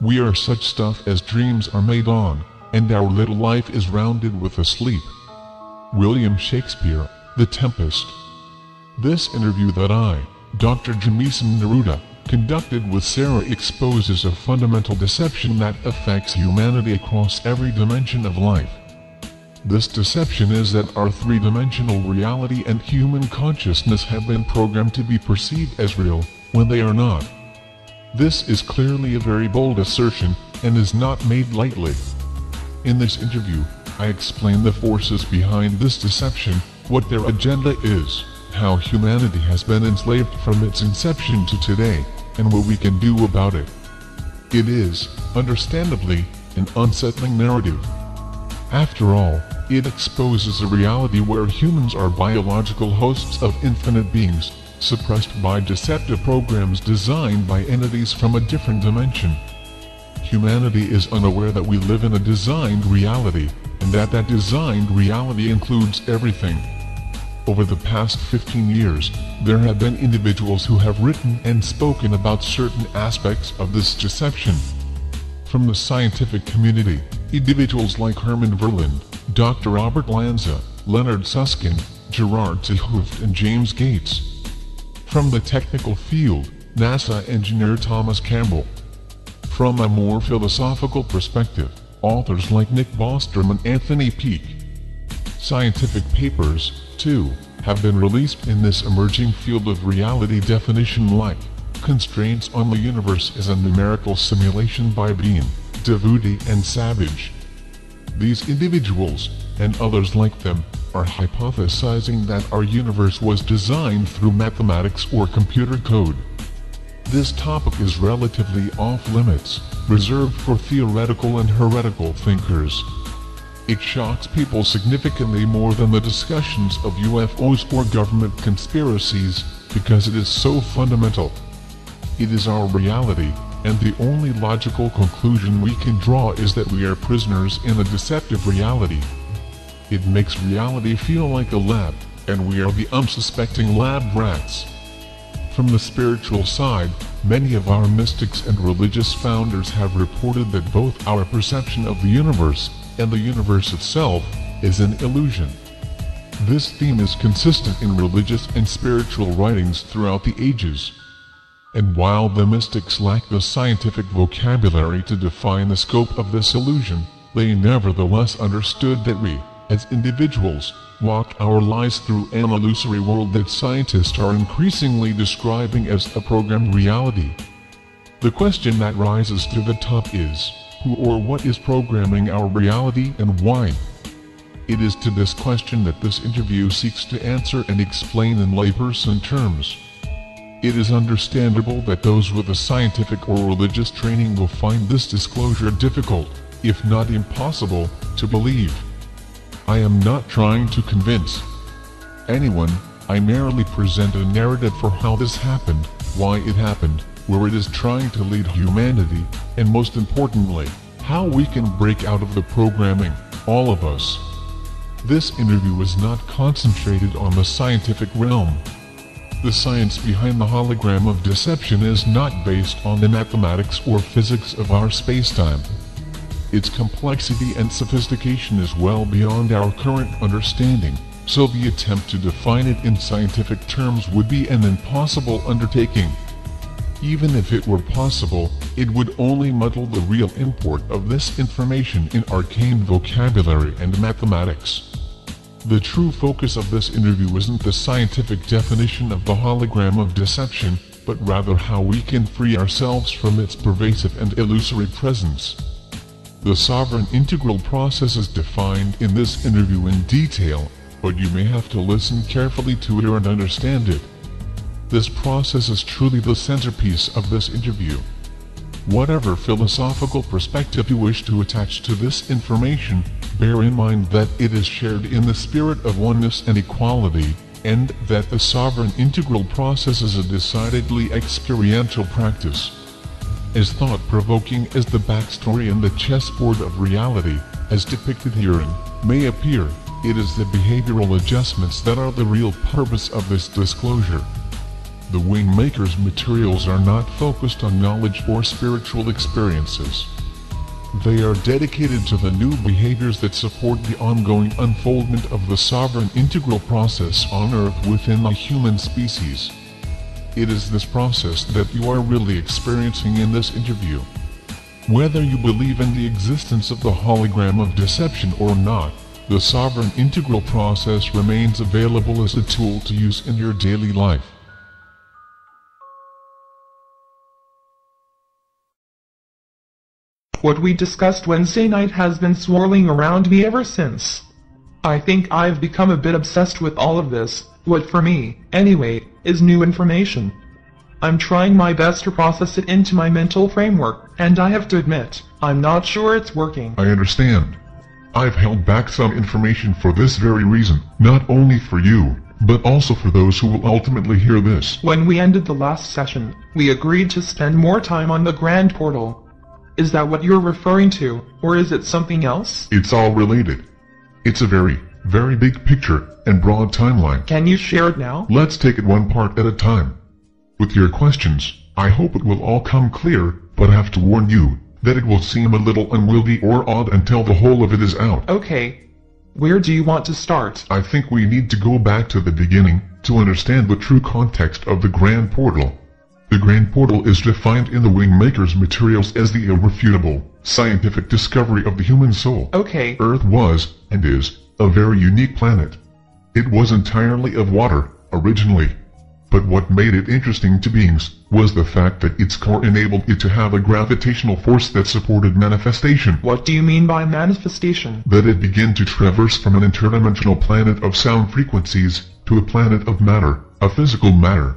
We are such stuff as dreams are made on, and our little life is rounded with a sleep. William Shakespeare, The Tempest. This interview that I, Dr. Jamisson Neruda, conducted with Sarah exposes a fundamental deception that affects humanity across every dimension of life. This deception is that our three-dimensional reality and human consciousness have been programmed to be perceived as real, when they are not. This is clearly a very bold assertion, and is not made lightly. In this interview, I explain the forces behind this deception, what their agenda is, how humanity has been enslaved from its inception to today, and what we can do about it. It is, understandably, an unsettling narrative. After all, it exposes a reality where humans are biological hosts of infinite beings, suppressed by deceptive programs designed by entities from a different dimension. Humanity is unaware that we live in a designed reality, and that that designed reality includes everything. Over the past 15 years, there have been individuals who have written and spoken about certain aspects of this deception. From the scientific community, individuals like Herman Verlinde, Dr. Robert Lanza, Leonard Susskind, Gerard 't and James Gates. From the technical field, NASA engineer Thomas Campbell. From a more philosophical perspective, authors like Nick Bostrom and Anthony Peake. Scientific papers, too, have been released in this emerging field of reality definition like Constraints on the Universe as a Numerical Simulation by Beane, Davoudi and Savage. These individuals, and others like them, are hypothesizing that our universe was designed through mathematics or computer code. This topic is relatively off limits, reserved for theoretical and heretical thinkers. It shocks people significantly more than the discussions of UFOs or government conspiracies, because it is so fundamental. It is our reality, and the only logical conclusion we can draw is that we are prisoners in a deceptive reality. It makes reality feel like a lab, and we are the unsuspecting lab rats. From the spiritual side, many of our mystics and religious founders have reported that both our perception of the universe and the universe itself is an illusion. This theme is consistent in religious and spiritual writings throughout the ages. And while the mystics lack the scientific vocabulary to define the scope of this illusion, they nevertheless understood that we, as individuals, walk our lives through an illusory world that scientists are increasingly describing as a programmed reality. The question that rises to the top is, who or what is programming our reality and why? It is to this question that this interview seeks to answer and explain in layperson terms. It is understandable that those with a scientific or religious training will find this disclosure difficult, if not impossible, to believe. I am not trying to convince anyone, I merely present a narrative for how this happened, why it happened, where it is trying to lead humanity, and most importantly, how we can break out of the programming, all of us. This interview is not concentrated on the scientific realm. The science behind the hologram of deception is not based on the mathematics or physics of our spacetime. Its complexity and sophistication is well beyond our current understanding, so the attempt to define it in scientific terms would be an impossible undertaking. Even if it were possible, it would only muddle the real import of this information in arcane vocabulary and mathematics. The true focus of this interview isn't the scientific definition of the hologram of deception, but rather how we can free ourselves from its pervasive and illusory presence. The sovereign integral process is defined in this interview in detail, but you may have to listen carefully to hear and understand it. This process is truly the centerpiece of this interview. Whatever philosophical perspective you wish to attach to this information, bear in mind that it is shared in the spirit of oneness and equality, and that the sovereign integral process is a decidedly experiential practice. As thought-provoking as the backstory and the chessboard of reality, as depicted herein, may appear, it is the behavioral adjustments that are the real purpose of this disclosure. The Wingmaker's materials are not focused on knowledge or spiritual experiences. They are dedicated to the new behaviors that support the ongoing unfoldment of the sovereign integral process on Earth within the human species. It is this process that you are really experiencing in this interview. Whether you believe in the existence of the hologram of deception or not, the sovereign integral process remains available as a tool to use in your daily life. What we discussed Wednesday night has been swirling around me ever since. I think I've become a bit obsessed with all of this, what for me, anyway, is new information. I'm trying my best to process it into my mental framework, and I have to admit, I'm not sure it's working. I understand. I've held back some information for this very reason, not only for you, but also for those who will ultimately hear this. When we ended the last session, we agreed to spend more time on the Grand Portal. Is that what you're referring to, or is it something else? It's all related. It's a very, very big picture and broad timeline. Can you share it now? Let's take it one part at a time. With your questions, I hope it will all come clear, but I have to warn you that it will seem a little unwieldy or odd until the whole of it is out. Okay. Where do you want to start? I think we need to go back to the beginning to understand the true context of the Grand Portal. The Grand Portal is defined in the Wingmaker's materials as the irrefutable, scientific discovery of the human soul. Okay. Earth was, and is, a very unique planet. It was entirely of water, originally. But what made it interesting to beings was the fact that its core enabled it to have a gravitational force that supported manifestation. What do you mean by manifestation? That it began to traverse from an interdimensional planet of sound frequencies to a planet of matter, a physical matter.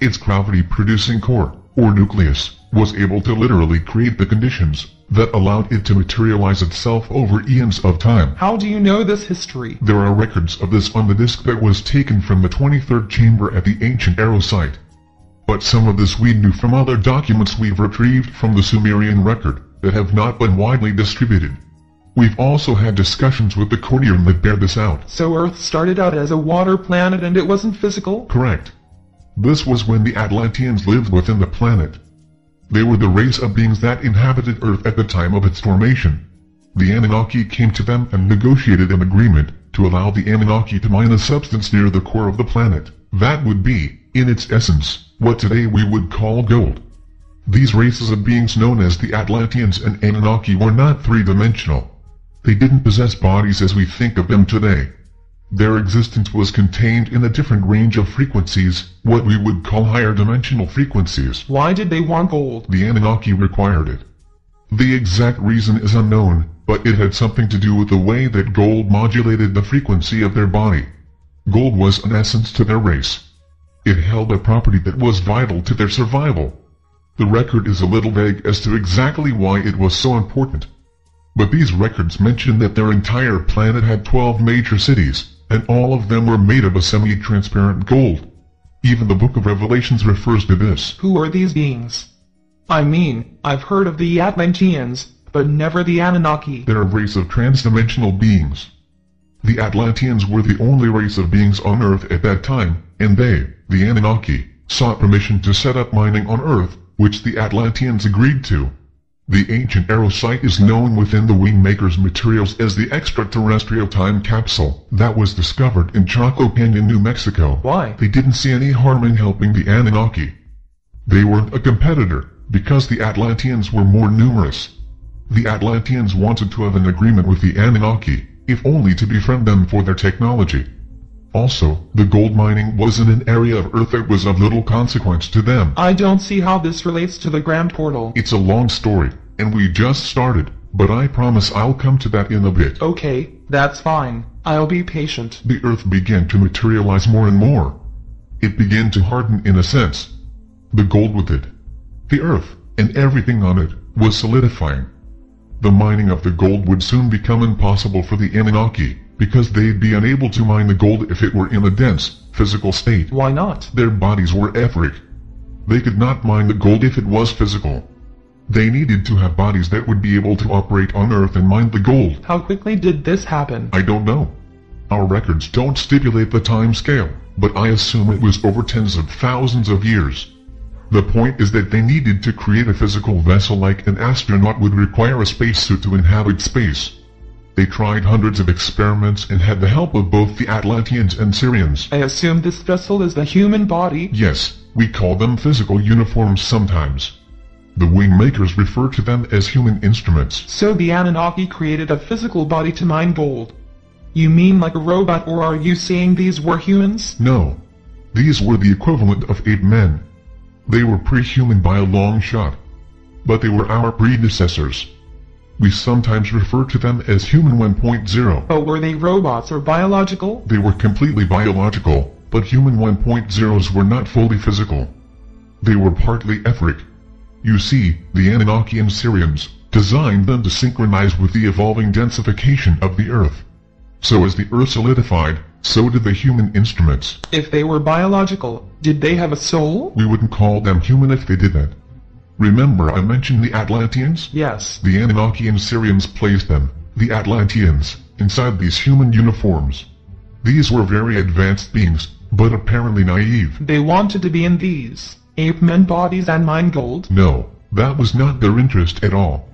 Its gravity-producing core, or nucleus, was able to literally create the conditions that allowed it to materialize itself over eons of time. How do you know this history? There are records of this on the disk that was taken from the 23rd chamber at the ancient Arrow site. But some of this we knew from other documents we've retrieved from the Sumerian record that have not been widely distributed. We've also had discussions with the Corteum that bear this out. So Earth started out as a water planet and it wasn't physical? Correct. This was when the Atlanteans lived within the planet. They were the race of beings that inhabited Earth at the time of its formation. The Anunnaki came to them and negotiated an agreement to allow the Anunnaki to mine a substance near the core of the planet. That would be, in its essence, what today we would call gold. These races of beings known as the Atlanteans and Anunnaki were not three-dimensional. They didn't possess bodies as we think of them today. Their existence was contained in a different range of frequencies, what we would call higher dimensional frequencies. Why did they want gold? The Anunnaki required it. The exact reason is unknown, but it had something to do with the way that gold modulated the frequency of their body. Gold was an essence to their race. It held a property that was vital to their survival. The record is a little vague as to exactly why it was so important. But these records mention that their entire planet had 12 major cities, and all of them were made of a semi-transparent gold. Even the Book of Revelations refers to this. Who are these beings? I mean, I've heard of the Atlanteans, but never the Anunnaki. They're a race of transdimensional beings. The Atlanteans were the only race of beings on Earth at that time, and they, the Anunnaki, sought permission to set up mining on Earth, which the Atlanteans agreed to. The ancient Arrow site is known within the Wingmaker's materials as the extraterrestrial time capsule that was discovered in Chaco Canyon, New Mexico. Why? They didn't see any harm in helping the Anunnaki. They weren't a competitor, because the Atlanteans were more numerous. The Atlanteans wanted to have an agreement with the Anunnaki, if only to befriend them for their technology. Also, the gold mining was in an area of Earth that was of little consequence to them. I don't see how this relates to the Grand Portal. It's a long story, and we just started, but I promise I'll come to that in a bit. Okay, that's fine. I'll be patient. The Earth began to materialize more and more. It began to harden in a sense. The gold with it. The Earth, and everything on it, was solidifying. The mining of the gold would soon become impossible for the Anunnaki, because they'd be unable to mine the gold if it were in a dense, physical state. Why not? Their bodies were etheric. They could not mine the gold if it was physical. They needed to have bodies that would be able to operate on Earth and mine the gold. How quickly did this happen? I don't know. Our records don't stipulate the time scale, but I assume it was over tens of thousands of years. The point is that they needed to create a physical vessel like an astronaut would require a spacesuit to inhabit space. They tried hundreds of experiments and had the help of both the Atlanteans and Sirians. I assume this vessel is the human body. Yes, we call them physical uniforms sometimes. The wing makers refer to them as human instruments. So the Anunnaki created a physical body to mine gold. You mean like a robot or are you saying these were humans? No. These were the equivalent of ape men. They were pre-human by a long shot. But they were our predecessors. We sometimes refer to them as Human 1.0. But were they robots or biological? They were completely biological, but Human 1.0s were not fully physical. They were partly etheric. You see, the Anunnaki and Sirians designed them to synchronize with the evolving densification of the Earth. So as the Earth solidified, so did the human instruments. If they were biological, did they have a soul? We wouldn't call them human if they didn't. Remember I mentioned the Atlanteans? Yes. The Anunnaki and Sirians placed them, the Atlanteans, inside these human uniforms. These were very advanced beings, but apparently naive. They wanted to be in these ape men bodies and mine gold? No, that was not their interest at all.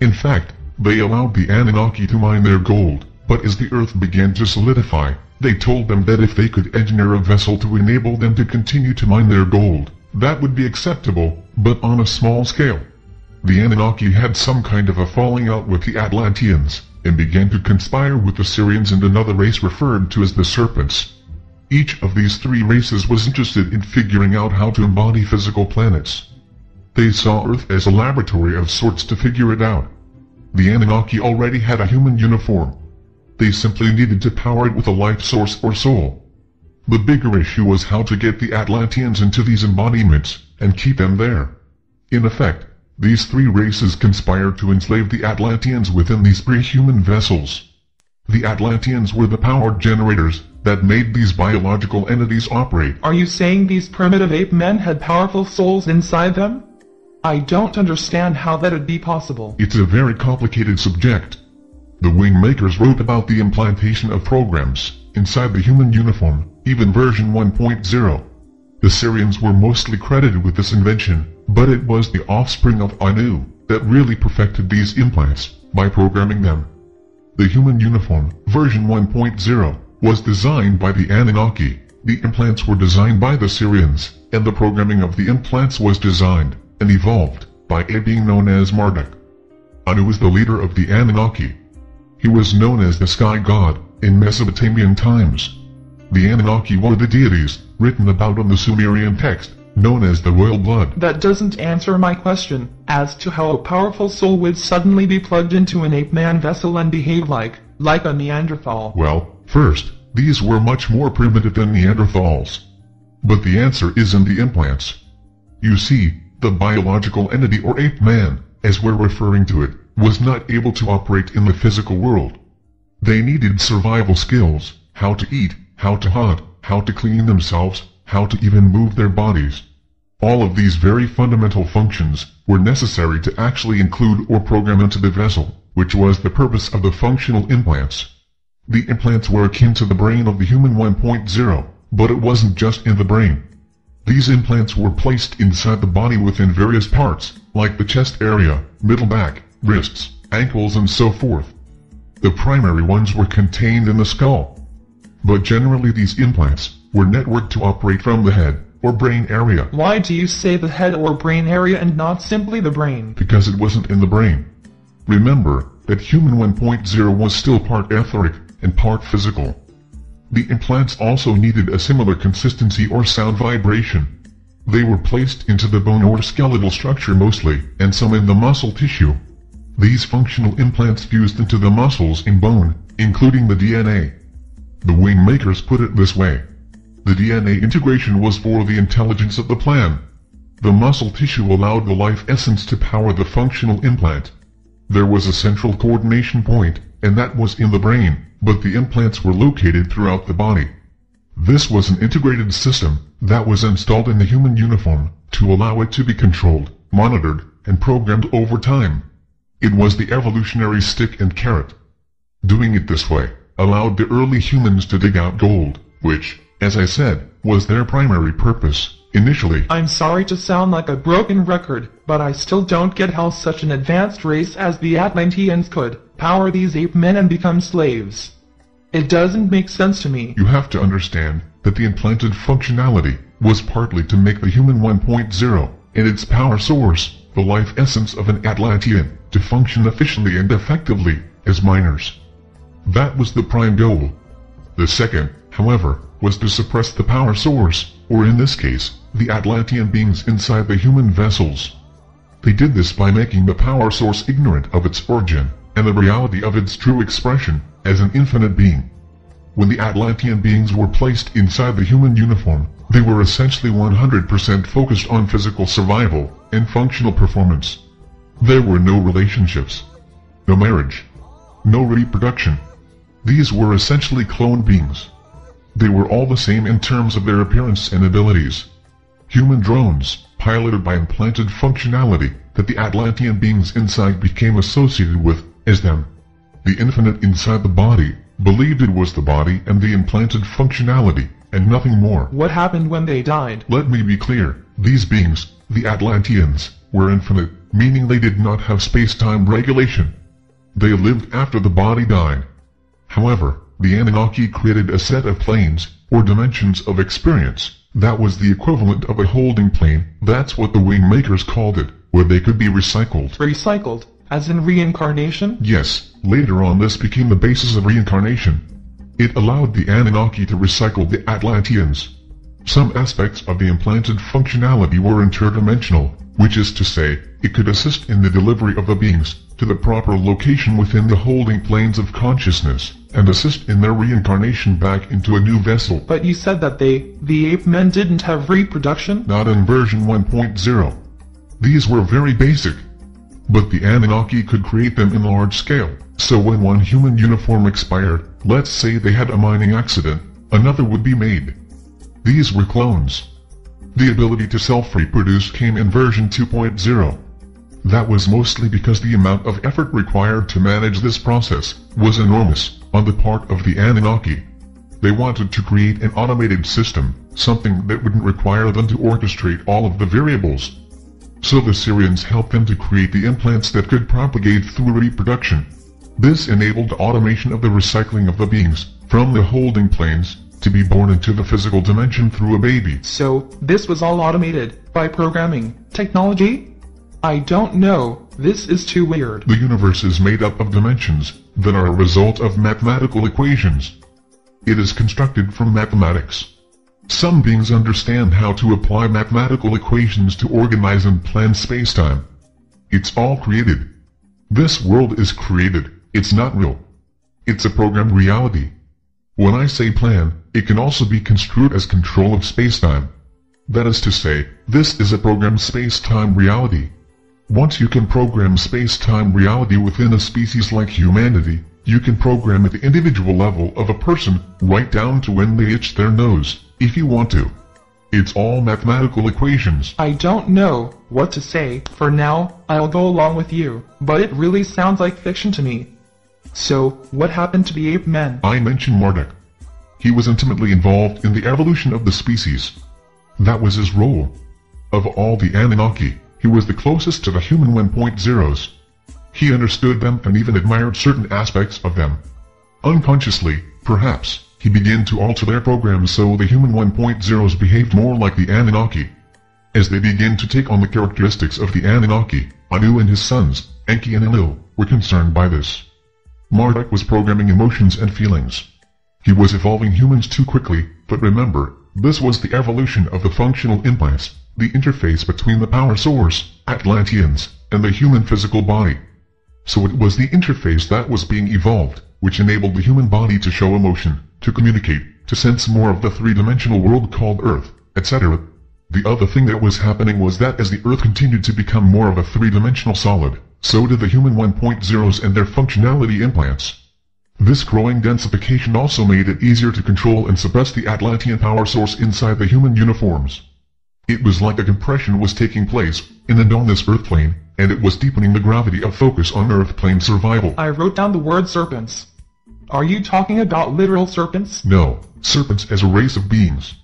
In fact, they allowed the Anunnaki to mine their gold, but as the earth began to solidify, they told them that if they could engineer a vessel to enable them to continue to mine their gold, that would be acceptable, but on a small scale. The Anunnaki had some kind of a falling out with the Atlanteans, and began to conspire with the Sirians and another race referred to as the Serpents. Each of these three races was interested in figuring out how to embody physical planets. They saw Earth as a laboratory of sorts to figure it out. The Anunnaki already had a human uniform. They simply needed to power it with a life source or soul. The bigger issue was how to get the Atlanteans into these embodiments, and keep them there. In effect, these three races conspired to enslave the Atlanteans within these pre-human vessels. The Atlanteans were the power generators that made these biological entities operate. Are you saying these primitive ape men had powerful souls inside them? I don't understand how that would be possible. It's a very complicated subject. The wing makers wrote about the implantation of programs inside the human uniform, even version 1.0. The Sirians were mostly credited with this invention, but it was the offspring of Anu that really perfected these implants by programming them. The human uniform, version 1.0, was designed by the Anunnaki. The implants were designed by the Sirians, and the programming of the implants was designed and evolved by a being known as Marduk. Anu was the leader of the Anunnaki. He was known as the Sky God in Mesopotamian times. The Anunnaki were the deities, written about on the Sumerian text, known as the royal blood. That doesn't answer my question, as to how a powerful soul would suddenly be plugged into an ape-man vessel and behave like, like a Neanderthal. Well, first, these were much more primitive than Neanderthals. But the answer is in the implants. You see, the biological entity or ape-man, as we're referring to it, was not able to operate in the physical world. They needed survival skills, how to eat, how to hunt, how to clean themselves, how to even move their bodies. All of these very fundamental functions were necessary to actually include or program into the vessel, which was the purpose of the functional implants. The implants were akin to the brain of the human 1.0, but it wasn't just in the brain. These implants were placed inside the body within various parts, like the chest area, middle back, wrists, ankles and so forth. The primary ones were contained in the skull. But generally these implants were networked to operate from the head or brain area Why do you say the head or brain area and not simply the brain? because it wasn't in the brain. Remember that human 1.0 was still part etheric and part physical. The implants also needed a similar consistency or sound vibration. They were placed into the bone or skeletal structure mostly, and some in the muscle tissue. These functional implants fused into the muscles and bone, including the DNA. The wing makers put it this way. The DNA integration was for the intelligence of the plan. The muscle tissue allowed the life essence to power the functional implant. There was a central coordination point, and that was in the brain, but the implants were located throughout the body. This was an integrated system that was installed in the human uniform to allow it to be controlled, monitored, and programmed over time. It was the evolutionary stick and carrot. Doing it this way, allowed the early humans to dig out gold, which, as I said, was their primary purpose, initially. I'm sorry to sound like a broken record, but I still don't get how such an advanced race as the Atlanteans could power these ape men and become slaves. It doesn't make sense to me. You have to understand that the implanted functionality was partly to make the human 1.0 and its power source, the life essence of an Atlantean, to function efficiently and effectively as miners. That was the prime goal. The second, however, was to suppress the power source, or in this case, the Atlantean beings inside the human vessels. They did this by making the power source ignorant of its origin, and the reality of its true expression, as an infinite being. When the Atlantean beings were placed inside the human uniform, they were essentially 100% focused on physical survival and functional performance. There were no relationships, no marriage, no reproduction. These were essentially clone beings. They were all the same in terms of their appearance and abilities. Human drones, piloted by implanted functionality that the Atlantean beings inside became associated with as them. The infinite inside the body believed it was the body and the implanted functionality, and nothing more. What happened when they died? Let me be clear, these beings, the Atlanteans, were infinite, meaning they did not have space-time regulation. They lived after the body died. However, the Anunnaki created a set of planes, or dimensions of experience, that was the equivalent of a holding plane, that's what the wing makers called it, where they could be recycled. Recycled? As in reincarnation? Yes, later on this became the basis of reincarnation. It allowed the Anunnaki to recycle the Atlanteans. Some aspects of the implanted functionality were interdimensional, which is to say, it could assist in the delivery of the beings to the proper location within the holding planes of consciousness and assist in their reincarnation back into a new vessel. But you said that they, the ape men didn't have reproduction? Not in version 1.0. These were very basic. But the Anunnaki could create them in large scale. So when one human uniform expired, let's say they had a mining accident, another would be made. These were clones. The ability to self-reproduce came in version 2.0. That was mostly because the amount of effort required to manage this process was enormous on the part of the Anunnaki. They wanted to create an automated system, something that wouldn't require them to orchestrate all of the variables. So the Sirians helped them to create the implants that could propagate through reproduction. This enabled automation of the recycling of the beings from the holding planes to be born into the physical dimension through a baby. So, this was all automated by programming technology? I don't know, this is too weird. The universe is made up of dimensions that are a result of mathematical equations. It is constructed from mathematics. Some beings understand how to apply mathematical equations to organize and plan spacetime. It's all created. This world is created, it's not real. It's a programmed reality. When I say plan, it can also be construed as control of spacetime. That is to say, this is a programmed space-time reality. Once you can program space-time reality within a species like humanity, you can program at the individual level of a person right down to when they itch their nose, if you want to. It's all mathematical equations. I don't know what to say. For now, I'll go along with you, but it really sounds like fiction to me. So, what happened to the ape men? I mentioned Marduk. He was intimately involved in the evolution of the species. That was his role. Of all the Anunnaki, he was the closest to the human 1.0s. He understood them and even admired certain aspects of them. Unconsciously, perhaps, he began to alter their programs so the human 1.0s behaved more like the Anunnaki. As they began to take on the characteristics of the Anunnaki, Anu and his sons, Enki and Enlil, were concerned by this. Marduk was programming emotions and feelings. He was evolving humans too quickly, but remember, this was the evolution of the functional implants, the interface between the power source, Atlanteans, and the human physical body. So it was the interface that was being evolved, which enabled the human body to show emotion, to communicate, to sense more of the three-dimensional world called Earth, etc. The other thing that was happening was that as the Earth continued to become more of a three-dimensional solid, so did the human 1.0s and their functionality implants. This growing densification also made it easier to control and suppress the Atlantean power source inside the human uniforms. It was like a compression was taking place in and on this Earth plane, and it was deepening the gravity of focus on Earth plane survival. I wrote down the word serpents. Are you talking about literal serpents? No, serpents as a race of beings.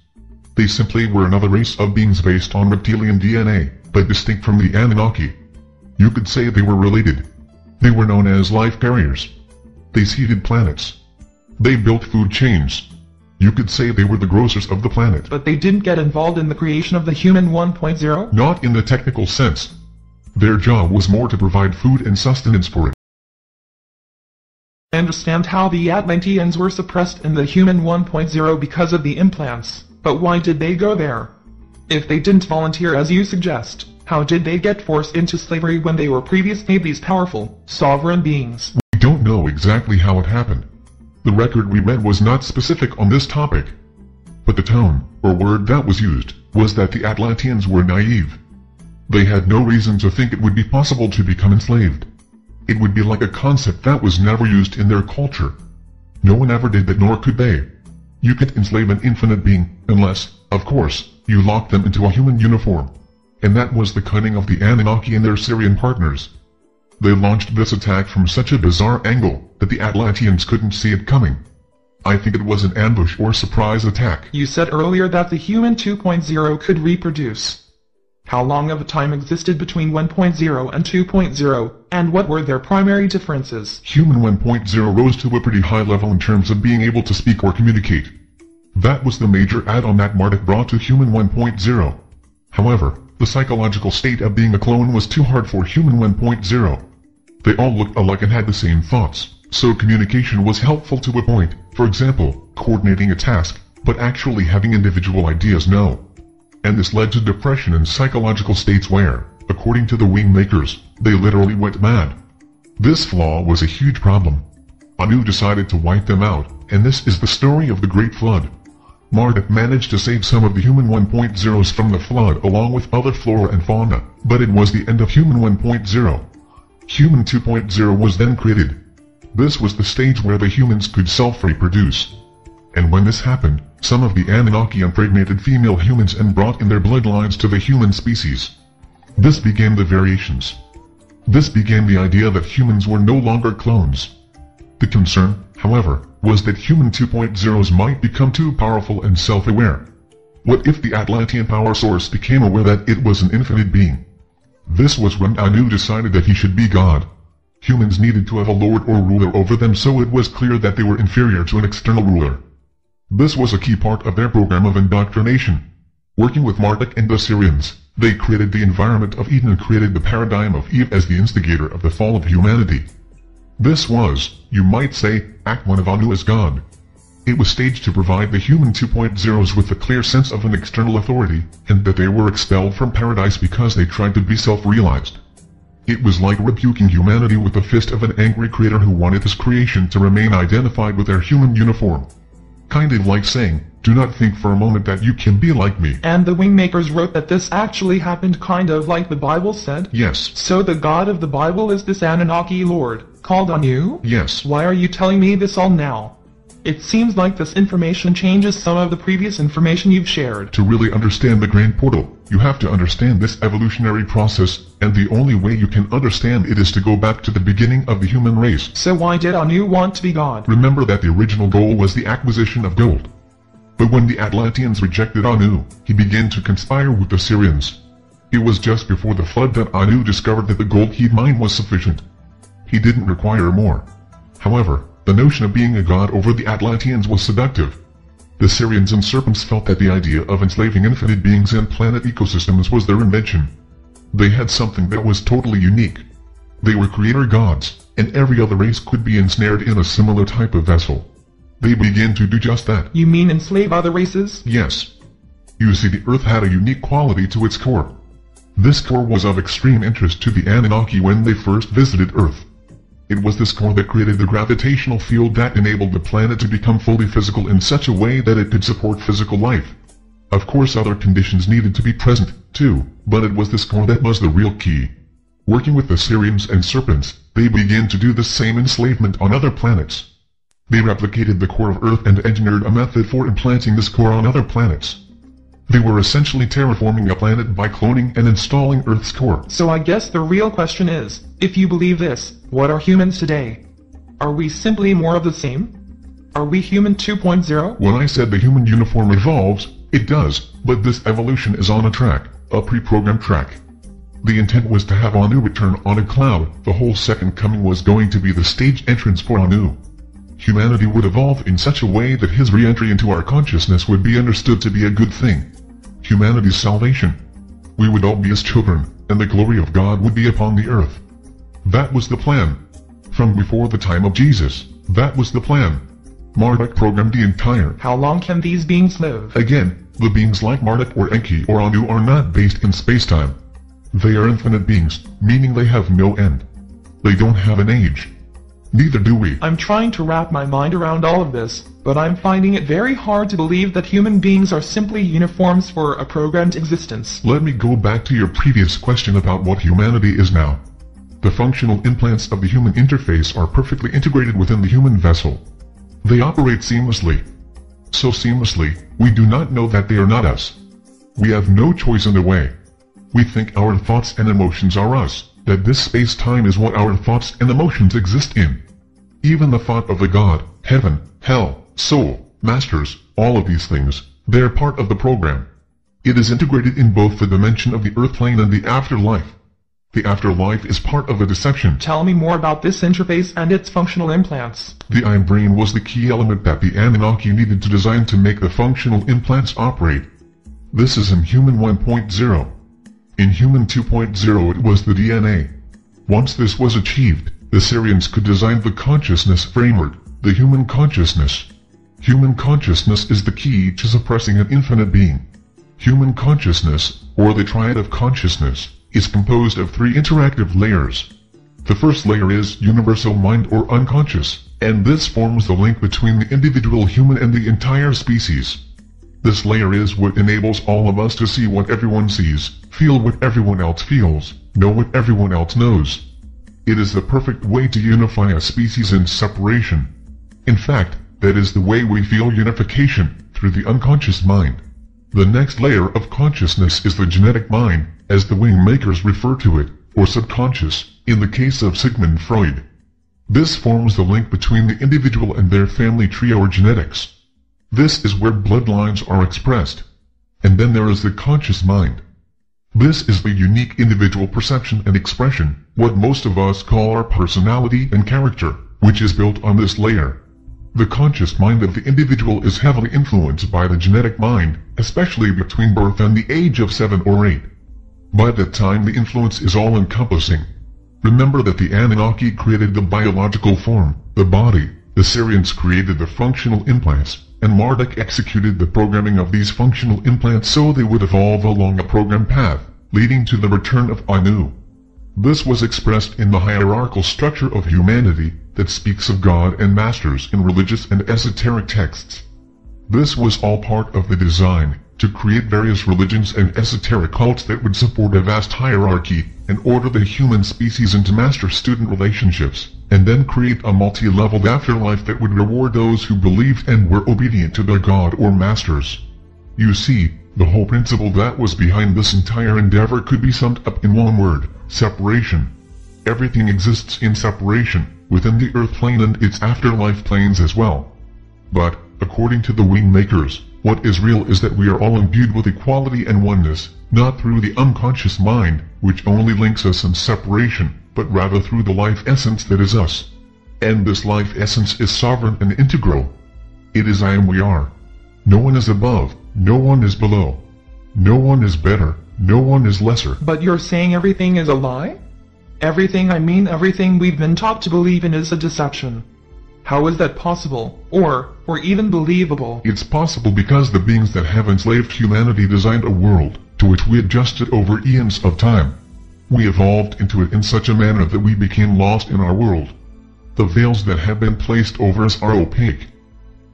They simply were another race of beings based on reptilian DNA, but distinct from the Anunnaki. You could say they were related. They were known as life carriers. They seeded planets. They built food chains. You could say they were the grocers of the planet. But they didn't get involved in the creation of the human 1.0? Not in the technical sense. Their job was more to provide food and sustenance for it. I understand how the Atlanteans were suppressed in the human 1.0 because of the implants, but why did they go there? If they didn't volunteer as you suggest, how did they get forced into slavery when they were previously these powerful, sovereign beings? Know exactly how it happened. The record we read was not specific on this topic. But the tone, or word that was used, was that the Atlanteans were naive. They had no reason to think it would be possible to become enslaved. It would be like a concept that was never used in their culture. No one ever did that nor could they. You could enslave an infinite being, unless, of course, you locked them into a human uniform. And that was the cunning of the Anunnaki and their Sirian partners. They launched this attack from such a bizarre angle that the Atlanteans couldn't see it coming. I think it was an ambush or surprise attack. You said earlier that the human 2.0 could reproduce. How long of a time existed between 1.0 and 2.0, and what were their primary differences? Human 1.0 rose to a pretty high level in terms of being able to speak or communicate. That was the major add-on that Marduk brought to Human 1.0. However, the psychological state of being a clone was too hard for Human 1.0. They all looked alike and had the same thoughts, so communication was helpful to a point, for example, coordinating a task, but actually having individual ideas no. And this led to depression and psychological states where, according to the wing makers, they literally went mad. This flaw was a huge problem. Anu decided to wipe them out, and this is the story of the Great Flood. Marduk managed to save some of the human 1.0s from the flood along with other flora and fauna, but it was the end of human 1.0. Human 2.0 was then created. This was the stage where the humans could self-reproduce. And when this happened, some of the Anunnaki impregnated female humans and brought in their bloodlines to the human species. This began the variations. This began the idea that humans were no longer clones. The concern, however, was that human 2.0s might become too powerful and self-aware. What if the Atlantean power source became aware that it was an infinite being? This was when Anu decided that he should be God. Humans needed to have a lord or ruler over them so it was clear that they were inferior to an external ruler. This was a key part of their program of indoctrination. Working with Marduk and the Sirians, they created the environment of Eden and created the paradigm of Eve as the instigator of the fall of humanity. This was, you might say, Act 1 of Anu as God. It was staged to provide the human 2.0s with a clear sense of an external authority, and that they were expelled from paradise because they tried to be self-realized. It was like rebuking humanity with the fist of an angry creator who wanted his creation to remain identified with their human uniform. Kind of like saying, do not think for a moment that you can be like me. And the Wingmakers wrote that this actually happened kind of like the Bible said? Yes. So the God of the Bible is this Anunnaki Lord, called Anu? Yes. Why are you telling me this all now? It seems like this information changes some of the previous information you've shared. To really understand the Grand Portal, you have to understand this evolutionary process, and the only way you can understand it is to go back to the beginning of the human race. So why did Anu want to be God? Remember that the original goal was the acquisition of gold. But when the Atlanteans rejected Anu, he began to conspire with the Sirians. It was just before the flood that Anu discovered that the gold he'd mined was sufficient. He didn't require more. However, the notion of being a god over the Atlanteans was seductive. The Sirians and Serpents felt that the idea of enslaving infinite beings and planet ecosystems was their invention. They had something that was totally unique. They were creator gods, and every other race could be ensnared in a similar type of vessel. They began to do just that. You mean enslave other races? Yes. You see the Earth had a unique quality to its core. This core was of extreme interest to the Anunnaki when they first visited Earth. It was this core that created the gravitational field that enabled the planet to become fully physical in such a way that it could support physical life. Of course other conditions needed to be present, too, but it was this core that was the real key. Working with the Sirians and Serpents, they began to do the same enslavement on other planets. They replicated the core of Earth and engineered a method for implanting this core on other planets. They were essentially terraforming a planet by cloning and installing Earth's core. So I guess the real question is, if you believe this, what are humans today? Are we simply more of the same? Are we human 2.0? When I said the human uniform evolves, it does, but this evolution is on a track, a pre-programmed track. The intent was to have Anu return on a cloud, the whole second coming was going to be the stage entrance for Anu. Humanity would evolve in such a way that his re-entry into our consciousness would be understood to be a good thing. Humanity's salvation. We would all be his children, and the glory of God would be upon the earth. That was the plan. From before the time of Jesus, that was the plan. Marduk programmed the entire. How long can these beings live? Again, the beings like Marduk or Enki or Anu are not based in space-time. They are infinite beings, meaning they have no end. They don't have an age. Neither do we. I'm trying to wrap my mind around all of this, but I'm finding it very hard to believe that human beings are simply uniforms for a programmed existence. Let me go back to your previous question about what humanity is now. The functional implants of the human interface are perfectly integrated within the human vessel. They operate seamlessly. So seamlessly, we do not know that they are not us. We have no choice in the way. We think our thoughts and emotions are us, that this space-time is what our thoughts and emotions exist in. Even the thought of the God, heaven, hell, soul, masters, all of these things, they're part of the program. It is integrated in both the dimension of the earth plane and the afterlife. The afterlife is part of the deception. Tell me more about this interface and its functional implants. The Iron Brain was the key element that the Anunnaki needed to design to make the functional implants operate. This is in Human 1.0. In Human 2.0 it was the DNA. Once this was achieved, the Sirians could design the consciousness framework, the human consciousness. Human consciousness is the key to suppressing an infinite being. Human consciousness, or the triad of consciousness, is composed of three interactive layers. The first layer is universal mind or unconscious, and this forms the link between the individual human and the entire species. This layer is what enables all of us to see what everyone sees, feel what everyone else feels, know what everyone else knows. It is the perfect way to unify a species in separation. In fact, that is the way we feel unification, through the unconscious mind. The next layer of consciousness is the genetic mind, as the wing makers refer to it, or subconscious, in the case of Sigmund Freud. This forms the link between the individual and their family tree or genetics. This is where bloodlines are expressed. And then there is the conscious mind. This is the unique individual perception and expression, what most of us call our personality and character, which is built on this layer. The conscious mind of the individual is heavily influenced by the genetic mind, especially between birth and the age of 7 or 8. By that time the influence is all-encompassing. Remember that the Anunnaki created the biological form, the body, the Sirians created the functional implants, and Marduk executed the programming of these functional implants so they would evolve along a program path, leading to the return of Anu. This was expressed in the hierarchical structure of humanity that speaks of God and masters in religious and esoteric texts. This was all part of the design, to create various religions and esoteric cults that would support a vast hierarchy and order the human species into master-student relationships, and then create a multi-leveled afterlife that would reward those who believed and were obedient to their god or masters. You see, the whole principle that was behind this entire endeavor could be summed up in one word, separation. Everything exists in separation, within the earth plane and its afterlife planes as well. But, according to the wing makers, what is real is that we are all imbued with equality and oneness, not through the unconscious mind, which only links us in separation, but rather through the life essence that is us. And this life essence is sovereign and integral. It is I am we are. No one is above, no one is below. No one is better, no one is lesser. But you're saying everything is a lie? Everything I mean everything we've been taught to believe in is a deception. How is that possible, or, or even believable? It's possible because the beings that have enslaved humanity designed a world, to which we adjusted over eons of time. We evolved into it in such a manner that we became lost in our world. The veils that have been placed over us are opaque.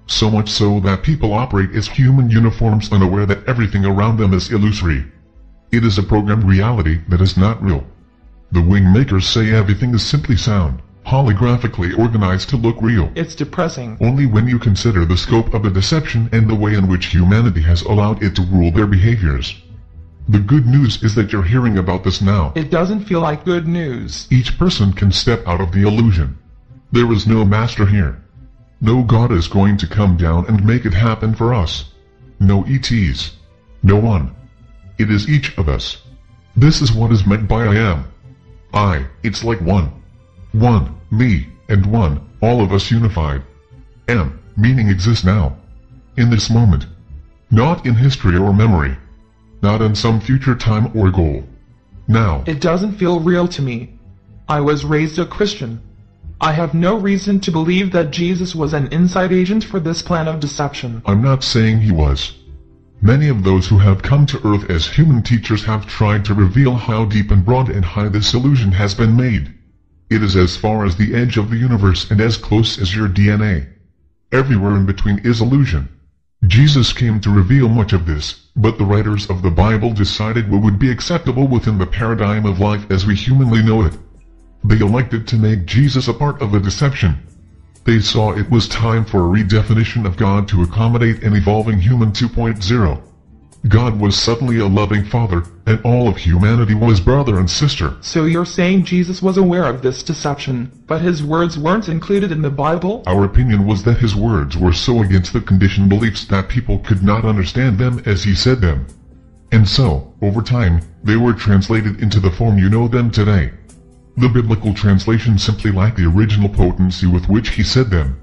So much so that people operate as human uniforms unaware that everything around them is illusory. It is a programmed reality that is not real. The wing makers say everything is simply sound holographically organized to look real. It's depressing. Only when you consider the scope of the deception and the way in which humanity has allowed it to rule their behaviors. The good news is that you're hearing about this now. It doesn't feel like good news. Each person can step out of the illusion. There is no master here. No God is going to come down and make it happen for us. No ETs. No one. It is each of us. This is what is meant by I am. I, it's like one. One, me, and one, all of us unified. M, meaning exists now. In this moment. Not in history or memory. Not in some future time or goal. Now. It doesn't feel real to me. I was raised a Christian. I have no reason to believe that Jesus was an inside agent for this plan of deception. I'm not saying he was. Many of those who have come to Earth as human teachers have tried to reveal how deep and broad and high this illusion has been made. It is as far as the edge of the universe and as close as your DNA. Everywhere in between is illusion. Jesus came to reveal much of this, but the writers of the Bible decided what would be acceptable within the paradigm of life as we humanly know it. They elected to make Jesus a part of a deception. They saw it was time for a redefinition of God to accommodate an evolving human 2.0. God was suddenly a loving father, and all of humanity was brother and sister. So you're saying Jesus was aware of this deception, but his words weren't included in the Bible? Our opinion was that his words were so against the conditioned beliefs that people could not understand them as he said them. And so, over time, they were translated into the form you know them today. The biblical translations simply lack the original potency with which he said them.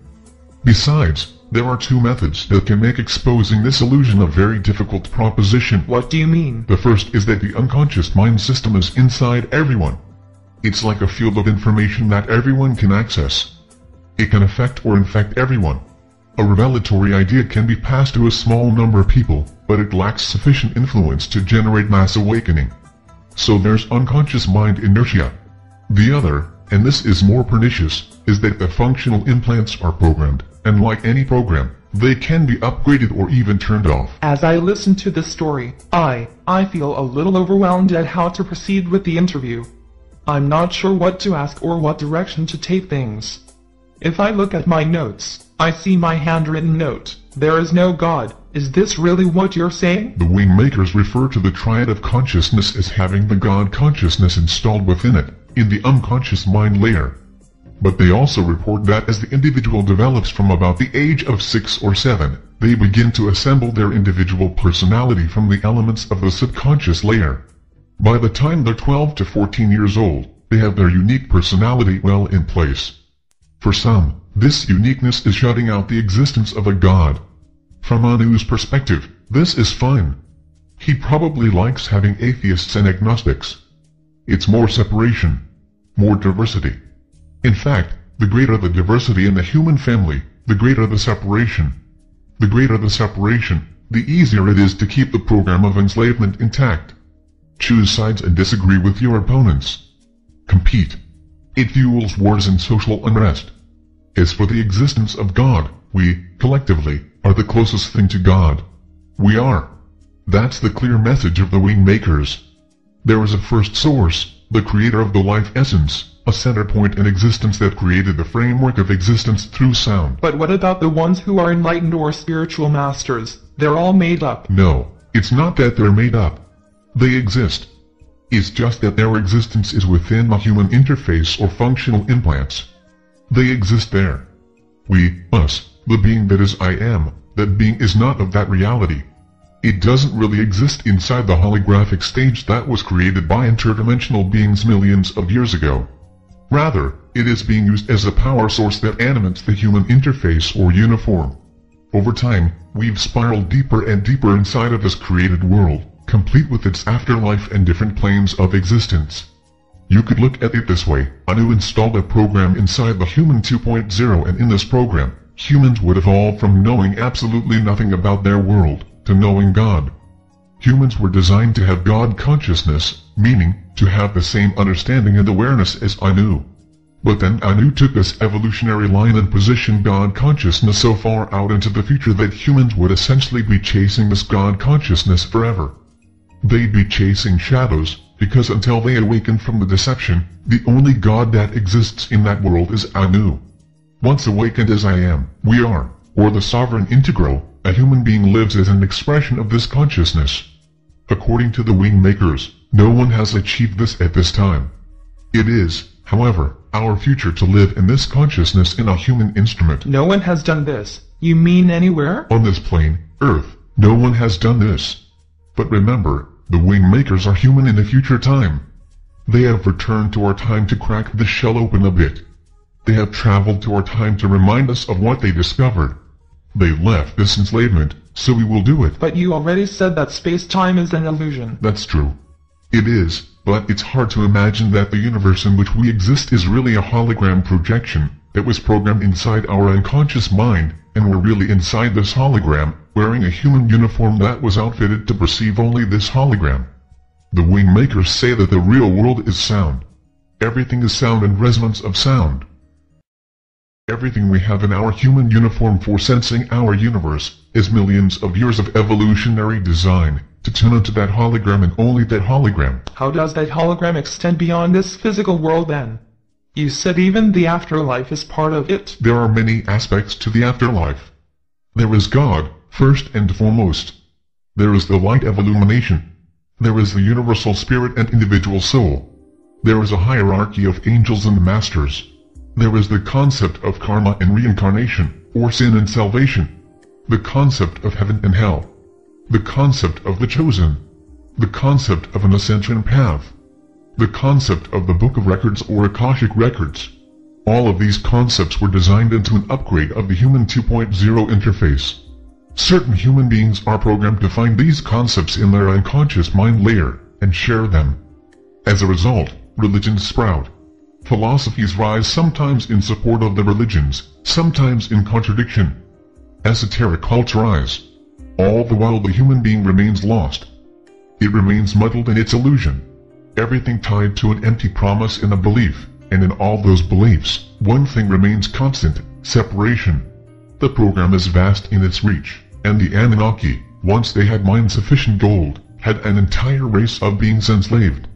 Besides, there are two methods that can make exposing this illusion a very difficult proposition. What do you mean? The first is that the unconscious mind system is inside everyone. It's like a field of information that everyone can access. It can affect or infect everyone. A revelatory idea can be passed to a small number of people, but it lacks sufficient influence to generate mass awakening. So there's unconscious mind inertia. The other, and this is more pernicious, is that the functional implants are programmed, and like any program, they can be upgraded or even turned off. As I listen to this story, I, I feel a little overwhelmed at how to proceed with the interview. I'm not sure what to ask or what direction to take things. If I look at my notes, I see my handwritten note, there is no God, is this really what you're saying? The wing makers refer to the triad of consciousness as having the God consciousness installed within it in the unconscious mind layer. But they also report that as the individual develops from about the age of 6 or 7, they begin to assemble their individual personality from the elements of the subconscious layer. By the time they're 12 to 14 years old, they have their unique personality well in place. For some, this uniqueness is shutting out the existence of a god. From Anu's perspective, this is fine. He probably likes having atheists and agnostics. It's more separation, more diversity. In fact, the greater the diversity in the human family, the greater the separation. The greater the separation, the easier it is to keep the program of enslavement intact. Choose sides and disagree with your opponents. Compete. It fuels wars and social unrest. As for the existence of God, we, collectively, are the closest thing to God. We are. That's the clear message of the wing makers. There is a first source, the creator of the life essence, a center point in existence that created the framework of existence through sound. But what about the ones who are enlightened or spiritual masters? They're all made up. No, it's not that they're made up. They exist. It's just that their existence is within a human interface or functional implants. They exist there. We, us, the being that is I am, that being is not of that reality. It doesn't really exist inside the holographic stage that was created by interdimensional beings millions of years ago. Rather, it is being used as a power source that animates the human interface or uniform. Over time, we've spiraled deeper and deeper inside of this created world, complete with its afterlife and different planes of existence. You could look at it this way, Anu installed a program inside the Human 2.0 and in this program, humans would evolve from knowing absolutely nothing about their world, to knowing God. Humans were designed to have God consciousness, meaning, to have the same understanding and awareness as Anu. But then Anu took this evolutionary line and positioned God consciousness so far out into the future that humans would essentially be chasing this God consciousness forever. They'd be chasing shadows, because until they awaken from the deception, the only God that exists in that world is Anu. Once awakened as I am, we are, or the sovereign integral, a human being lives as an expression of this consciousness. According to the wing makers, no one has achieved this at this time. It is, however, our future to live in this consciousness in a human instrument. No one has done this. You mean anywhere? On this plane, Earth, no one has done this. But remember, the wing makers are human in a future time. They have returned to our time to crack the shell open a bit. They have traveled to our time to remind us of what they discovered. They left this enslavement, so we will do it. But you already said that space-time is an illusion. That's true. It is, but it's hard to imagine that the universe in which we exist is really a hologram projection that was programmed inside our unconscious mind, and we're really inside this hologram, wearing a human uniform that was outfitted to perceive only this hologram. The wing makers say that the real world is sound. Everything is sound and resonance of sound. Everything we have in our human uniform for sensing our universe is millions of years of evolutionary design to tune into that hologram and only that hologram. How does that hologram extend beyond this physical world then? You said even the afterlife is part of it. There are many aspects to the afterlife. There is God, first and foremost. There is the light of illumination. There is the universal spirit and individual soul. There is a hierarchy of angels and masters. There is the concept of karma and reincarnation, or sin and salvation. The concept of heaven and hell. The concept of the chosen. The concept of an ascension path. The concept of the Book of Records or Akashic Records. All of these concepts were designed into an upgrade of the Human 2.0 interface. Certain human beings are programmed to find these concepts in their unconscious mind layer and share them. As a result, religions sprout. Philosophies rise sometimes in support of the religions, sometimes in contradiction. Esoteric cults rise. All the while the human being remains lost. It remains muddled in its illusion. Everything tied to an empty promise and a belief, and in all those beliefs, one thing remains constant, separation. The program is vast in its reach, and the Anunnaki, once they had mined sufficient gold, had an entire race of beings enslaved.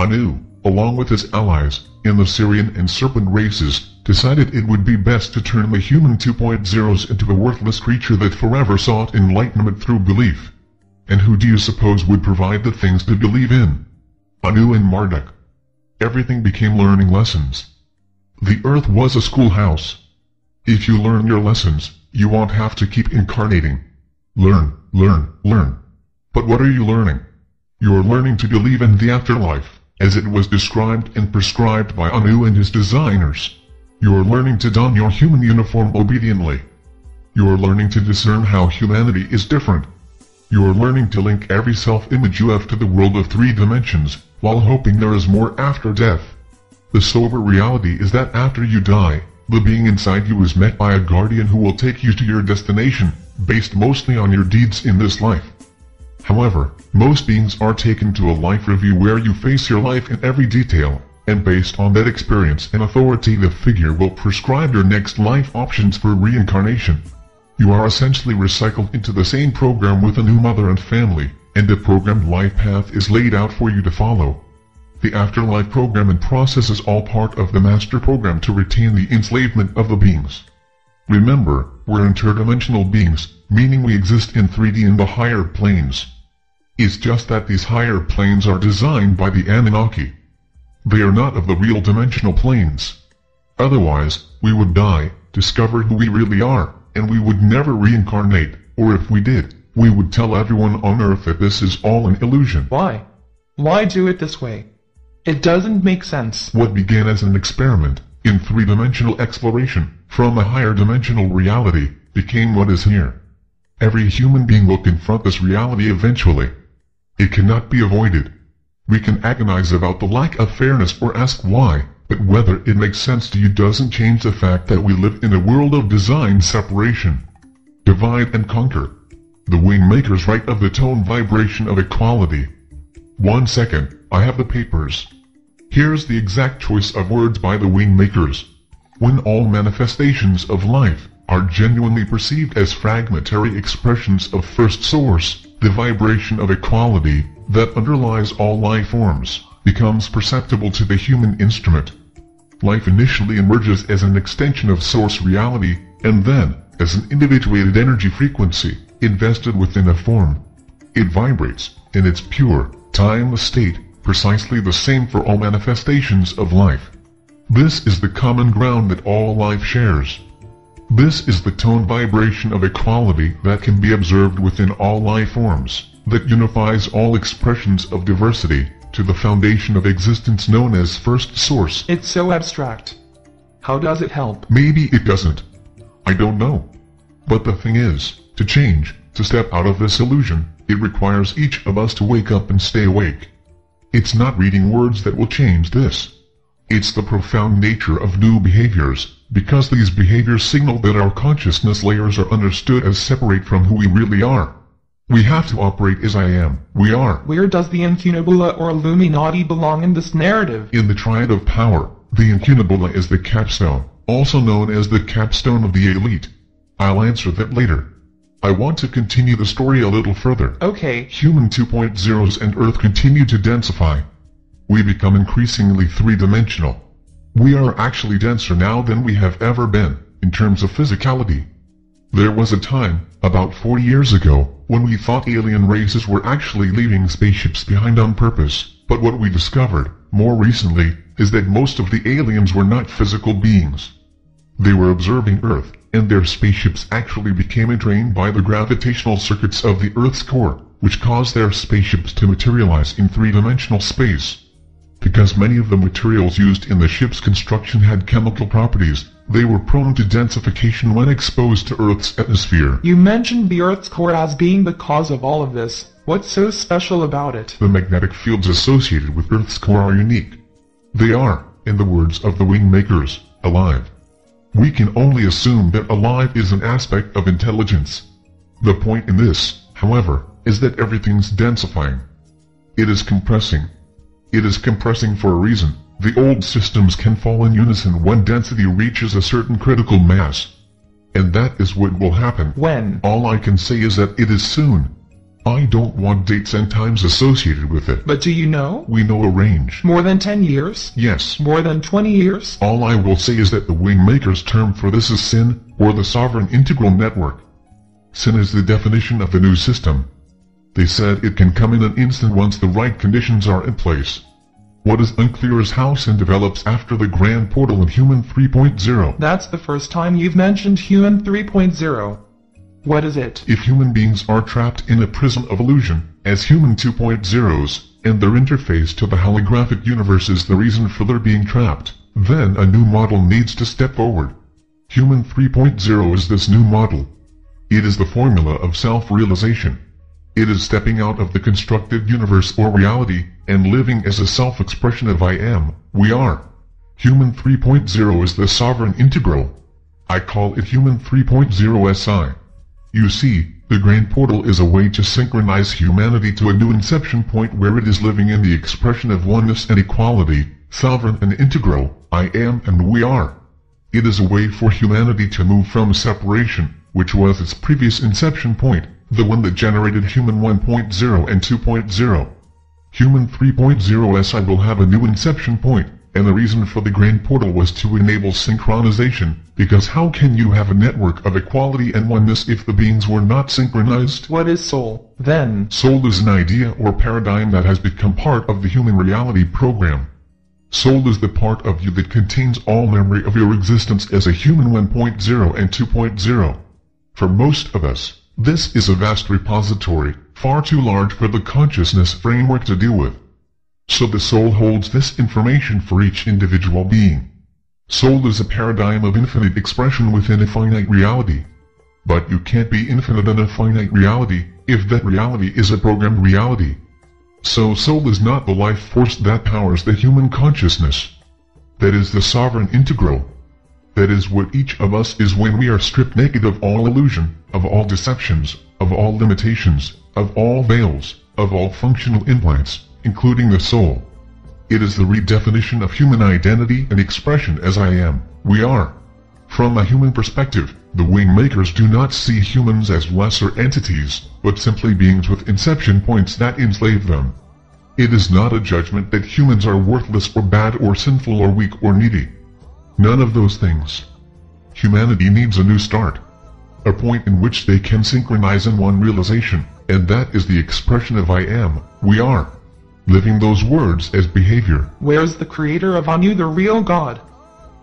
Anu, along with his allies, in the Sirian and Serpent races, decided it would be best to turn the human 2.0s into a worthless creature that forever sought enlightenment through belief. And who do you suppose would provide the things to believe in? Anu and Marduk. Everything became learning lessons. The earth was a schoolhouse. If you learn your lessons, you won't have to keep incarnating. Learn, learn, learn. But what are you learning? You're learning to believe in the afterlife as it was described and prescribed by Anu and his designers. You are learning to don your human uniform obediently. You are learning to discern how humanity is different. You are learning to link every self-image you have to the world of three dimensions, while hoping there is more after death. The sober reality is that after you die, the being inside you is met by a guardian who will take you to your destination, based mostly on your deeds in this life. However, most beings are taken to a life review where you face your life in every detail, and based on that experience an authoritative figure will prescribe your next life options for reincarnation. You are essentially recycled into the same program with a new mother and family, and a programmed life path is laid out for you to follow. The afterlife program and process is all part of the master program to retain the enslavement of the beings. Remember, we're interdimensional beings, meaning we exist in 3D in the higher planes. It's just that these higher planes are designed by the Anunnaki. They are not of the real dimensional planes. Otherwise, we would die, discover who we really are, and we would never reincarnate, or if we did, we would tell everyone on Earth that this is all an illusion. Why? Why do it this way? It doesn't make sense. What began as an experiment, in three-dimensional exploration, from a higher dimensional reality, became what is here. Every human being will confront this reality eventually. It cannot be avoided. We can agonize about the lack of fairness or ask why, but whether it makes sense to you doesn't change the fact that we live in a world of design separation. Divide and conquer. The wing makers write of the tone vibration of equality. One second, I have the papers. Here's the exact choice of words by the wing makers. When all manifestations of life are genuinely perceived as fragmentary expressions of first source, the vibration of equality that underlies all life forms becomes perceptible to the human instrument. Life initially emerges as an extension of source reality, and then, as an individuated energy frequency, invested within a form. It vibrates, in its pure, timeless state, precisely the same for all manifestations of life. This is the common ground that all life shares. This is the tone vibration of equality that can be observed within all life forms, that unifies all expressions of diversity, to the foundation of existence known as First Source. It's so abstract. How does it help? Maybe it doesn't. I don't know. But the thing is, to change, to step out of this illusion, it requires each of us to wake up and stay awake. It's not reading words that will change this. It's the profound nature of new behaviors, because these behaviors signal that our consciousness layers are understood as separate from who we really are. We have to operate as I am, we are. Where does the Incunabula or Illuminati belong in this narrative? In the triad of power, the Incunabula is the capstone, also known as the capstone of the elite. I'll answer that later. I want to continue the story a little further. Okay, Human 2.0s and Earth continue to densify. We become increasingly three-dimensional. We are actually denser now than we have ever been, in terms of physicality. There was a time, about 40 years ago, when we thought alien races were actually leaving spaceships behind on purpose, but what we discovered, more recently, is that most of the aliens were not physical beings. They were observing Earth, and their spaceships actually became entrained by the gravitational circuits of the Earth's core, which caused their spaceships to materialize in three-dimensional space. Because many of the materials used in the ship's construction had chemical properties, they were prone to densification when exposed to Earth's atmosphere. you mentioned the Earth's core as being the cause of all of this. What's so special about it? The magnetic fields associated with Earth's core are unique. They are, in the words of the wing makers, alive. We can only assume that alive is an aspect of intelligence. The point in this, however, is that everything's densifying. It is compressing. It is compressing for a reason. The old systems can fall in unison when density reaches a certain critical mass. And that is what will happen. When? All I can say is that it is soon. I don't want dates and times associated with it. But do you know? We know a range. More than 10 years? Yes. More than 20 years? All I will say is that the Wingmaker's term for this is SIN, or the Sovereign Integral Network. SIN is the definition of the new system. They said it can come in an instant once the right conditions are in place. What is unclear is how SIN develops after the Grand Portal in Human 3.0. That's the first time you've mentioned Human 3.0. What is it? If human beings are trapped in a prison of illusion, as human 2.0s, and their interface to the holographic universe is the reason for their being trapped, then a new model needs to step forward. Human 3.0 is this new model. It is the formula of self-realization. It is stepping out of the constructed universe or reality, and living as a self-expression of I am, we are. Human 3.0 is the sovereign integral. I call it Human 3.0 SI. You see, the Grand Portal is a way to synchronize humanity to a new inception point where it is living in the expression of oneness and equality, sovereign and integral, I am and we are. It is a way for humanity to move from separation, which was its previous inception point, the one that generated Human 1.0 and 2.0. Human 3.0 SI will have a new inception point, and the reason for the Grand Portal was to enable synchronization, because how can you have a network of equality and oneness if the beings were not synchronized? What is soul, then? Soul is an idea or paradigm that has become part of the human reality program. Soul is the part of you that contains all memory of your existence as a human 1.0 and 2.0. For most of us, this is a vast repository, far too large for the consciousness framework to deal with. So the soul holds this information for each individual being. Soul is a paradigm of infinite expression within a finite reality. But you can't be infinite in a finite reality, if that reality is a programmed reality. So soul is not the life force that powers the human consciousness. That is the sovereign integral. That is what each of us is when we are stripped naked of all illusion, of all deceptions, of all limitations, of all veils, of all functional implants, including the soul. It is the redefinition of human identity and expression as I am, we are. From a human perspective, the wing makers do not see humans as lesser entities, but simply beings with inception points that enslave them. It is not a judgment that humans are worthless or bad or sinful or weak or needy. None of those things. Humanity needs a new start. A point in which they can synchronize in one realization, and that is the expression of I am, we are. Living those words as behavior. Where's the creator of Anu, the real God?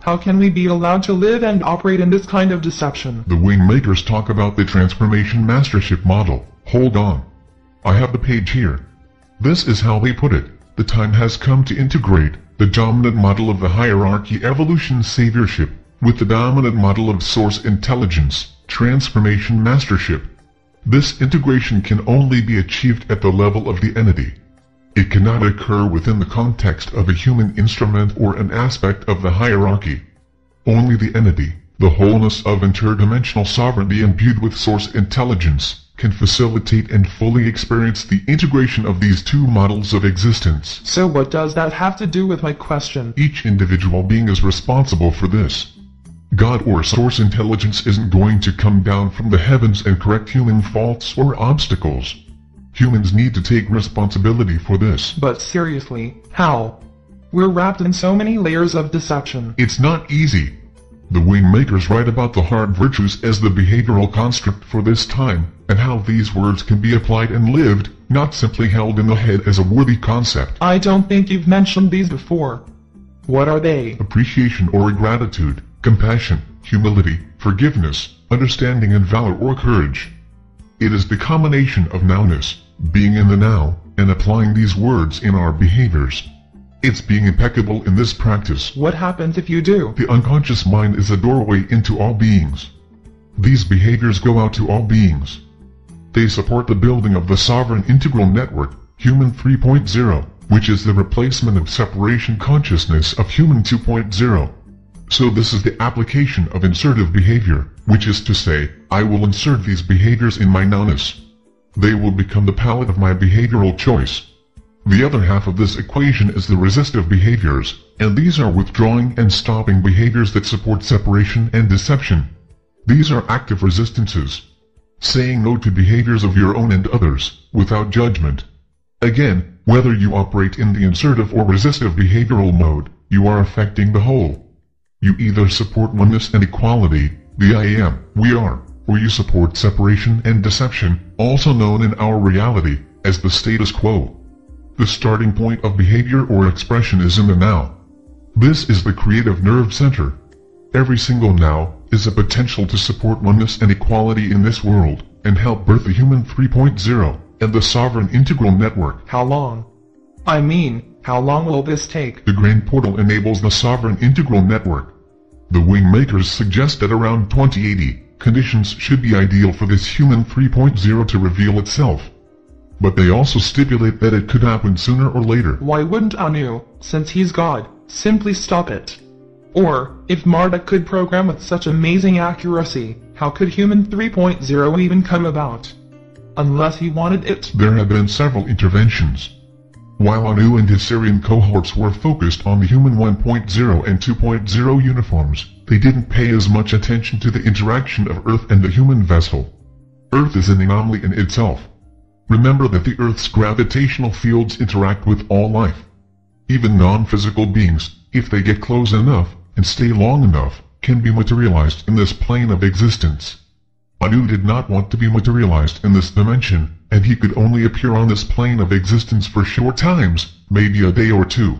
How can we be allowed to live and operate in this kind of deception? The wing makers talk about the transformation mastership model. Hold on. I have the page here. This is how they put it. The time has come to integrate the dominant model of the hierarchy evolution saviorship with the dominant model of source intelligence transformation mastership. This integration can only be achieved at the level of the entity. It cannot occur within the context of a human instrument or an aspect of the hierarchy. Only the entity, the wholeness of interdimensional sovereignty imbued with source intelligence, can facilitate and fully experience the integration of these two models of existence. So what does that have to do with my question? Each individual being is responsible for this. God or source intelligence isn't going to come down from the heavens and correct human faults or obstacles. Humans need to take responsibility for this. But seriously, how? We're wrapped in so many layers of deception. It's not easy. The wing makers write about the hard virtues as the behavioral construct for this time, and how these words can be applied and lived, not simply held in the head as a worthy concept. I don't think you've mentioned these before. What are they? Appreciation or gratitude, compassion, humility, forgiveness, understanding and valor or courage. It is the combination of nowness, being in the now, and applying these words in our behaviors. It's being impeccable in this practice. What happens if you do? The unconscious mind is a doorway into all beings. These behaviors go out to all beings. They support the building of the sovereign integral network, Human 3.0, which is the replacement of separation consciousness of Human 2.0. So this is the application of insertive behavior, which is to say, I will insert these behaviors in my nowness. They will become the palette of my behavioral choice. The other half of this equation is the resistive behaviors, and these are withdrawing and stopping behaviors that support separation and deception. These are active resistances. Saying no to behaviors of your own and others, without judgment. Again, whether you operate in the insertive or resistive behavioral mode, you are affecting the whole. You either support oneness and equality, the I am, we are, or you support separation and deception, also known in our reality as the status quo. The starting point of behavior or expression is in the now. This is the creative nerve center. Every single now is a potential to support oneness and equality in this world, and help birth the human 3.0 and the sovereign integral network. How long? I mean, how long will this take? The Grand Portal enables the sovereign integral network. The wing makers suggest that around 2080, conditions should be ideal for this human 3.0 to reveal itself. But they also stipulate that it could happen sooner or later. Why wouldn't Anu, since he's God, simply stop it? Or, if Marduk could program with such amazing accuracy, how could Human 3.0 even come about? Unless he wanted it. There have been several interventions. While Anu and his Sirian cohorts were focused on the Human 1.0 and 2.0 uniforms, they didn't pay as much attention to the interaction of Earth and the human vessel. Earth is an anomaly in itself. Remember that the Earth's gravitational fields interact with all life. Even non-physical beings, if they get close enough, and stay long enough, can be materialized in this plane of existence. Anu did not want to be materialized in this dimension, and he could only appear on this plane of existence for short times, maybe a day or two.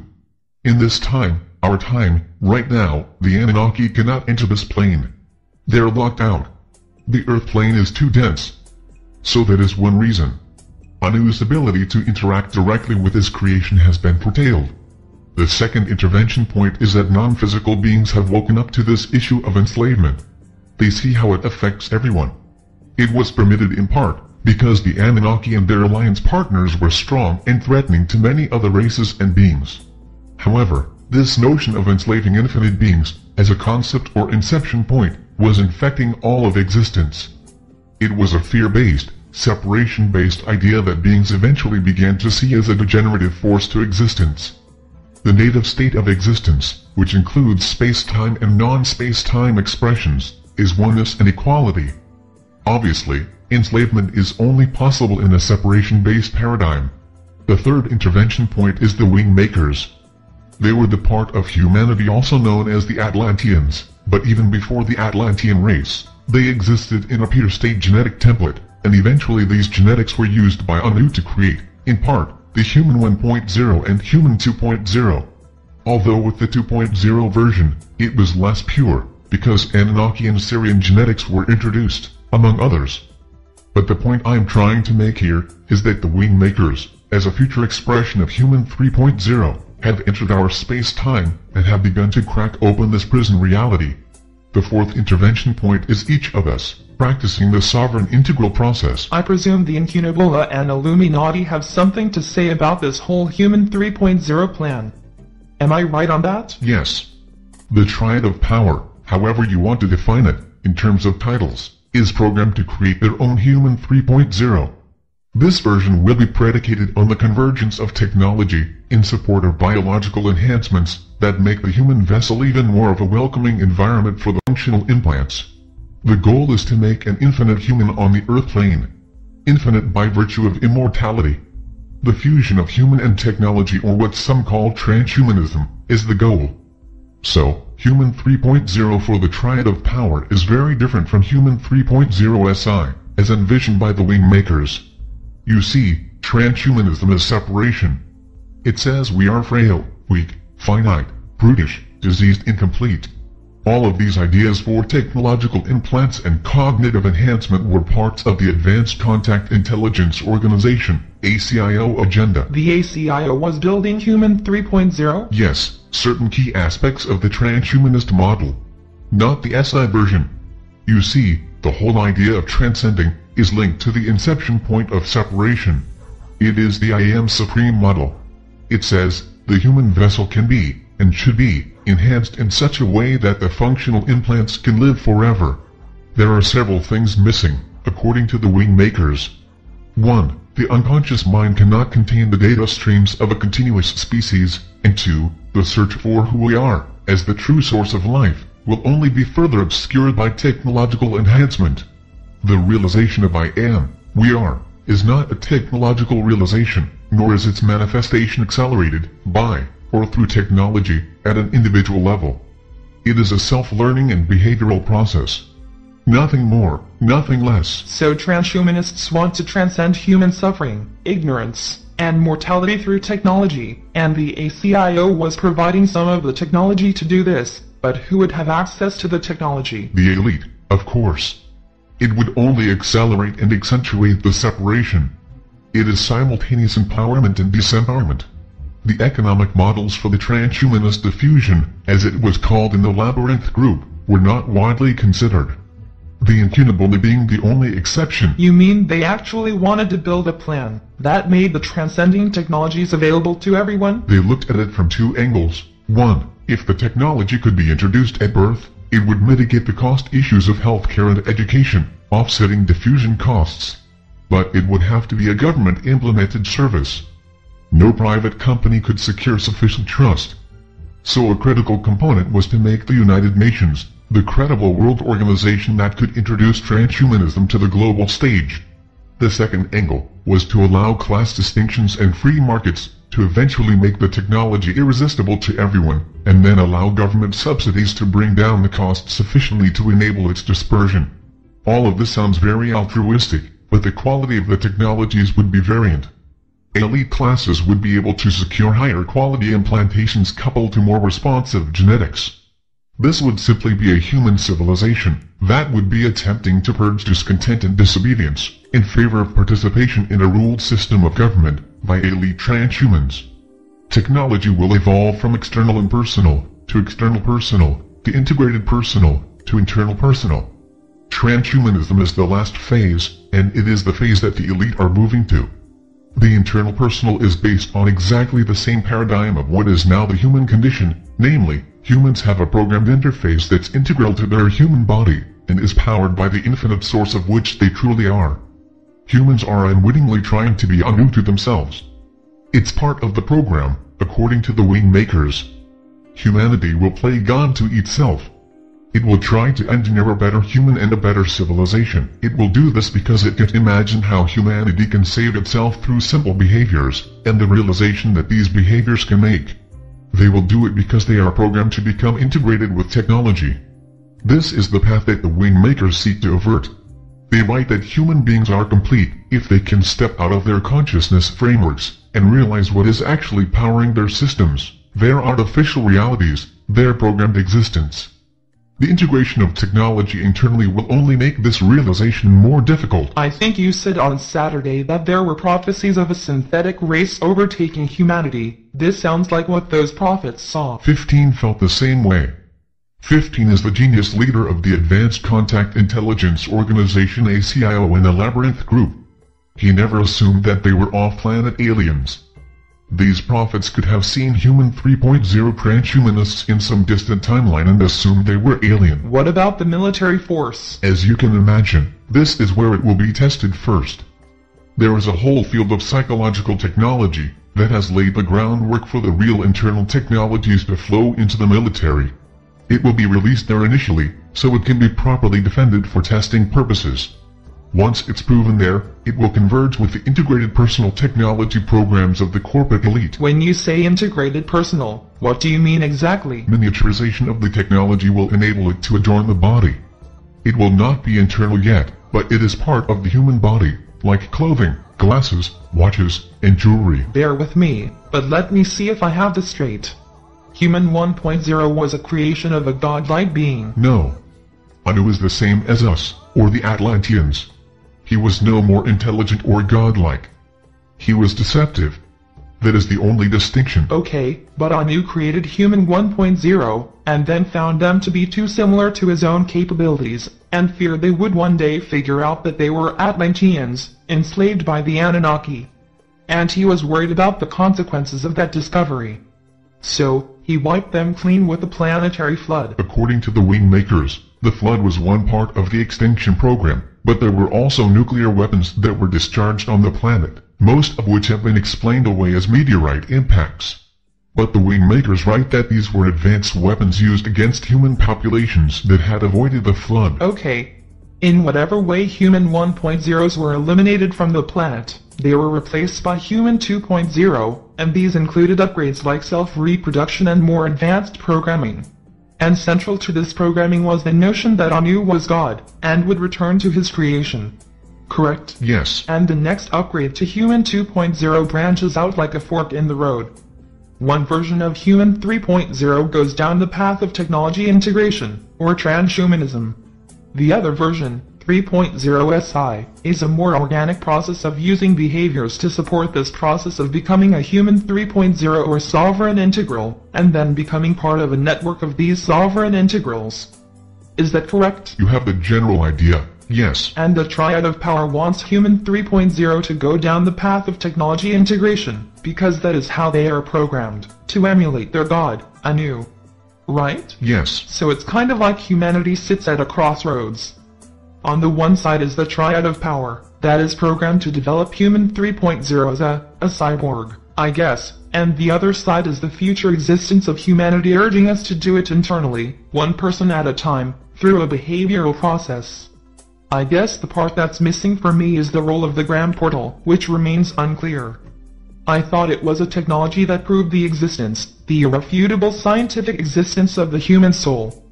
In this time, our time, right now, the Anunnaki cannot enter this plane. They're locked out. The Earth plane is too dense. So that is one reason. Anu's ability to interact directly with his creation has been curtailed. The second intervention point is that non-physical beings have woken up to this issue of enslavement. They see how it affects everyone. It was permitted in part because the Anunnaki and their alliance partners were strong and threatening to many other races and beings. However, this notion of enslaving infinite beings, as a concept or inception point, was infecting all of existence. It was a fear-based, separation-based idea that beings eventually began to see as a degenerative force to existence. The native state of existence, which includes space-time and non-space-time expressions, is oneness and equality. Obviously, enslavement is only possible in a separation-based paradigm. The third intervention point is the wing makers. They were the part of humanity also known as the Atlanteans, but even before the Atlantean race, they existed in a pure state genetic template, and eventually these genetics were used by Anu to create, in part, the Human 1.0 and Human 2.0. although with the 2.0 version, it was less pure, because Anunnaki and Sirian genetics were introduced, among others. But the point I'm trying to make here is that the wing makers, as a future expression of human 3.0, have entered our space-time and have begun to crack open this prison reality. The fourth intervention point is each of us, practicing the sovereign integral process. I presume the Incunabula and Illuminati have something to say about this whole Human 3.0 plan. Am I right on that? Yes. The triad of power, however you want to define it, in terms of titles, is programmed to create their own Human 3.0. This version will be predicated on the convergence of technology in support of biological enhancements that make the human vessel even more of a welcoming environment for the functional implants. The goal is to make an infinite human on the earth plane. Infinite by virtue of immortality. The fusion of human and technology or what some call transhumanism is the goal. So, Human 3.0 for the Triad of Power is very different from Human 3.0 SI, as envisioned by the wing makers. You see, transhumanism is separation. It says we are frail, weak, finite, brutish, diseased incomplete. All of these ideas for technological implants and cognitive enhancement were parts of the Advanced Contact Intelligence Organization, ACIO agenda. The ACIO was building Human 3.0? Yes, certain key aspects of the transhumanist model. Not the SI version. You see, the whole idea of transcending is linked to the inception point of separation. It is the I am supreme model. It says, the human vessel can be, and should be, enhanced in such a way that the functional implants can live forever. There are several things missing, according to the wing makers. 1. The unconscious mind cannot contain the data streams of a continuous species, and 2. The search for who we are, as the true source of life, will only be further obscured by technological enhancement. The realization of I am, we are, is not a technological realization, nor is its manifestation accelerated by or through technology at an individual level. It is a self-learning and behavioral process. Nothing more, nothing less. So transhumanists want to transcend human suffering, ignorance, and mortality through technology, and the ACIO was providing some of the technology to do this, but who would have access to the technology? The elite, of course. It would only accelerate and accentuate the separation. It is simultaneous empowerment and disempowerment. The economic models for the transhumanist diffusion, as it was called in the Labyrinth group, were not widely considered. The Incunabula being the only exception. You mean they actually wanted to build a plan that made the transcending technologies available to everyone? They looked at it from two angles. One, if the technology could be introduced at birth, it would mitigate the cost issues of healthcare and education, offsetting diffusion costs. But it would have to be a government-implemented service. No private company could secure sufficient trust. So a critical component was to make the United Nations, the credible world organization that could introduce transhumanism to the global stage. The second angle was to allow class distinctions and free markets to eventually make the technology irresistible to everyone, and then allow government subsidies to bring down the cost sufficiently to enable its dispersion. All of this sounds very altruistic, but the quality of the technologies would be variant. Elite classes would be able to secure higher quality implantations coupled to more responsive genetics. This would simply be a human civilization that would be attempting to purge discontent and disobedience in favor of participation in a ruled system of government by elite transhumans. Technology will evolve from external impersonal to external personal to integrated personal to internal personal. Transhumanism is the last phase, and it is the phase that the elite are moving to. The internal personal is based on exactly the same paradigm of what is now the human condition, namely, humans have a programmed interface that's integral to their human body, and is powered by the infinite source of which they truly are. Humans are unwittingly trying to be Anu to themselves. It's part of the program, according to the wing makers. Humanity will play God to itself. It will try to engineer a better human and a better civilization. It will do this because it can imagine how humanity can save itself through simple behaviors, and the realization that these behaviors can make. They will do it because they are programmed to become integrated with technology. This is the path that the wing makers seek to avert. They write that human beings are complete if they can step out of their consciousness frameworks and realize what is actually powering their systems. They're artificial realities, their programmed existence. The integration of technology internally will only make this realization more difficult. I think you said on Saturday that there were prophecies of a synthetic race overtaking humanity. This sounds like what those prophets saw. 15 felt the same way. 15 is the genius leader of the Advanced Contact Intelligence Organization ACIO in the Labyrinth Group. He never assumed that they were off-planet aliens. These prophets could have seen human 3.0 transhumanists in some distant timeline and assumed they were alien. What about the military force? As you can imagine, this is where it will be tested first. There is a whole field of psychological technology that has laid the groundwork for the real internal technologies to flow into the military. It will be released there initially, so it can be properly defended for testing purposes. Once it's proven there, it will converge with the integrated personal technology programs of the corporate elite. When you say integrated personal, what do you mean exactly? Miniaturization of the technology will enable it to adorn the body. It will not be internal yet, but it is part of the human body, like clothing, glasses, watches, and jewelry. Bear with me, but let me see if I have this straight. Human 1.0 was a creation of a godlike being. No. Anu is the same as us, or the Atlanteans. He was no more intelligent or godlike. He was deceptive. That is the only distinction. Okay, but Anu created Human 1.0, and then found them to be too similar to his own capabilities, and feared they would one day figure out that they were Atlanteans, enslaved by the Anunnaki. And he was worried about the consequences of that discovery. So, he wiped them clean with a planetary flood. According to the Wingmakers, the flood was one part of the extinction program, but there were also nuclear weapons that were discharged on the planet, most of which have been explained away as meteorite impacts. But the Wingmakers write that these were advanced weapons used against human populations that had avoided the flood. Okay. In whatever way Human 1.0s were eliminated from the planet, they were replaced by Human 2.0, and these included upgrades like self-reproduction and more advanced programming and central to this programming was the notion that Anu was God, and would return to his creation. Correct? Yes. And the next upgrade to Human 2.0 branches out like a fork in the road. One version of Human 3.0 goes down the path of technology integration, or transhumanism. The other version, 3.0 SI, is a more organic process of using behaviors to support this process of becoming a human 3.0 or sovereign integral, and then becoming part of a network of these sovereign integrals. Is that correct? You have the general idea, yes. And the Triad of Power wants Human 3.0 to go down the path of technology integration, because that is how they are programmed, to emulate their god, Anu. Right? Yes. So it's kind of like humanity sits at a crossroads. On the one side is the triad of power, that is programmed to develop human 3.0 as a, a cyborg, I guess, and the other side is the future existence of humanity urging us to do it internally, one person at a time, through a behavioral process. I guess the part that's missing for me is the role of the Grand Portal, which remains unclear. I thought it was a technology that proved the existence, the irrefutable scientific existence of the human soul.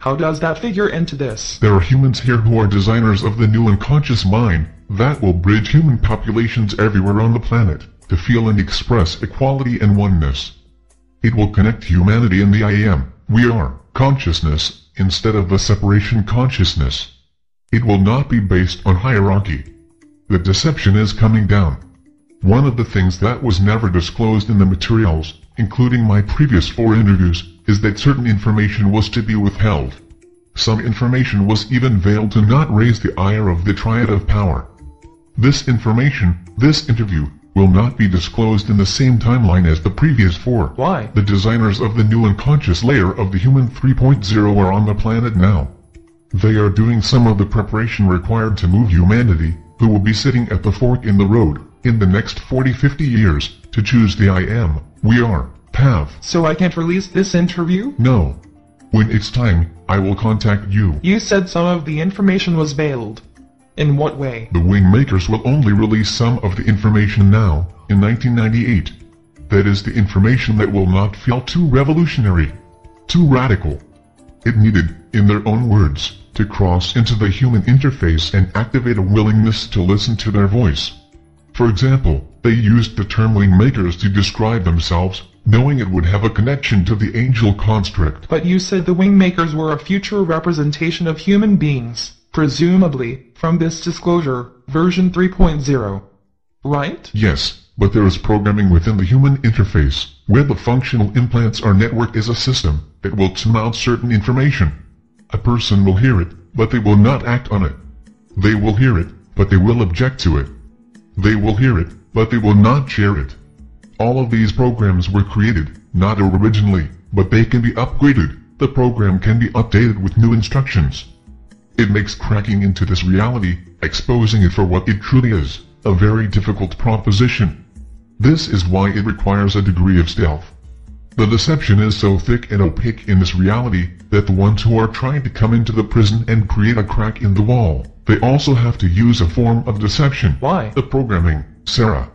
How does that figure into this? There are humans here who are designers of the new unconscious mind that will bridge human populations everywhere on the planet to feel and express equality and oneness. It will connect humanity and the I am, we are, consciousness, instead of the separation consciousness. It will not be based on hierarchy. The deception is coming down. One of the things that was never disclosed in the materials, including my previous four interviews, is that certain information was to be withheld. Some information was even veiled to not raise the ire of the Triad of Power. This information, this interview, will not be disclosed in the same timeline as the previous four. Why? The designers of the new unconscious layer of the Human 3.0 are on the planet now. They are doing some of the preparation required to move humanity, who will be sitting at the fork in the road, in the next 40-50 years, to choose the I am, we are, path. So I can't release this interview? No. When it's time, I will contact you. You said some of the information was veiled. In what way? The wing makers will only release some of the information now, in 1998. That is the information that will not feel too revolutionary, too radical. It needed, in their own words, to cross into the human interface and activate a willingness to listen to their voice. For example, they used the term wing makers to describe themselves, knowing it would have a connection to the angel construct. But you said the Wingmakers were a future representation of human beings, presumably, from this disclosure, version 3.0. Right? Yes, but there is programming within the human interface, where the functional implants are networked as a system that will tune out certain information. A person will hear it, but they will not act on it. They will hear it, but they will object to it. They will hear it, but they will not share it. All of these programs were created, not originally, but they can be upgraded. The program can be updated with new instructions. It makes cracking into this reality, exposing it for what it truly is, a very difficult proposition. This is why it requires a degree of stealth. The deception is so thick and opaque in this reality that the ones who are trying to come into the prison and create a crack in the wall, they also have to use a form of deception. Why? The programming, Sarah.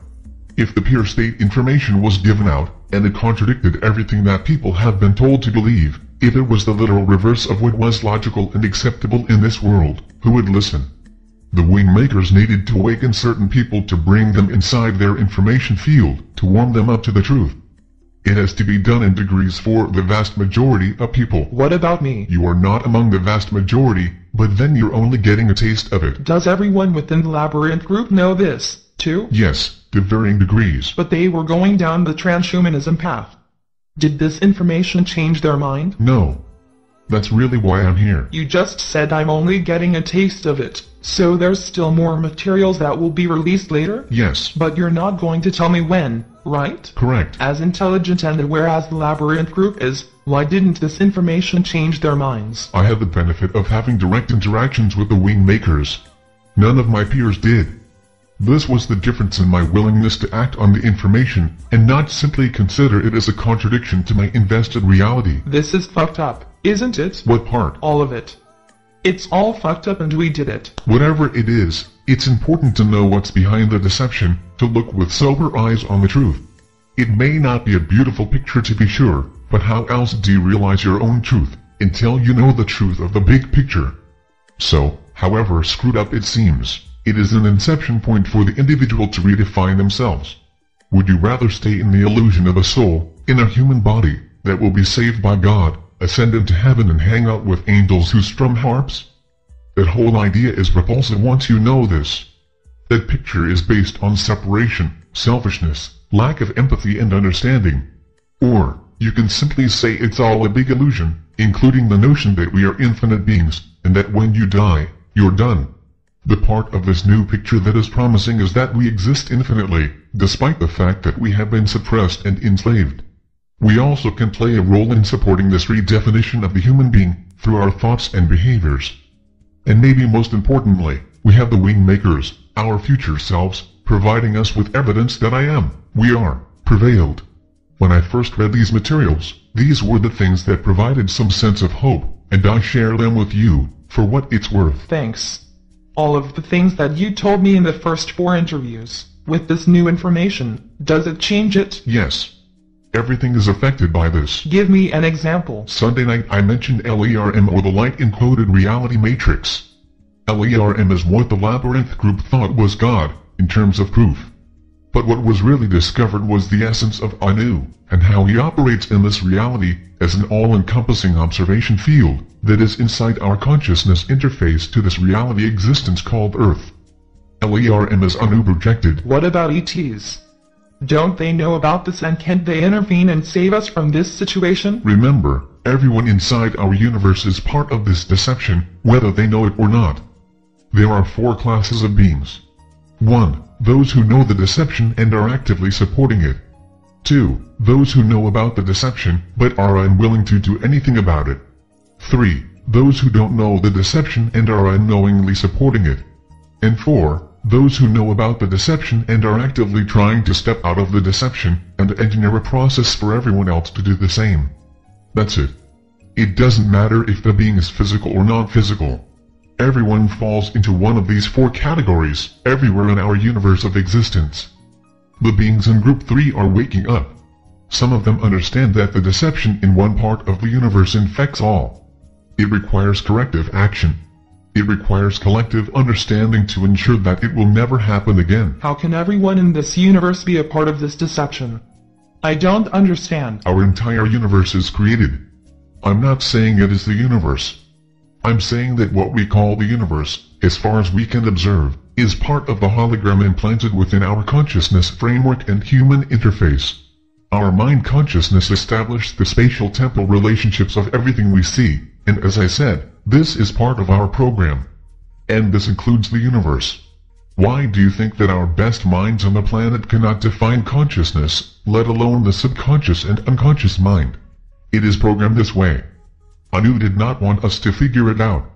If the pure state information was given out, and it contradicted everything that people have been told to believe, if it was the literal reverse of what was logical and acceptable in this world, who would listen? The wing makers needed to awaken certain people to bring them inside their information field, to warm them up to the truth. It has to be done in degrees for the vast majority of people. What about me? You are not among the vast majority, but then you're only getting a taste of it. Does everyone within the labyrinth group know this, too? Yes, to varying degrees. But they were going down the transhumanism path. Did this information change their mind? No. That's really why I'm here. You just said I'm only getting a taste of it, so there's still more materials that will be released later? Yes, But you're not going to tell me when, right? correct. As intelligent and aware as the labyrinth group is, why didn't this information change their minds? I had the benefit of having direct interactions with the wing makers. None of my peers did. This was the difference in my willingness to act on the information and not simply consider it as a contradiction to my invested reality. This is fucked up, isn't it? What part? All of it. It's all fucked up and we did it. Whatever it is, it's important to know what's behind the deception, to look with sober eyes on the truth. It may not be a beautiful picture to be sure, but how else do you realize your own truth, until you know the truth of the big picture? So, however screwed up it seems, it is an inception point for the individual to redefine themselves. Would you rather stay in the illusion of a soul, in a human body, that will be saved by God, ascend into heaven and hang out with angels who strum harps? That whole idea is repulsive once you know this. That picture is based on separation, selfishness, lack of empathy and understanding. Or, you can simply say it's all a big illusion, including the notion that we are infinite beings, and that when you die, you're done. The part of this new picture that is promising is that we exist infinitely, despite the fact that we have been suppressed and enslaved. We also can play a role in supporting this redefinition of the human being through our thoughts and behaviors. And maybe most importantly, we have the wing makers, our future selves, providing us with evidence that I am, we are, prevailed. When I first read these materials, these were the things that provided some sense of hope, and I share them with you, for what it's worth. Thanks. All of the things that you told me in the first four interviews, with this new information, does it change it? Yes. Everything is affected by this. Give me an example. Sunday night I mentioned LERM or the Light Encoded Reality Matrix. LERM is what the Labyrinth group thought was God, in terms of proof. But what was really discovered was the essence of Anu, and how he operates in this reality as an all-encompassing observation field that is inside our consciousness interface to this reality existence called Earth. LERM is Anu projected. What about ETs? Don't they know about this and can't they intervene and save us from this situation? Remember, everyone inside our universe is part of this deception, whether they know it or not. There are four classes of beings. 1. Those who know the deception and are actively supporting it. 2. Those who know about the deception but are unwilling to do anything about it. 3. Those who don't know the deception and are unknowingly supporting it. And 4. Those who know about the deception and are actively trying to step out of the deception and engineer a process for everyone else to do the same. That's it. It doesn't matter if the being is physical or non-physical. Everyone falls into one of these four categories everywhere in our universe of existence. The beings in Group 3 are waking up. Some of them understand that the deception in one part of the universe infects all. It requires corrective action. It requires collective understanding to ensure that it will never happen again. How can everyone in this universe be a part of this deception? I don't understand. Our entire universe is created. I'm not saying it is the universe. I'm saying that what we call the universe, as far as we can observe, is part of the hologram implanted within our consciousness framework and human interface. Our mind consciousness established the spatial temporal relationships of everything we see, and as I said, this is part of our program. And this includes the universe. Why do you think that our best minds on the planet cannot define consciousness, let alone the subconscious and unconscious mind? It is programmed this way. Anu did not want us to figure it out.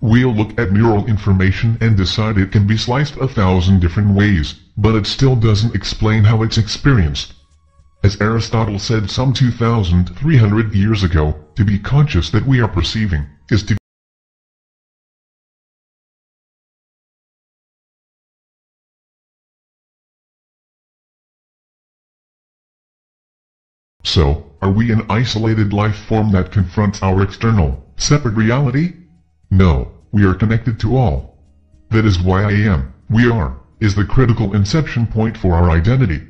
We'll look at neural information and decide it can be sliced a thousand different ways, but it still doesn't explain how it's experienced. As Aristotle said some 2,300 years ago, to be conscious that we are perceiving, is to So, are we an isolated life form that confronts our external, separate reality? No, we are connected to all. That is why I am, we are, is the critical inception point for our identity.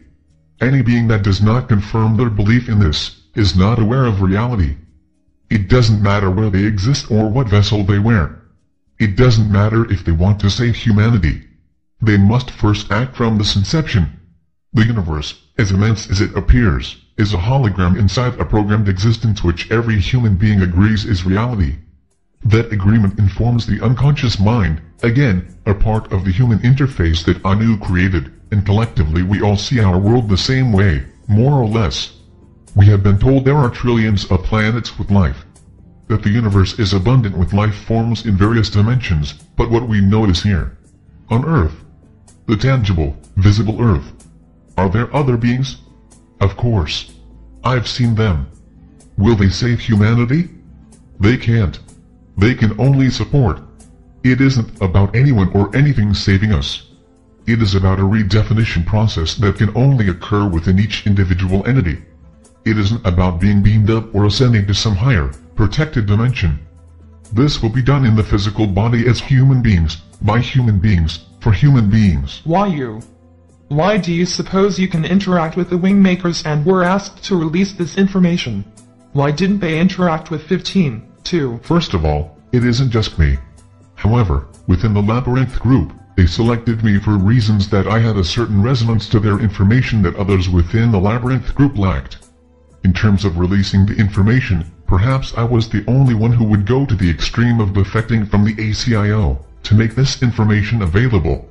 Any being that does not confirm their belief in this, is not aware of reality. It doesn't matter where they exist or what vessel they wear. It doesn't matter if they want to save humanity. They must first act from this inception. The universe, as immense as it appears, is a hologram inside a programmed existence which every human being agrees is reality. That agreement informs the unconscious mind, again, a part of the human interface that Anu created, and collectively we all see our world the same way, more or less. We have been told there are trillions of planets with life. That the universe is abundant with life forms in various dimensions, but what we notice here, on Earth, the tangible, visible Earth, are there other beings? Of course. I've seen them. Will they save humanity? They can't. They can only support. It isn't about anyone or anything saving us. It is about a redefinition process that can only occur within each individual entity. It isn't about being beamed up or ascending to some higher, protected dimension. This will be done in the physical body as human beings, by human beings, for human beings. Why you? Why do you suppose you can interact with the Wingmakers and were asked to release this information? Why didn't they interact with 15, too? First of all, it isn't just me. However, within the Labyrinth group, they selected me for reasons that I had a certain resonance to their information that others within the Labyrinth group lacked. In terms of releasing the information, perhaps I was the only one who would go to the extreme of defecting from the ACIO to make this information available.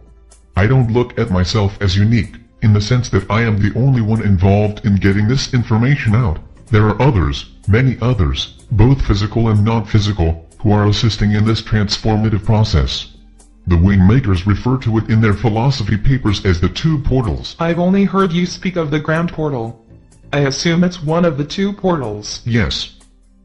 I don't look at myself as unique, in the sense that I am the only one involved in getting this information out. There are others, many others, both physical and non-physical, who are assisting in this transformative process. The wing makers refer to it in their philosophy papers as the two portals. I've only heard you speak of the Grand Portal. I assume it's one of the two portals. Yes.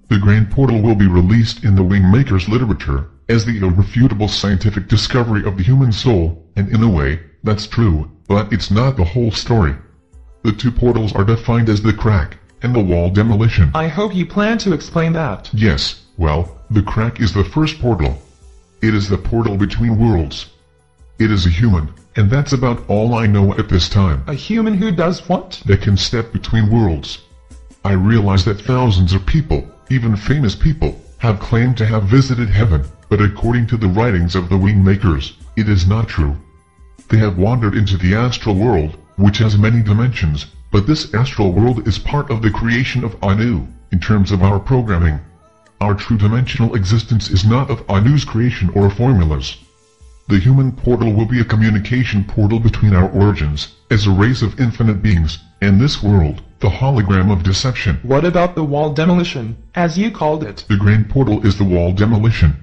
The Grand Portal will be released in the wing makers literature, as the irrefutable scientific discovery of the human soul, and in a way, that's true, but it's not the whole story. The two portals are defined as the crack, and the wall demolition. I hope you plan to explain that. Yes, well, the crack is the first portal. It is the portal between worlds. It is a human, and that's about all I know at this time. A human who does what? That can step between worlds. I realize that thousands of people, even famous people, have claimed to have visited heaven, but according to the writings of the wing makers, it is not true. They have wandered into the astral world, which has many dimensions, but this astral world is part of the creation of Anu, in terms of our programming. Our true dimensional existence is not of Anu's creation or formulas. The human portal will be a communication portal between our origins, as a race of infinite beings, and this world, the hologram of deception. What about the wall demolition, as you called it? The grand portal is the wall demolition.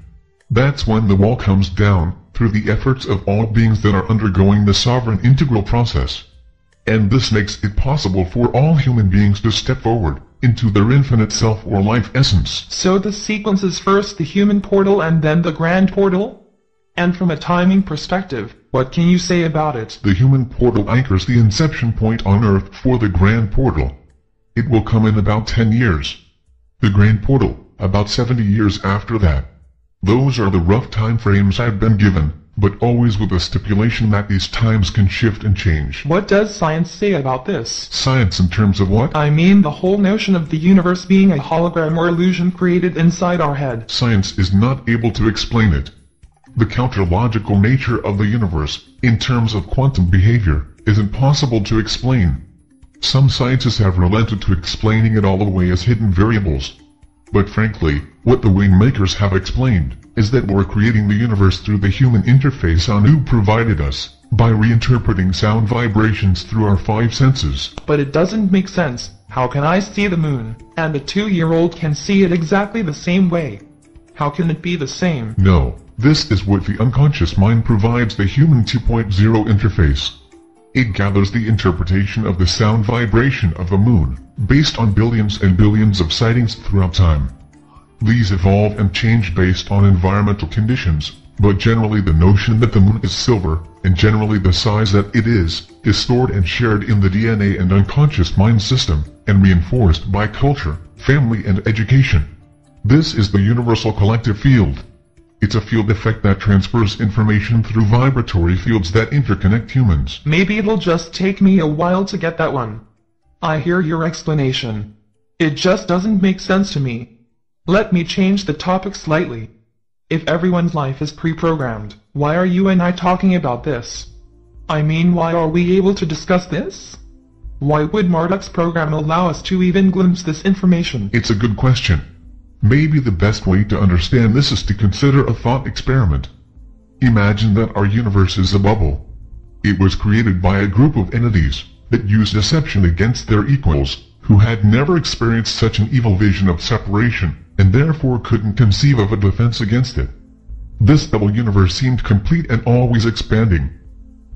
That's when the wall comes down, through the efforts of all beings that are undergoing the sovereign integral process. And this makes it possible for all human beings to step forward, into their infinite self or life essence. So the sequence is first the human portal and then the grand portal? And from a timing perspective, what can you say about it? The human portal anchors the inception point on Earth for the grand portal. It will come in about 10 years. The grand portal, about 70 years after that. Those are the rough time frames I've been given, but always with the stipulation that these times can shift and change. What does science say about this? Science in terms of what? I mean the whole notion of the universe being a hologram or illusion created inside our head. Science is not able to explain it. The counter-logical nature of the universe, in terms of quantum behavior, is impossible to explain. Some scientists have relented to explaining it all away as hidden variables. But frankly, what the wing makers have explained is that we're creating the universe through the human interface Anu provided us, by reinterpreting sound vibrations through our five senses. But it doesn't make sense. How can I see the moon, and a two-year-old can see it exactly the same way? How can it be the same? No, this is what the unconscious mind provides the human 2.0 interface. It gathers the interpretation of the sound vibration of the moon, based on billions and billions of sightings throughout time. These evolve and change based on environmental conditions, but generally the notion that the moon is silver, and generally the size that it is, is stored and shared in the DNA and unconscious mind system, and reinforced by culture, family and education. This is the universal collective field. It's a field effect that transfers information through vibratory fields that interconnect humans. Maybe it'll just take me a while to get that one. I hear your explanation. It just doesn't make sense to me. Let me change the topic slightly. If everyone's life is pre-programmed, why are you and I talking about this? I mean why are we able to discuss this? Why would Marduk's program allow us to even glimpse this information? It's a good question. Maybe the best way to understand this is to consider a thought experiment. Imagine that our universe is a bubble. It was created by a group of entities that used deception against their equals, who had never experienced such an evil vision of separation, and therefore couldn't conceive of a defense against it. This bubble universe seemed complete and always expanding.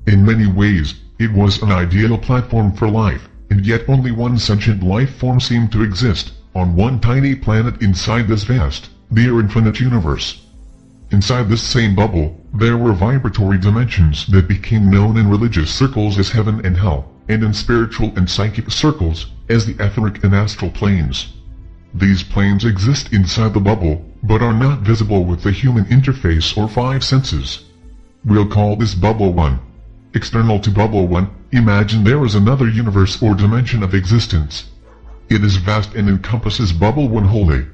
In many ways, it was an ideal platform for life, and yet only one sentient life form seemed to exist on one tiny planet inside this vast, near infinite universe. Inside this same bubble, there were vibratory dimensions that became known in religious circles as heaven and hell, and in spiritual and psychic circles as the etheric and astral planes. These planes exist inside the bubble, but are not visible with the human interface or five senses. We'll call this Bubble 1. External to Bubble 1, imagine there is another universe or dimension of existence, it is vast and encompasses bubble one wholly.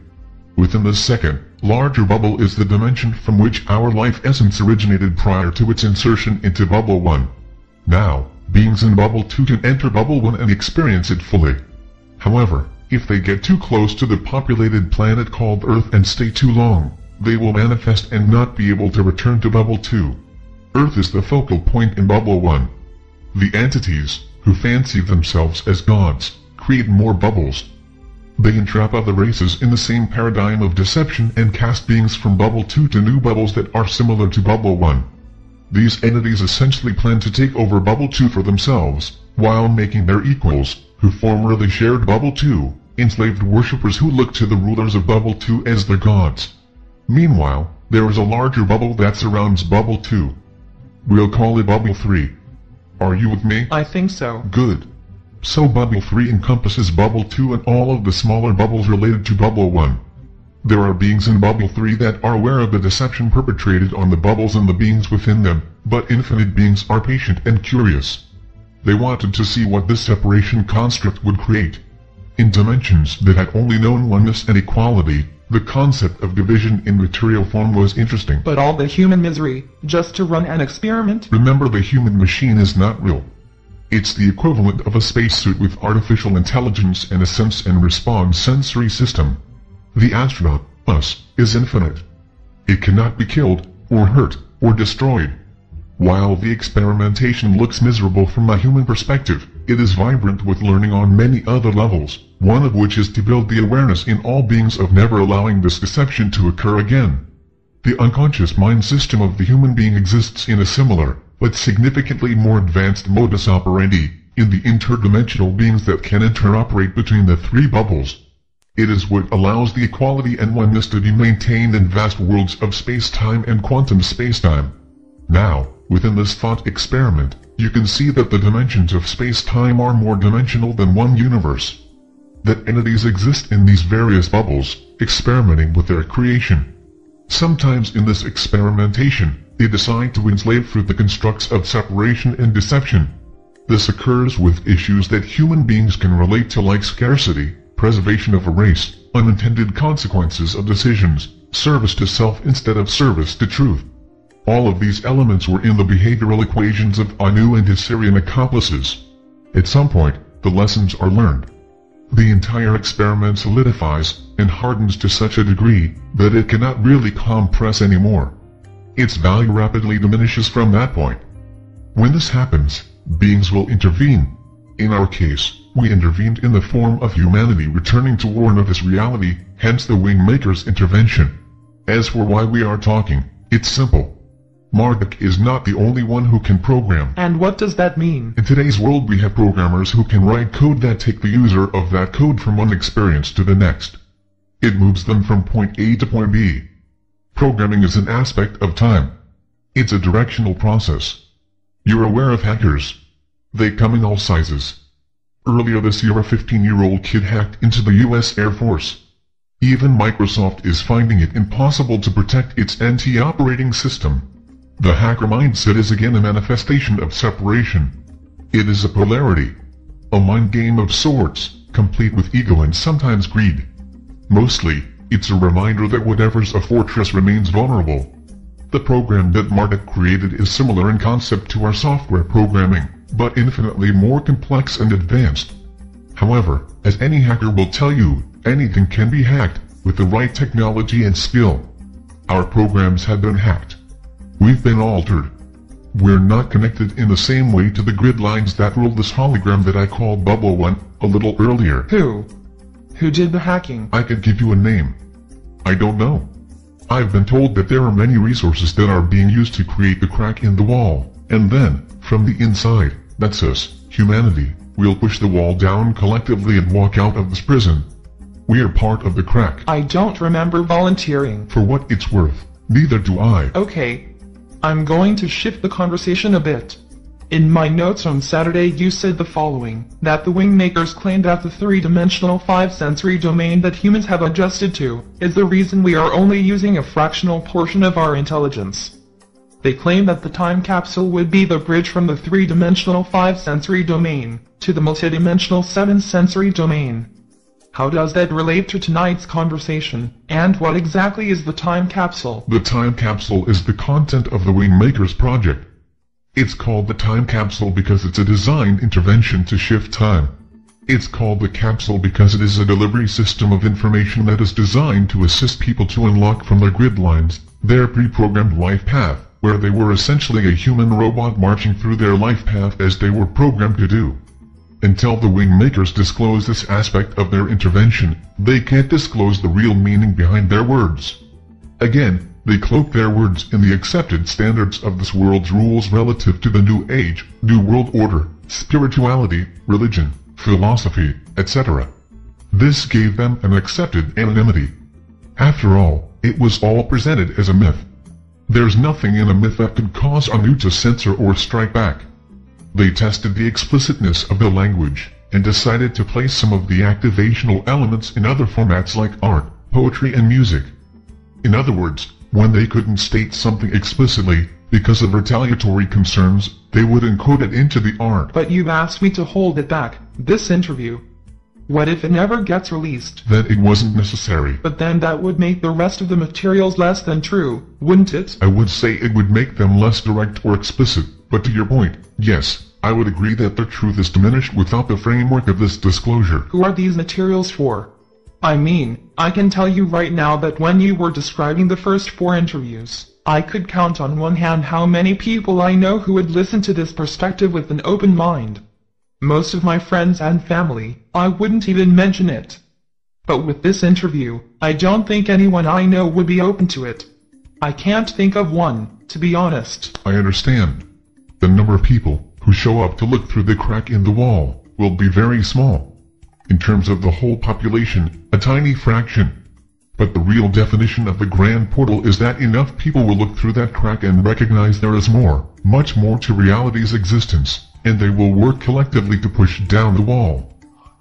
Within the second, larger bubble is the dimension from which our life essence originated prior to its insertion into bubble 1. Now, beings in bubble 2 can enter bubble 1 and experience it fully. However, if they get too close to the populated planet called Earth and stay too long, they will manifest and not be able to return to bubble 2. Earth is the focal point in bubble 1. The entities, who fancy themselves as gods, create more bubbles. They entrap other races in the same paradigm of deception and cast beings from Bubble 2 to new bubbles that are similar to Bubble 1. These entities essentially plan to take over Bubble 2 for themselves, while making their equals, who formerly shared Bubble 2, enslaved worshippers who look to the rulers of Bubble 2 as their gods. Meanwhile, there is a larger bubble that surrounds Bubble 2. We'll call it Bubble 3. Are you with me? I think so. Good. So Bubble 3 encompasses Bubble 2 and all of the smaller bubbles related to Bubble 1. There are beings in Bubble 3 that are aware of the deception perpetrated on the bubbles and the beings within them, but infinite beings are patient and curious. They wanted to see what this separation construct would create. In dimensions that had only known oneness and equality, the concept of division in material form was interesting. But all the human misery, just to run an experiment? Remember the human machine is not real. It's the equivalent of a spacesuit with artificial intelligence and a sense and respond sensory system. The astronaut, us, is infinite. It cannot be killed, or hurt, or destroyed. While the experimentation looks miserable from a human perspective, it is vibrant with learning on many other levels, one of which is to build the awareness in all beings of never allowing this deception to occur again. The unconscious mind system of the human being exists in a similar, but significantly more advanced modus operandi, in the interdimensional beings that can interoperate between the three bubbles. It is what allows the equality and oneness to be maintained in vast worlds of space-time and quantum space-time. Now, within this thought experiment, you can see that the dimensions of space-time are more dimensional than one universe. That entities exist in these various bubbles, experimenting with their creation. Sometimes in this experimentation, they decide to enslave through the constructs of separation and deception. This occurs with issues that human beings can relate to like scarcity, preservation of a race, unintended consequences of decisions, service to self instead of service to truth. All of these elements were in the behavioral equations of Anu and his Sirian accomplices. At some point, the lessons are learned. The entire experiment solidifies and hardens to such a degree that it cannot really compress anymore. Its value rapidly diminishes from that point. When this happens, beings will intervene. In our case, we intervened in the form of humanity returning to warn of this reality, hence the Wingmaker's intervention. As for why we are talking, it's simple. Marduk is not the only one who can program. And what does that mean? In today's world we have programmers who can write code that take the user of that code from one experience to the next. It moves them from point A to point B. Programming is an aspect of time. It's a directional process. You're aware of hackers. They come in all sizes. Earlier this year a 15-year-old kid hacked into the US Air Force. Even Microsoft is finding it impossible to protect its NT operating system. The hacker mindset is again a manifestation of separation. It is a polarity. A mind game of sorts, complete with ego and sometimes greed. Mostly, it's a reminder that whatever's a fortress remains vulnerable. The program that Marduk created is similar in concept to our software programming, but infinitely more complex and advanced. However, as any hacker will tell you, anything can be hacked, with the right technology and skill. Our programs have been hacked. We've been altered. We're not connected in the same way to the grid lines that rule this hologram that I called Bubble One a little earlier. Who? Who did the hacking? I could give you a name. I don't know. I've been told that there are many resources that are being used to create the crack in the wall, and then, from the inside, that's us, humanity, we'll push the wall down collectively and walk out of this prison. We are part of the crack. I don't remember volunteering. For what it's worth, neither do I. Okay, I'm going to shift the conversation a bit. In my notes on Saturday you said the following, that the Wingmakers claim that the three-dimensional five-sensory domain that humans have adjusted to, is the reason we are only using a fractional portion of our intelligence. They claim that the time capsule would be the bridge from the three-dimensional five-sensory domain, to the multidimensional seven-sensory domain. How does that relate to tonight's conversation, and what exactly is the time capsule? The time capsule is the content of the Wingmakers project. It's called the time capsule because it's a designed intervention to shift time. It's called the capsule because it is a delivery system of information that is designed to assist people to unlock from their grid lines, their pre-programmed life path, where they were essentially a human robot marching through their life path as they were programmed to do. Until the Wingmakers disclose this aspect of their intervention, they can't disclose the real meaning behind their words. Again, they cloak their words in the accepted standards of this world's rules relative to the New Age, New World Order, spirituality, religion, philosophy, etc. This gave them an accepted anonymity. After all, it was all presented as a myth. There's nothing in a myth that could cause Anu to censor or strike back. They tested the explicitness of the language, and decided to place some of the activational elements in other formats like art, poetry and music. In other words, when they couldn't state something explicitly, because of retaliatory concerns, they would encode it into the art. But you've asked me to hold it back, this interview. What if it never gets released? Then it wasn't necessary. But then that would make the rest of the materials less than true, wouldn't it? I would say it would make them less direct or explicit, but to your point, yes, I would agree that the truth is diminished without the framework of this disclosure. Who are these materials for? I mean, I can tell you right now that when you were describing the first four interviews, I could count on one hand how many people I know who would listen to this perspective with an open mind. Most of my friends and family, I wouldn't even mention it. But with this interview, I don't think anyone I know would be open to it. I can't think of one, to be honest. I understand. The number of people who show up to look through the crack in the wall will be very small. In terms of the whole population, a tiny fraction. But the real definition of the grand portal is that enough people will look through that crack and recognize there is more, much more to reality's existence, and they will work collectively to push down the wall.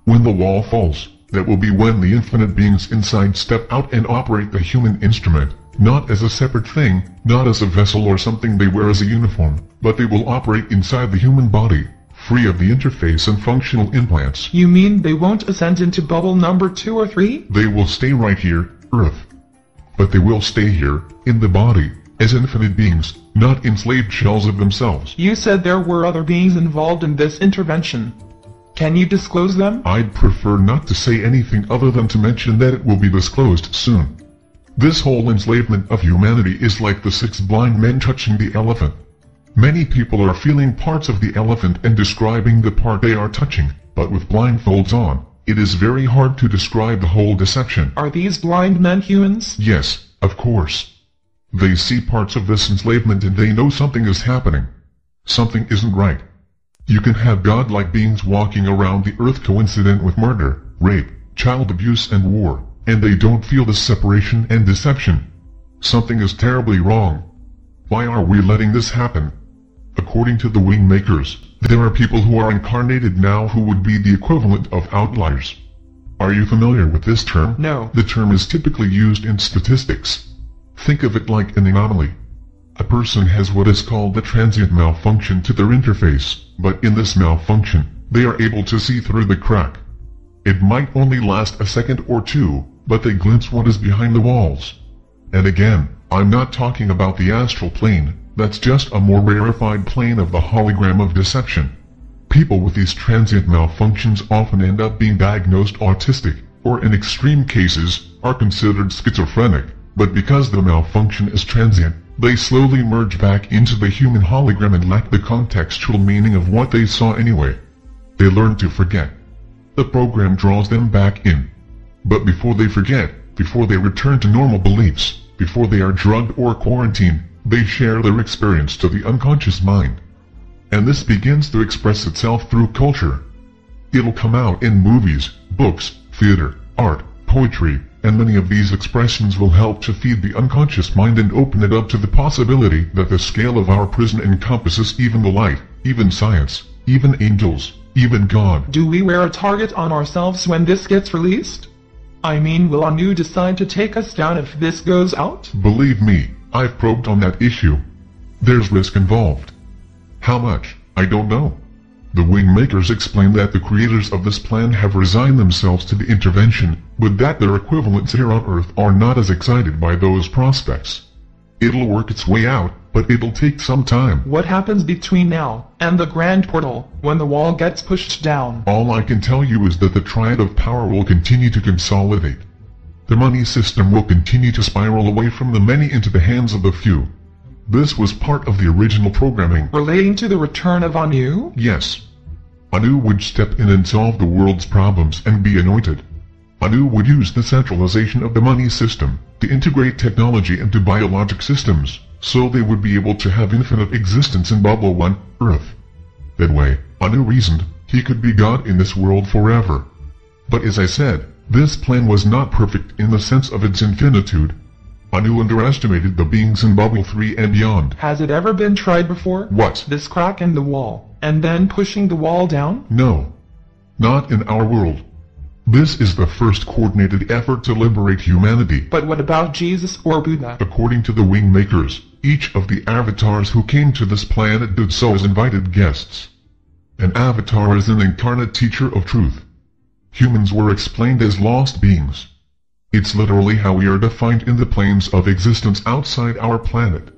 When the wall falls, that will be when the infinite beings inside step out and operate the human instrument, Not as a separate thing, not as a vessel or something they wear as a uniform, but they will operate inside the human body, free of the interface and functional implants. You mean they won't ascend into bubble number two or three? They will stay right here, Earth. But they will stay here, in the body, as infinite beings, not enslaved shells of themselves. You said there were other beings involved in this intervention. Can you disclose them? I'd prefer not to say anything other than to mention that it will be disclosed soon. This whole enslavement of humanity is like the six blind men touching the elephant. Many people are feeling parts of the elephant and describing the part they are touching, but with blindfolds on, it is very hard to describe the whole deception. Are these blind men humans? Yes, of course. They see parts of this enslavement and they know something is happening. Something isn't right. You can have godlike beings walking around the earth coincident with murder, rape, child abuse and war, and they don't feel the separation and deception. Something is terribly wrong. Why are we letting this happen? According to the wing makers, there are people who are incarnated now who would be the equivalent of outliers. Are you familiar with this term? No. The term is typically used in statistics. Think of it like an anomaly. A person has what is called a transient malfunction to their interface, but in this malfunction, they are able to see through the crack. It might only last a second or two, but they glimpse what is behind the walls. And again, I'm not talking about the astral plane, that's just a more rarefied plane of the hologram of deception. People with these transient malfunctions often end up being diagnosed autistic, or in extreme cases, are considered schizophrenic, but because the malfunction is transient, they slowly merge back into the human hologram and lack the contextual meaning of what they saw anyway. They learn to forget. The program draws them back in. But before they forget, before they return to normal beliefs, before they are drugged or quarantined, they share their experience to the unconscious mind. And this begins to express itself through culture. It'll come out in movies, books, theater, art, poetry, and many of these expressions will help to feed the unconscious mind and open it up to the possibility that the scale of our prison encompasses even the light, even science, even angels, even God. Do we wear a target on ourselves when this gets released? I mean, will Anu decide to take us down if this goes out? Believe me, I've probed on that issue. There's risk involved. How much? I don't know. The wing makers explain that the creators of this plan have resigned themselves to the intervention, but that their equivalents here on Earth are not as excited by those prospects. It'll work its way out, but it'll take some time. What happens between now and the grand portal when the wall gets pushed down? All I can tell you is that the triad of power will continue to consolidate. The money system will continue to spiral away from the many into the hands of the few. This was part of the original programming. Relating to the return of Anu? Yes. Anu would step in and solve the world's problems and be anointed. Anu would use the centralization of the money system to integrate technology into biologic systems, so they would be able to have infinite existence in Bubble 1, Earth. That way, Anu reasoned, he could be God in this world forever. But as I said, this plan was not perfect in the sense of its infinitude. Anu underestimated the beings in Bubble 3 and beyond. Has it ever been tried before? What? This crack in the wall, and then pushing the wall down? No. Not in our world. This is the first coordinated effort to liberate humanity. But what about Jesus or Buddha? According to the wing makers, each of the avatars who came to this planet did so as invited guests. An avatar is an incarnate teacher of truth. Humans were explained as lost beings. It's literally how we are defined in the planes of existence outside our planet.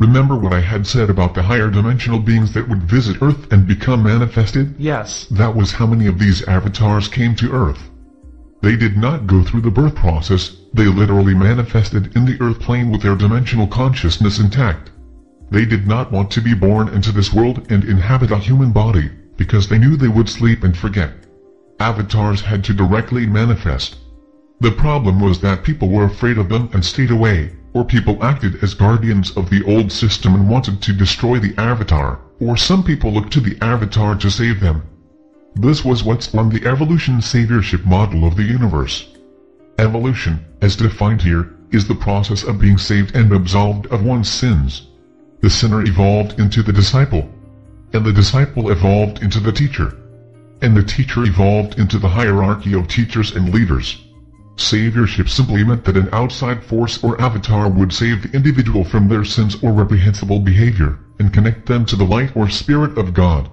Remember what I had said about the higher dimensional beings that would visit Earth and become manifested? Yes. That was how many of these avatars came to Earth. They did not go through the birth process, they literally manifested in the Earth plane with their dimensional consciousness intact. They did not want to be born into this world and inhabit a human body, because they knew they would sleep and forget avatars had to directly manifest. The problem was that people were afraid of them and stayed away, or people acted as guardians of the old system and wanted to destroy the avatar, or some people looked to the avatar to save them. This was what's on the evolution saviorship model of the universe. Evolution, as defined here, is the process of being saved and absolved of one's sins. The sinner evolved into the disciple, and the disciple evolved into the teacher and the teacher evolved into the hierarchy of teachers and leaders. Saviorship simply meant that an outside force or avatar would save the individual from their sins or reprehensible behavior, and connect them to the light or spirit of God.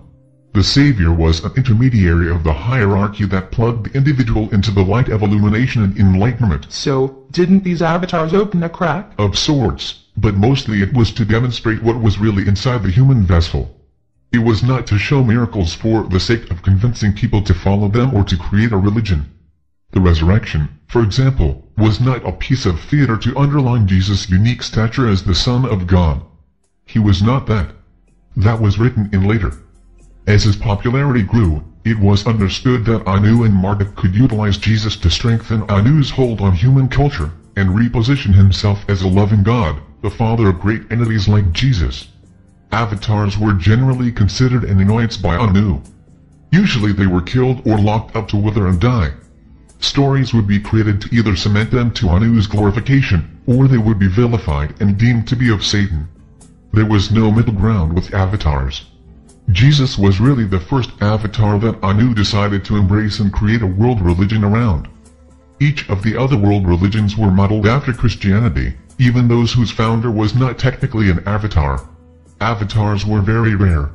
The Savior was an intermediary of the hierarchy that plugged the individual into the light of illumination and enlightenment. So, didn't these avatars open a crack? Of sorts, but mostly it was to demonstrate what was really inside the human vessel. It was not to show miracles for the sake of convincing people to follow them or to create a religion. The resurrection, for example, was not a piece of theater to underline Jesus' unique stature as the Son of God. He was not that. That was written in later. As his popularity grew, it was understood that Anu and Marduk could utilize Jesus to strengthen Anu's hold on human culture, and reposition himself as a loving God, the father of great entities like Jesus. Avatars were generally considered an annoyance by Anu. Usually they were killed or locked up to wither and die. Stories would be created to either cement them to Anu's glorification, or they would be vilified and deemed to be of Satan. There was no middle ground with avatars. Jesus was really the first avatar that Anu decided to embrace and create a world religion around. Each of the other world religions were modeled after Christianity, even those whose founder was not technically an avatar. Avatars were very rare.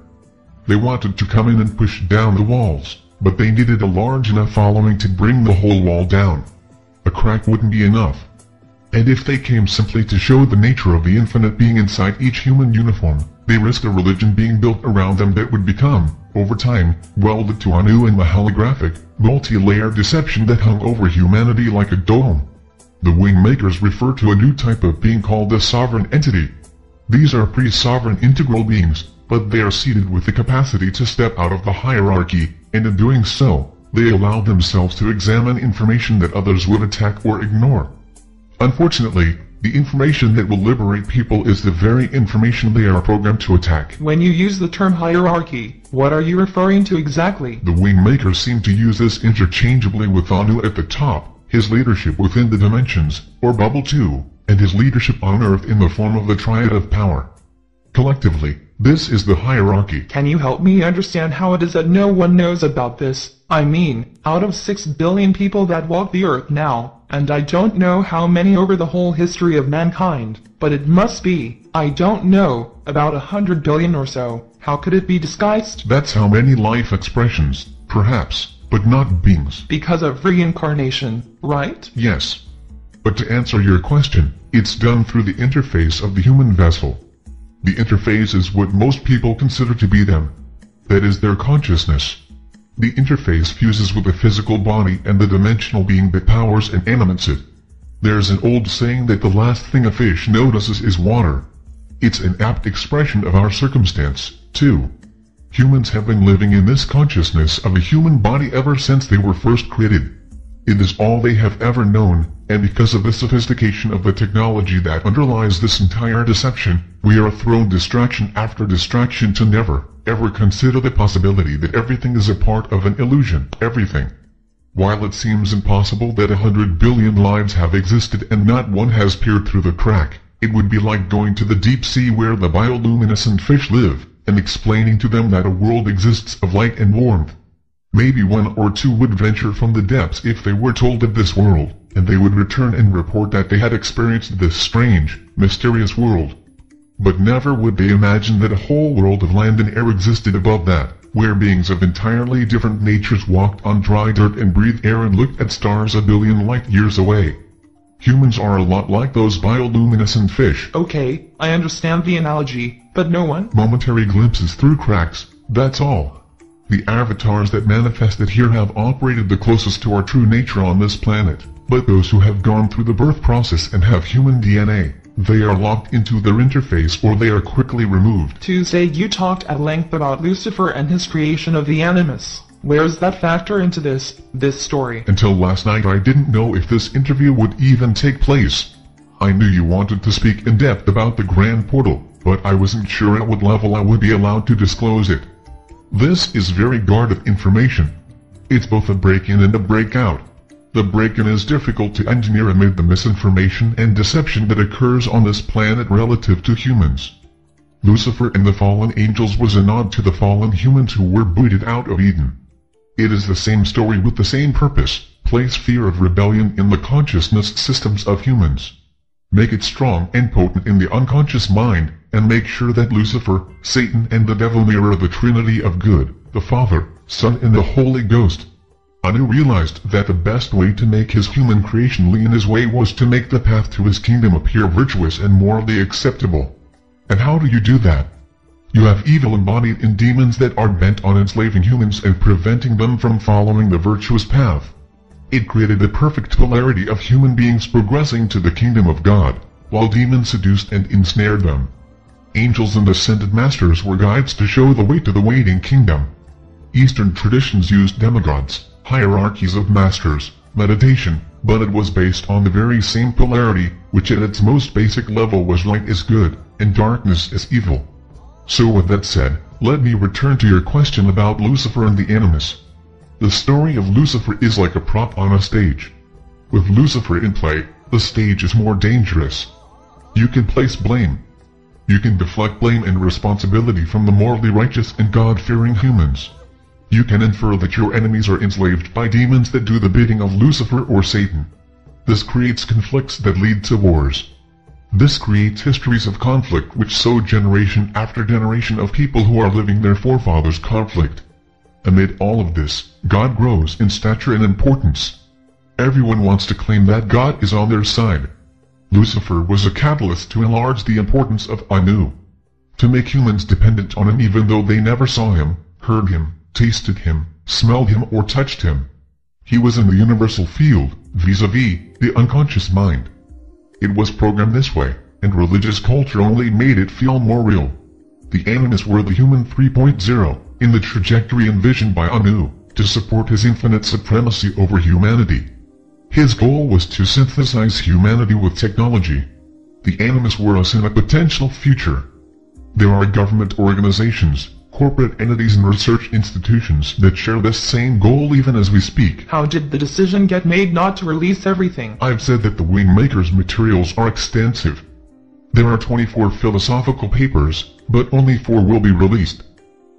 They wanted to come in and push down the walls, but they needed a large enough following to bring the whole wall down. A crack wouldn't be enough. And if they came simply to show the nature of the infinite being inside each human uniform, they risked a religion being built around them that would become, over time, welded to Anu and the holographic, multi-layer deception that hung over humanity like a dome. The Wingmakers refer to a new type of being called the sovereign entity, these are pre-sovereign integral beings, but they are seated with the capacity to step out of the hierarchy, and in doing so, they allow themselves to examine information that others would attack or ignore. Unfortunately, the information that will liberate people is the very information they are programmed to attack. When you use the term hierarchy, what are you referring to exactly? The Wingmakers seem to use this interchangeably with Anu at the top, his leadership within the dimensions, or Bubble 2, and his leadership on Earth in the form of the Triad of Power. Collectively, this is the hierarchy. Can you help me understand how it is that no one knows about this? I mean, out of 6 billion people that walk the earth now, and I don't know how many over the whole history of mankind, but it must be, I don't know, about a hundred billion or so. How could it be disguised? That's how many life expressions, perhaps, but not beings. Because of reincarnation, right? Yes. But to answer your question, it's done through the interface of the human vessel. The interface is what most people consider to be them. That is their consciousness. The interface fuses with the physical body and the dimensional being that powers and animates it. There's an old saying that the last thing a fish notices is water. It's an apt expression of our circumstance, too. Humans have been living in this consciousness of a human body ever since they were first created. It is all they have ever known, and because of the sophistication of the technology that underlies this entire deception, we are thrown distraction after distraction to never, ever consider the possibility that everything is a part of an illusion, everything. While it seems impossible that a hundred billion lives have existed and not one has peered through the crack, it would be like going to the deep sea where the bioluminescent fish live, and explaining to them that a world exists of light and warmth, Maybe one or two would venture from the depths if they were told of this world, and they would return and report that they had experienced this strange, mysterious world. But never would they imagine that a whole world of land and air existed above that, where beings of entirely different natures walked on dry dirt and breathed air and looked at stars a billion light years away. Humans are a lot like those bioluminescent fish. Okay, I understand the analogy, but no one? Momentary glimpses through cracks, that's all. The avatars that manifested here have operated the closest to our true nature on this planet, but those who have gone through the birth process and have human DNA, they are locked into their interface or they are quickly removed. Tuesday you talked at length about Lucifer and his creation of the Animus. Where's that factor into this, this story? Until last night I didn't know if this interview would even take place. I knew you wanted to speak in depth about the Grand Portal, but I wasn't sure at what level I would be allowed to disclose it. This is very guarded information. It's both a break-in and a breakout. The break-in is difficult to engineer amid the misinformation and deception that occurs on this planet relative to humans. Lucifer and the fallen angels was a nod to the fallen humans who were booted out of Eden. It is the same story with the same purpose, Place fear of rebellion in the consciousness systems of humans. Make it strong and potent in the unconscious mind, and make sure that Lucifer, Satan and the devil mirror the Trinity of good, the Father, Son and the Holy Ghost. Anu realized that the best way to make his human creation lean his way was to make the path to his kingdom appear virtuous and morally acceptable. And how do you do that? You have evil embodied in demons that are bent on enslaving humans and preventing them from following the virtuous path. It created the perfect polarity of human beings progressing to the kingdom of God, while demons seduced and ensnared them. Angels and ascended masters were guides to show the way to the waiting kingdom. Eastern traditions used demigods, hierarchies of masters, meditation, but it was based on the very same polarity, which at its most basic level was light is good, and darkness is evil. So with that said, let me return to your question about Lucifer and the Animus. The story of Lucifer is like a prop on a stage. With Lucifer in play, the stage is more dangerous. You can place blame. You can deflect blame and responsibility from the morally righteous and God-fearing humans. You can infer that your enemies are enslaved by demons that do the bidding of Lucifer or Satan. This creates conflicts that lead to wars. This creates histories of conflict which sow generation after generation of people who are living their forefathers' conflict. Amid all of this, God grows in stature and importance. Everyone wants to claim that God is on their side. Lucifer was a catalyst to enlarge the importance of Anu. To make humans dependent on him even though they never saw him, heard him, tasted him, smelled him or touched him. He was in the universal field, vis-a-vis, -vis, the unconscious mind. It was programmed this way, and religious culture only made it feel more real. The Animus were the human 3.0, in the trajectory envisioned by Anu, to support his infinite supremacy over humanity. His goal was to synthesize humanity with technology. The Animus were us in a potential future. There are government organizations, corporate entities and research institutions that share this same goal even as we speak. How did the decision get made not to release everything? I've said that the Wingmaker's materials are extensive. There are 24 philosophical papers, but only 4 will be released.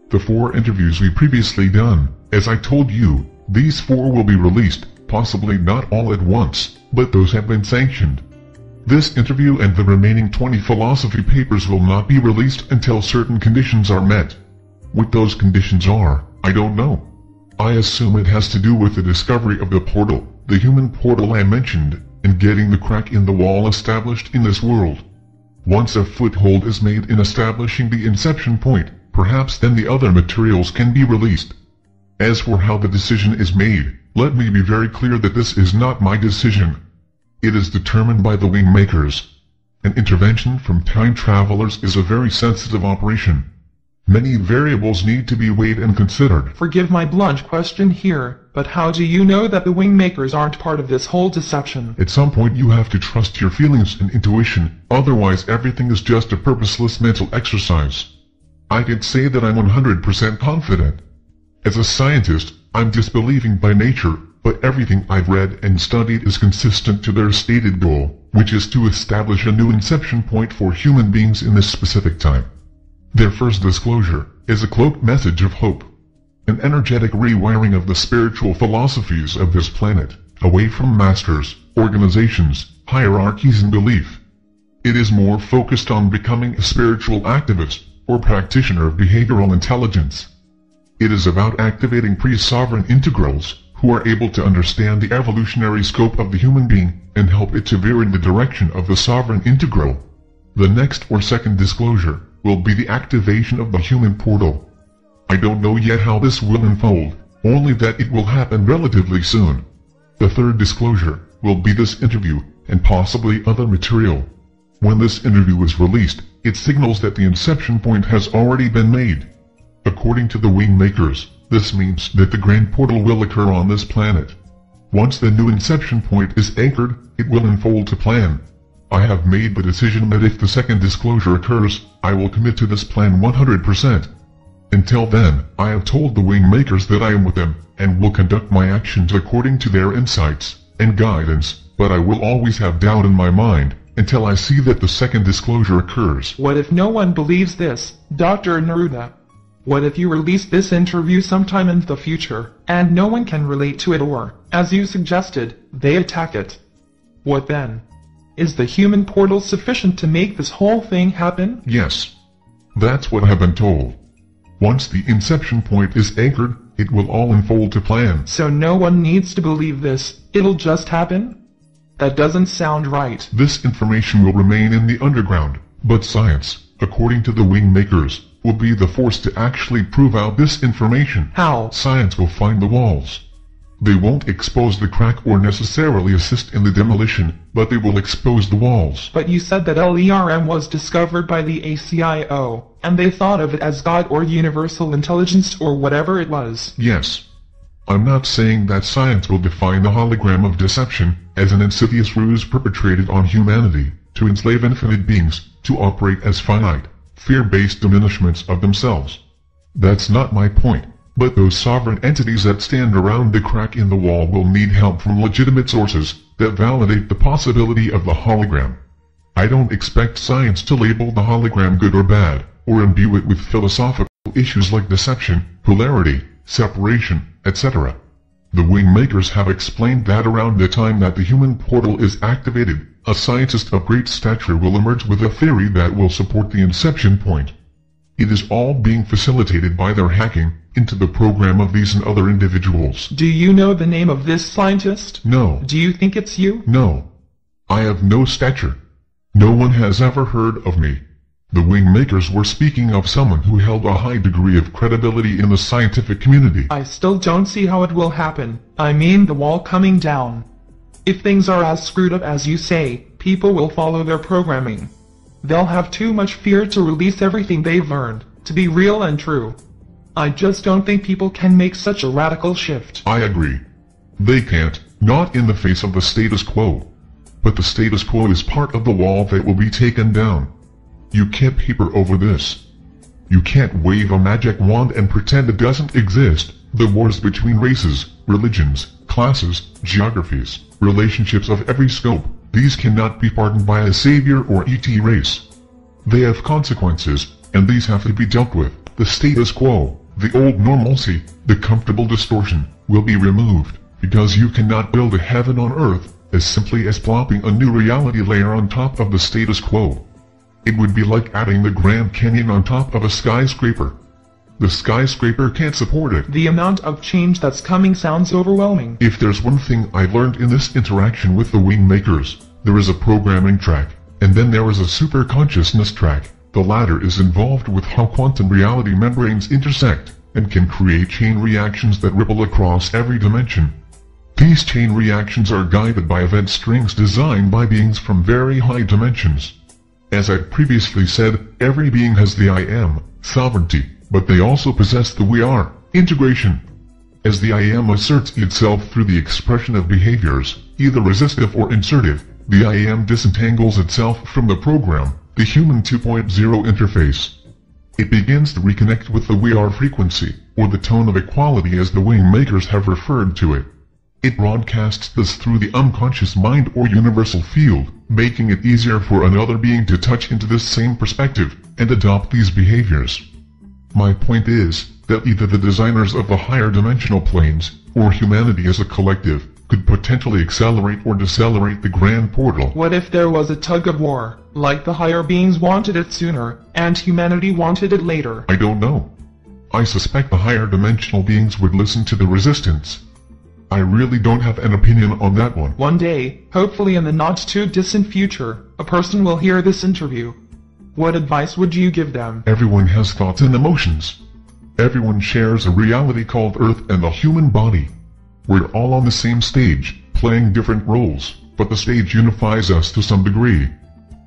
The 4 interviews we previously done, as I told you, these 4 will be released, possibly not all at once, but those have been sanctioned. This interview and the remaining 20 philosophy papers will not be released until certain conditions are met. What those conditions are, I don't know. I assume it has to do with the discovery of the portal, the human portal I mentioned, and getting the crack in the wall established in this world. Once a foothold is made in establishing the inception point, perhaps then the other materials can be released. As for how the decision is made, let me be very clear that this is not my decision. It is determined by the wing makers. An intervention from time travelers is a very sensitive operation. Many variables need to be weighed and considered. Forgive my blunt question here, but how do you know that the wing makers aren't part of this whole deception? At some point you have to trust your feelings and intuition, otherwise everything is just a purposeless mental exercise. I can say that I'm 100% confident. As a scientist, I'm disbelieving by nature, but everything I've read and studied is consistent to their stated goal, which is to establish a new inception point for human beings in this specific time. Their first disclosure is a cloaked message of hope. An energetic rewiring of the spiritual philosophies of this planet, away from masters, organizations, hierarchies and belief. It is more focused on becoming a spiritual activist, or practitioner of behavioral intelligence. It is about activating pre-sovereign integrals, who are able to understand the evolutionary scope of the human being, and help it to veer in the direction of the sovereign integral. The next or second disclosure will be the activation of the human portal. I don't know yet how this will unfold, only that it will happen relatively soon. The third disclosure will be this interview, and possibly other material. When this interview is released, it signals that the inception point has already been made. According to the wing makers, this means that the grand portal will occur on this planet. Once the new inception point is anchored, it will unfold to plan, I have made the decision that if the second disclosure occurs, I will commit to this plan 100%. Until then, I have told the wing makers that I am with them, and will conduct my actions according to their insights and guidance, but I will always have doubt in my mind, until I see that the second disclosure occurs. What if no one believes this, Dr. Neruda? What if you release this interview sometime in the future, and no one can relate to it or, as you suggested, they attack it? What then? Is the human portal sufficient to make this whole thing happen? Yes. That's what I've been told. Once the inception point is anchored, it will all unfold to plan. So no one needs to believe this, it'll just happen? That doesn't sound right. This information will remain in the underground, but science, according to the wing makers, will be the force to actually prove out this information. How? Science will find the walls. They won't expose the crack or necessarily assist in the demolition, but they will expose the walls. But you said that LERM was discovered by the ACIO, and they thought of it as God or universal intelligence or whatever it was. Yes. I'm not saying that science will define the hologram of deception as an insidious ruse perpetrated on humanity to enslave infinite beings to operate as finite fear-based diminishments of themselves. That's not my point. But those sovereign entities that stand around the crack in the wall will need help from legitimate sources that validate the possibility of the hologram. I don't expect science to label the hologram good or bad, or imbue it with philosophical issues like deception, polarity, separation, etc. The wing makers have explained that around the time that the human portal is activated, a scientist of great stature will emerge with a theory that will support the inception point. It is all being facilitated by their hacking into the program of these and other individuals. Do you know the name of this scientist? No. Do you think it's you? No. I have no stature. No one has ever heard of me. The wing makers were speaking of someone who held a high degree of credibility in the scientific community. I still don't see how it will happen. I mean the wall coming down. If things are as screwed up as you say, people will follow their programming. They'll have too much fear to release everything they've learned, to be real and true. I just don't think people can make such a radical shift. I agree. They can't, not in the face of the status quo. But the status quo is part of the wall that will be taken down. You can't paper over this. You can't wave a magic wand and pretend it doesn't exist. The wars between races, religions, classes, geographies, relationships of every scope, these cannot be pardoned by a savior or ET race. They have consequences, and these have to be dealt with. The status quo, the old normalcy, the comfortable distortion, will be removed, because you cannot build a heaven on earth as simply as plopping a new reality layer on top of the status quo. It would be like adding the Grand Canyon on top of a skyscraper. The skyscraper can't support it. The amount of change that's coming sounds overwhelming. If there's one thing I learned in this interaction with the wing makers, there is a programming track, and then there is a super consciousness track. The latter is involved with how quantum reality membranes intersect, and can create chain reactions that ripple across every dimension. These chain reactions are guided by event strings designed by beings from very high dimensions. As I previously said, every being has the I am, sovereignty, but they also possess the we are, integration. As the I am asserts itself through the expression of behaviors, either resistive or insertive, the I am disentangles itself from the program, the human 2.0 interface. It begins to reconnect with the we are frequency, or the tone of equality as the wing makers have referred to it. It broadcasts this through the unconscious mind or universal field, making it easier for another being to touch into this same perspective and adopt these behaviors. My point is that either the designers of the higher dimensional planes, or humanity as a collective, could potentially accelerate or decelerate the grand portal. What if there was a tug of war, like the higher beings wanted it sooner, and humanity wanted it later? I don't know. I suspect the higher dimensional beings would listen to the resistance. I really don't have an opinion on that one. One day, hopefully in the not too distant future, a person will hear this interview what advice would you give them? Everyone has thoughts and emotions. Everyone shares a reality called Earth and the human body. We're all on the same stage, playing different roles, but the stage unifies us to some degree.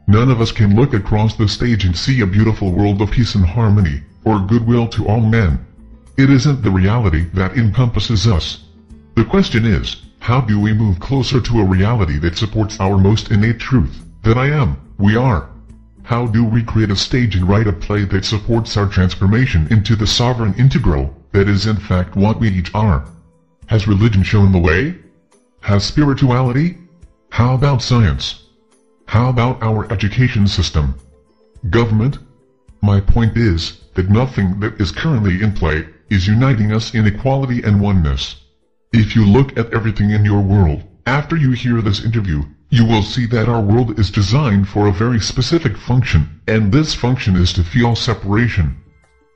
None of us can look across the stage and see a beautiful world of peace and harmony, or goodwill to all men. It isn't the reality that encompasses us. The question is, how do we move closer to a reality that supports our most innate truth, that I am, we are, how do we create a stage and write a play that supports our transformation into the sovereign integral that is in fact what we each are? Has religion shown the way? Has spirituality? How about science? How about our education system? Government? My point is that nothing that is currently in play is uniting us in equality and oneness. If you look at everything in your world, after you hear this interview, you will see that our world is designed for a very specific function, and this function is to feel separation.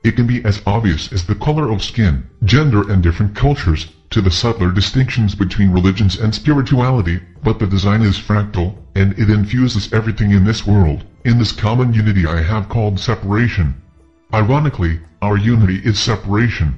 It can be as obvious as the color of skin, gender and different cultures, to the subtler distinctions between religions and spirituality, but the design is fractal, and it infuses everything in this world, in this common unity I have called separation. Ironically, our unity is separation.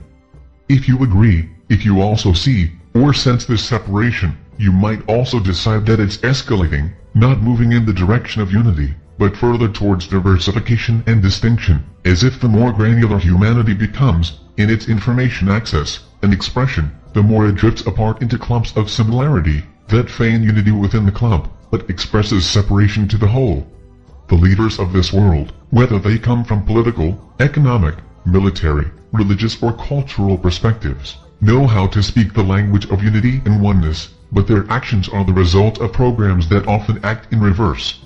If you agree, if you also see, or sense this separation, you might also decide that it's escalating, not moving in the direction of unity, but further towards diversification and distinction, as if the more granular humanity becomes, in its information access and expression, the more it drifts apart into clumps of similarity, that feign unity within the clump, but expresses separation to the whole. The leaders of this world, whether they come from political, economic, military, religious or cultural perspectives, know how to speak the language of unity and oneness, but their actions are the result of programs that often act in reverse.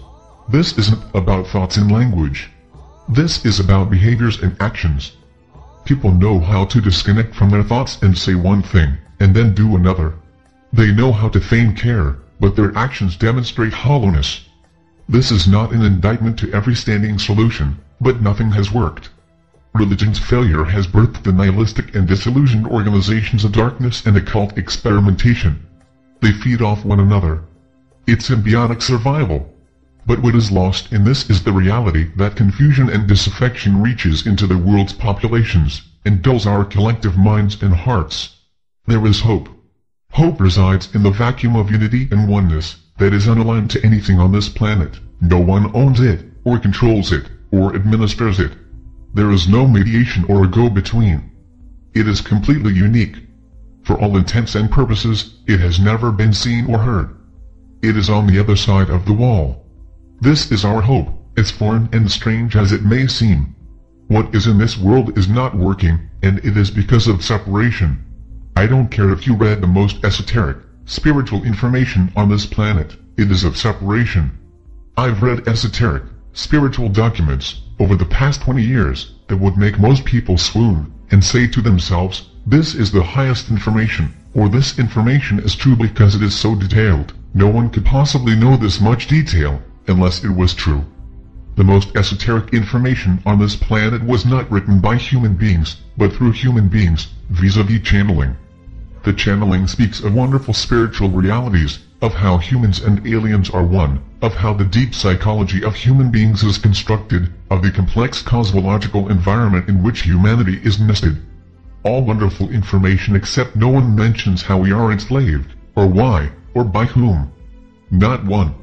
This isn't about thoughts and language. This is about behaviors and actions. People know how to disconnect from their thoughts and say one thing, and then do another. They know how to feign care, but their actions demonstrate hollowness. This is not an indictment to every standing solution, but nothing has worked. Religion's failure has birthed the nihilistic and disillusioned organizations of darkness and occult experimentation. They feed off one another. It's symbiotic survival. But what is lost in this is the reality that confusion and disaffection reaches into the world's populations and dulls our collective minds and hearts. There is hope. Hope resides in the vacuum of unity and oneness that is unaligned to anything on this planet. No one owns it, or controls it, or administers it. There is no mediation or a go-between. It is completely unique. For all intents and purposes, it has never been seen or heard. It is on the other side of the wall. This is our hope, as foreign and strange as it may seem. What is in this world is not working, and it is because of separation. I don't care if you read the most esoteric, spiritual information on this planet, it is of separation. I've read esoteric, spiritual documents, over the past 20 years, that would make most people swoon, and say to themselves, this is the highest information, or this information is true because it is so detailed. No one could possibly know this much detail, unless it was true. The most esoteric information on this planet was not written by human beings, but through human beings, vis-a-vis channeling. The channeling speaks of wonderful spiritual realities, of how humans and aliens are one, of how the deep psychology of human beings is constructed, of the complex cosmological environment in which humanity is nested, all wonderful information except no one mentions how we are enslaved, or why, or by whom. Not one.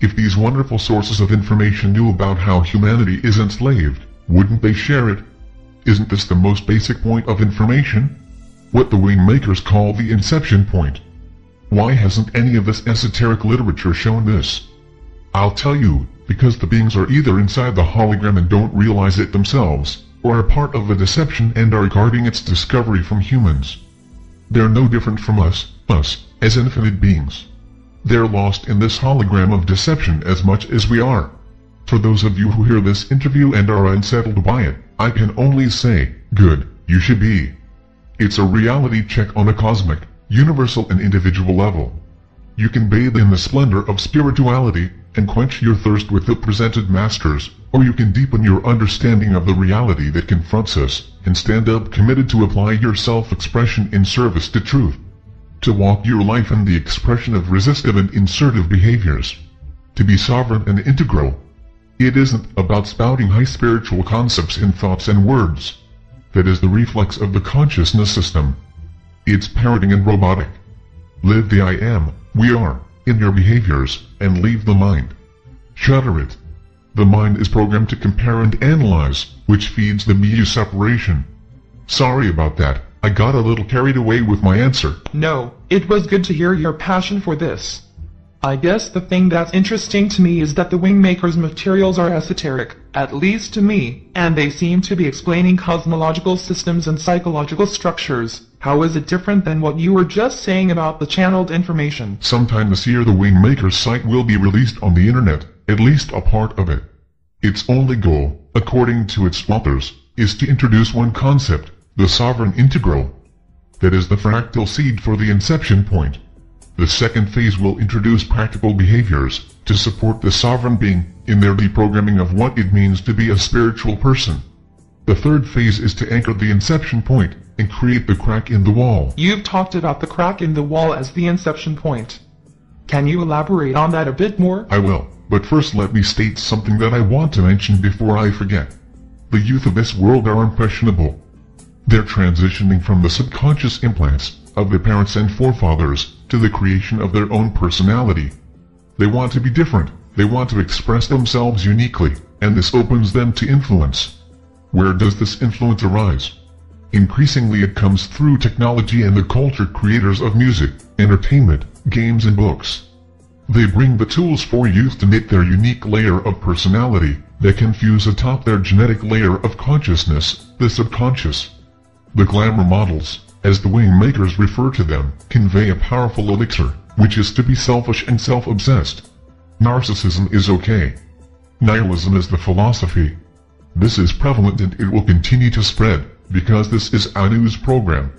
If these wonderful sources of information knew about how humanity is enslaved, wouldn't they share it? Isn't this the most basic point of information? What the wing makers call the inception point. Why hasn't any of this esoteric literature shown this? I'll tell you, because the beings are either inside the hologram and don't realize it themselves, or are part of a deception and are guarding its discovery from humans. They're no different from us, us, as infinite beings. They're lost in this hologram of deception as much as we are. For those of you who hear this interview and are unsettled by it, I can only say, good, you should be. It's a reality check on a cosmic, universal and individual level. You can bathe in the splendor of spirituality, and quench your thirst with the presented masters, or you can deepen your understanding of the reality that confronts us, and stand up committed to apply your self-expression in service to truth. To walk your life in the expression of resistive and insertive behaviors. To be sovereign and integral. It isn't about spouting high spiritual concepts in thoughts and words. That is the reflex of the consciousness system. It's parroting and robotic. Live the I am, we are, in your behaviors, and leave the mind. Shatter it. The mind is programmed to compare and analyze, which feeds the me separation. Sorry about that, I got a little carried away with my answer. No, it was good to hear your passion for this. I guess the thing that's interesting to me is that the Wingmaker's materials are esoteric, at least to me, and they seem to be explaining cosmological systems and psychological structures. How is it different than what you were just saying about the channeled information? Sometime this year the Wingmaker's site will be released on the internet, at least a part of it. Its only goal, according to its authors, is to introduce one concept, the sovereign integral. That is the fractal seed for the inception point. The second phase will introduce practical behaviors to support the sovereign being in their deprogramming of what it means to be a spiritual person. The third phase is to anchor the inception point and create the crack in the wall. You've talked about the crack in the wall as the inception point. Can you elaborate on that a bit more? I will, but first let me state something that I want to mention before I forget. The youth of this world are impressionable. They're transitioning from the subconscious implants of their parents and forefathers to the creation of their own personality. They want to be different, they want to express themselves uniquely, and this opens them to influence. Where does this influence arise? Increasingly it comes through technology and the culture creators of music, entertainment, games and books. They bring the tools for youth to knit their unique layer of personality that can fuse atop their genetic layer of consciousness, the subconscious. The glamour models, as the wing makers refer to them, convey a powerful elixir, which is to be selfish and self-obsessed. Narcissism is okay. Nihilism is the philosophy. This is prevalent and it will continue to spread, because this is Anu's program.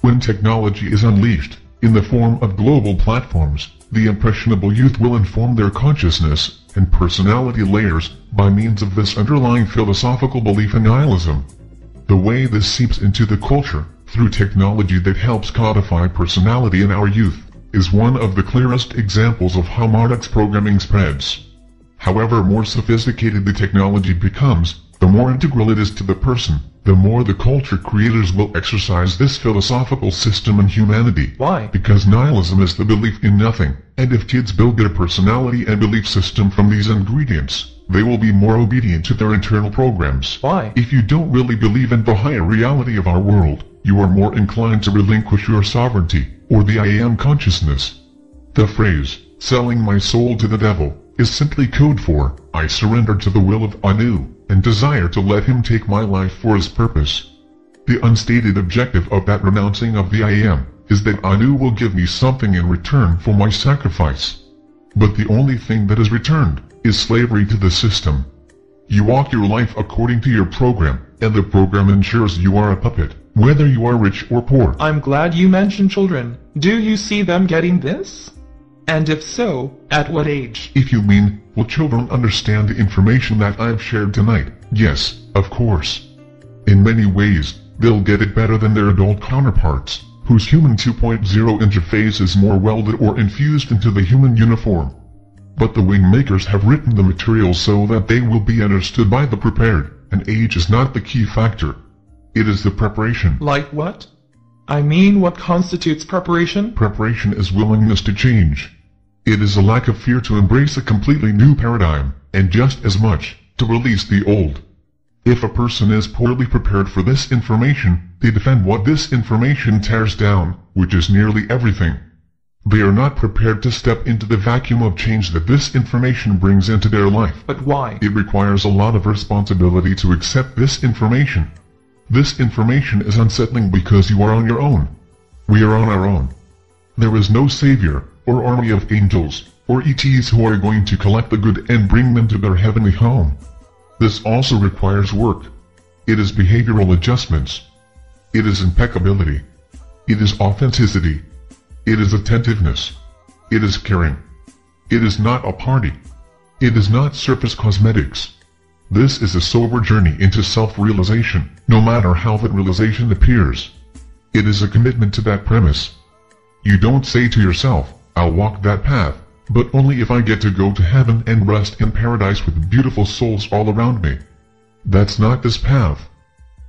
When technology is unleashed, in the form of global platforms, the impressionable youth will inform their consciousness and personality layers by means of this underlying philosophical belief in nihilism. The way this seeps into the culture, through technology that helps codify personality in our youth, is one of the clearest examples of how Marduk's programming spreads. However more sophisticated the technology becomes, the more integral it is to the person, the more the culture creators will exercise this philosophical system in humanity. Why? Because nihilism is the belief in nothing, and if kids build their personality and belief system from these ingredients, they will be more obedient to their internal programs. Why? If you don't really believe in the higher reality of our world, you are more inclined to relinquish your sovereignty, or the I am consciousness. The phrase, selling my soul to the devil, is simply code for, I surrender to the will of Anu, and desire to let him take my life for his purpose. The unstated objective of that renouncing of the I am, is that Anu will give me something in return for my sacrifice. But the only thing that is returned, is slavery to the system. You walk your life according to your program, and the program ensures you are a puppet, whether you are rich or poor. I'm glad you mentioned children. Do you see them getting this? And if so, at what age? If you mean, will children understand the information that I've shared tonight? Yes, of course. In many ways, they'll get it better than their adult counterparts, whose human 2.0 interface is more welded or infused into the human uniform. But the wing makers have written the material so that they will be understood by the prepared, and age is not the key factor. It is the preparation. Like what? I mean what constitutes preparation? Preparation is willingness to change. It is a lack of fear to embrace a completely new paradigm, and just as much, to release the old. If a person is poorly prepared for this information, they defend what this information tears down, which is nearly everything. They are not prepared to step into the vacuum of change that this information brings into their life. But why? It requires a lot of responsibility to accept this information. This information is unsettling because you are on your own. We are on our own. There is no savior, or army of angels, or ETs who are going to collect the good and bring them to their heavenly home. This also requires work. It is behavioral adjustments. It is impeccability. It is authenticity. It is attentiveness. It is caring. It is not a party. It is not surface cosmetics. This is a sober journey into self-realization, no matter how that realization appears. It is a commitment to that premise. You don't say to yourself, I'll walk that path, but only if I get to go to heaven and rest in paradise with beautiful souls all around me. That's not this path.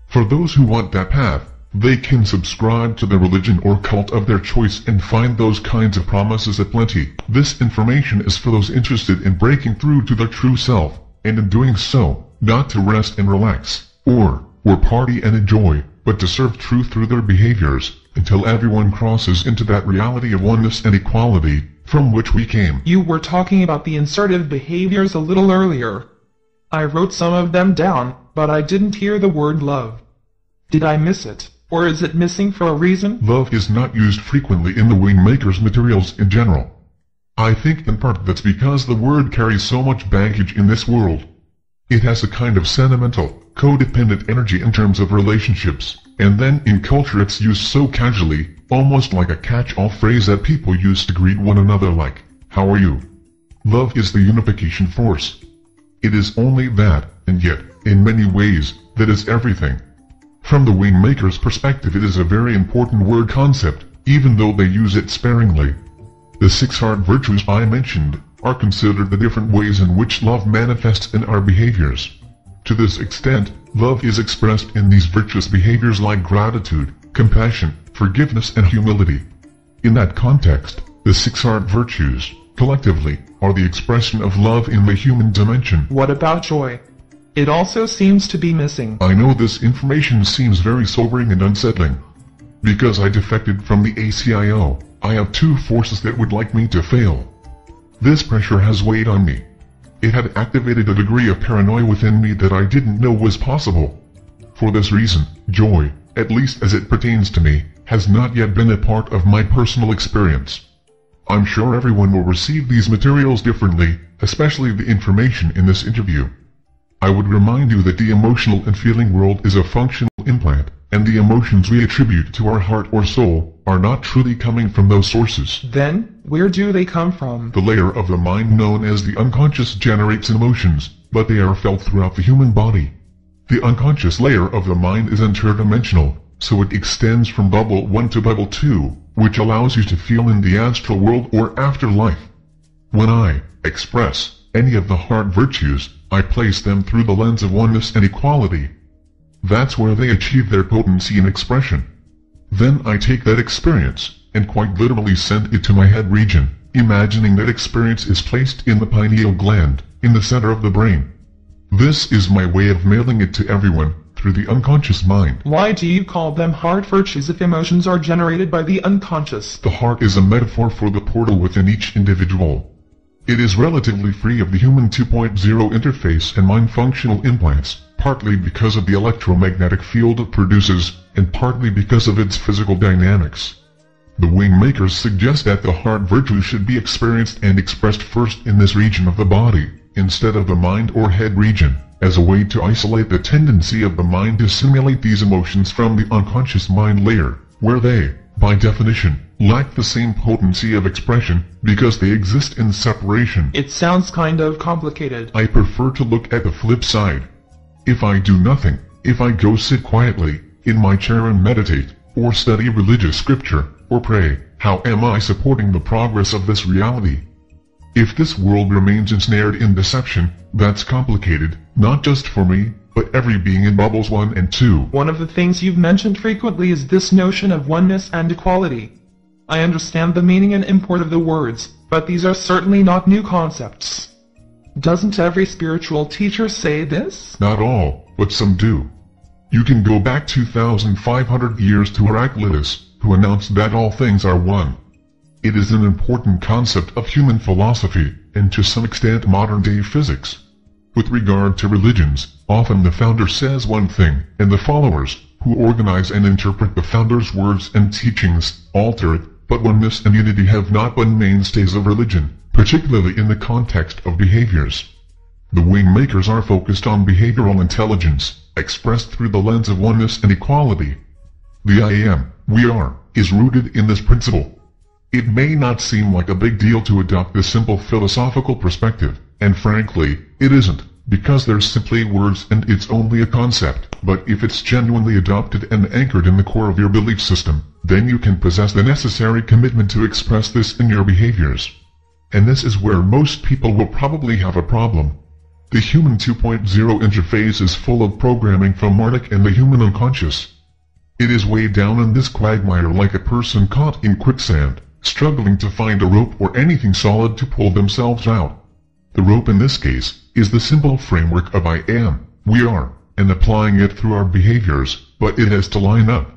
For those who want that path, they can subscribe to the religion or cult of their choice and find those kinds of promises aplenty. This information is for those interested in breaking through to their true self, and in doing so, not to rest and relax, or, or party and enjoy, but to serve truth through their behaviors, until everyone crosses into that reality of oneness and equality, from which we came. You were talking about the insertive behaviors a little earlier. I wrote some of them down, but I didn't hear the word love. Did I miss it, or is it missing for a reason? Love is not used frequently in the Wingmaker's materials in general. I think in part that's because the word carries so much baggage in this world. It has a kind of sentimental, codependent energy in terms of relationships, and then in culture it's used so casually, almost like a catch-all phrase that people use to greet one another like, how are you? Love is the unification force. It is only that, and yet, in many ways, that is everything. From the Wingmaker's perspective it is a very important word concept, even though they use it sparingly. The six heart virtues I mentioned are considered the different ways in which love manifests in our behaviors. To this extent, love is expressed in these virtuous behaviors like gratitude, compassion, forgiveness and humility. In that context, the six heart virtues, collectively, are the expression of love in the human dimension. What about joy? It also seems to be missing. I know this information seems very sobering and unsettling. Because I defected from the ACIO, I have two forces that would like me to fail. This pressure has weighed on me. It had activated a degree of paranoia within me that I didn't know was possible. For this reason, joy, at least as it pertains to me, has not yet been a part of my personal experience. I'm sure everyone will receive these materials differently, especially the information in this interview. I would remind you that the emotional and feeling world is a functional implant, and the emotions we attribute to our heart or soul are not truly coming from those sources. Then, where do they come from? The layer of the mind known as the unconscious generates emotions, but they are felt throughout the human body. The unconscious layer of the mind is interdimensional, so it extends from bubble 1 to bubble 2, which allows you to feel in the astral world or afterlife. When I express any of the heart virtues, I place them through the lens of oneness and equality. That's where they achieve their potency and expression. Then I take that experience, and quite literally send it to my head region, imagining that experience is placed in the pineal gland, in the center of the brain. This is my way of mailing it to everyone, through the unconscious mind. Why do you call them heart virtues if emotions are generated by the unconscious? The heart is a metaphor for the portal within each individual. It is relatively free of the human 2.0 interface and mind functional implants, partly because of the electromagnetic field it produces, and partly because of its physical dynamics. The wing makers suggest that the heart virtue should be experienced and expressed first in this region of the body, instead of the mind or head region, as a way to isolate the tendency of the mind to simulate these emotions from the unconscious mind layer, where they, by definition, lack the same potency of expression because they exist in separation. It sounds kind of complicated. I prefer to look at the flip side. If I do nothing, if I go sit quietly, in my chair and meditate, or study religious scripture, or pray, how am I supporting the progress of this reality? If this world remains ensnared in deception, that's complicated, not just for me, but every being in bubbles 1 and 2. One of the things you've mentioned frequently is this notion of oneness and equality. I understand the meaning and import of the words, but these are certainly not new concepts. Doesn't every spiritual teacher say this? Not all, but some do. You can go back 2,500 years to Heraclitus, who announced that all things are one. It is an important concept of human philosophy, and to some extent modern-day physics. With regard to religions, often the founder says one thing, and the followers, who organize and interpret the founder's words and teachings, alter it, but oneness and unity have not been mainstays of religion, particularly in the context of behaviors. The wing makers are focused on behavioral intelligence, expressed through the lens of oneness and equality. The I am, we are, is rooted in this principle. It may not seem like a big deal to adopt this simple philosophical perspective, and frankly, it isn't, because they're simply words and it's only a concept. But if it's genuinely adopted and anchored in the core of your belief system, then you can possess the necessary commitment to express this in your behaviors. And this is where most people will probably have a problem. The human 2.0 interface is full of programming from Marduk and the human unconscious. It is way down in this quagmire like a person caught in quicksand, struggling to find a rope or anything solid to pull themselves out. The rope in this case is the simple framework of I am, we are, and applying it through our behaviors, but it has to line up.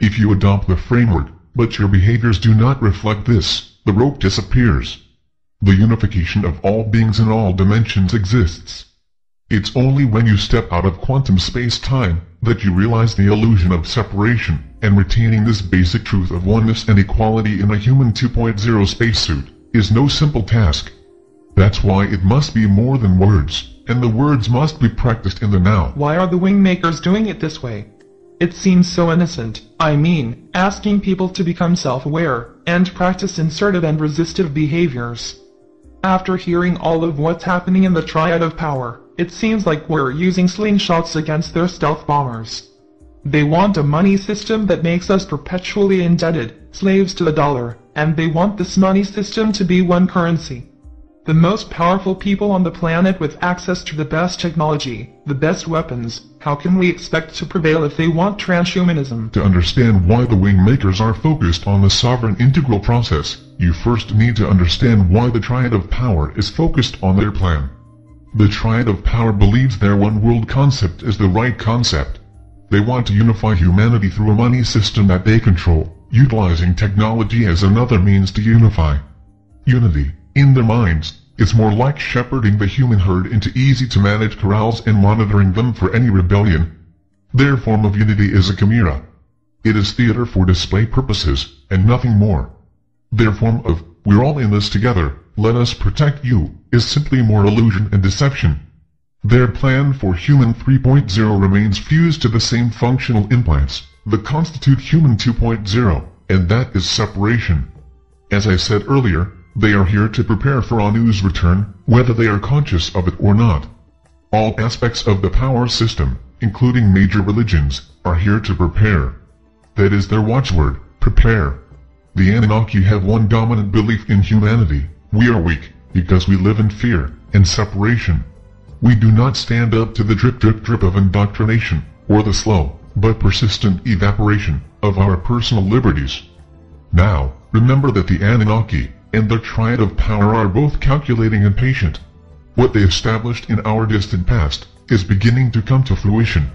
If you adopt the framework, but your behaviors do not reflect this, the rope disappears. The unification of all beings in all dimensions exists. It's only when you step out of quantum space-time that you realize the illusion of separation, and retaining this basic truth of oneness and equality in a human 2.0 spacesuit is no simple task. That's why it must be more than words. and the words must be practiced in the now. Why are the wing makers doing it this way? It seems so innocent. I mean, asking people to become self-aware and practice insertive and resistive behaviors. After hearing all of what's happening in the triad of power, it seems like we're using slingshots against their stealth bombers. They want a money system that makes us perpetually indebted, slaves to the dollar, and they want this money system to be one currency. The most powerful people on the planet with access to the best technology, the best weapons, how can we expect to prevail if they want transhumanism? To understand why the wing makers are focused on the sovereign integral process, you first need to understand why the Triad of Power is focused on their plan. The Triad of Power believes their one world concept is the right concept. They want to unify humanity through a money system that they control, utilizing technology as another means to unify. Unity in their minds, it's more like shepherding the human herd into easy-to-manage corrals and monitoring them for any rebellion. Their form of unity is a chimera. It is theater for display purposes, and nothing more. Their form of, we're all in this together, let us protect you, is simply more illusion and deception. Their plan for Human 3.0 remains fused to the same functional implants that constitute Human 2.0, and that is separation. As I said earlier, they are here to prepare for Anu's return, whether they are conscious of it or not. All aspects of the power system, including major religions, are here to prepare. That is their watchword, prepare. The Anunnaki have one dominant belief in humanity. We are weak, because we live in fear and separation. We do not stand up to the drip drip drip of indoctrination, or the slow, but persistent evaporation, of our personal liberties. Now, remember that the Anunnaki, and the triad of power are both calculating and patient. What they established in our distant past is beginning to come to fruition.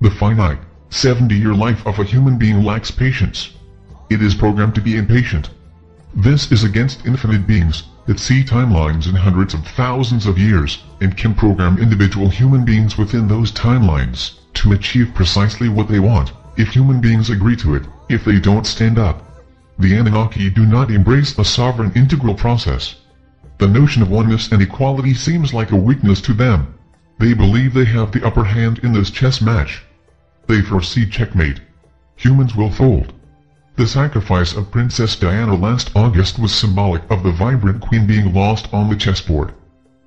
The finite, 70-year life of a human being lacks patience. It is programmed to be impatient. This is against infinite beings that see timelines in hundreds of thousands of years and can program individual human beings within those timelines to achieve precisely what they want, if human beings agree to it, if they don't stand up. The Anunnaki do not embrace the sovereign integral process. The notion of oneness and equality seems like a weakness to them. They believe they have the upper hand in this chess match. They foresee checkmate. Humans will fold. The sacrifice of Princess Diana last August was symbolic of the vibrant queen being lost on the chessboard.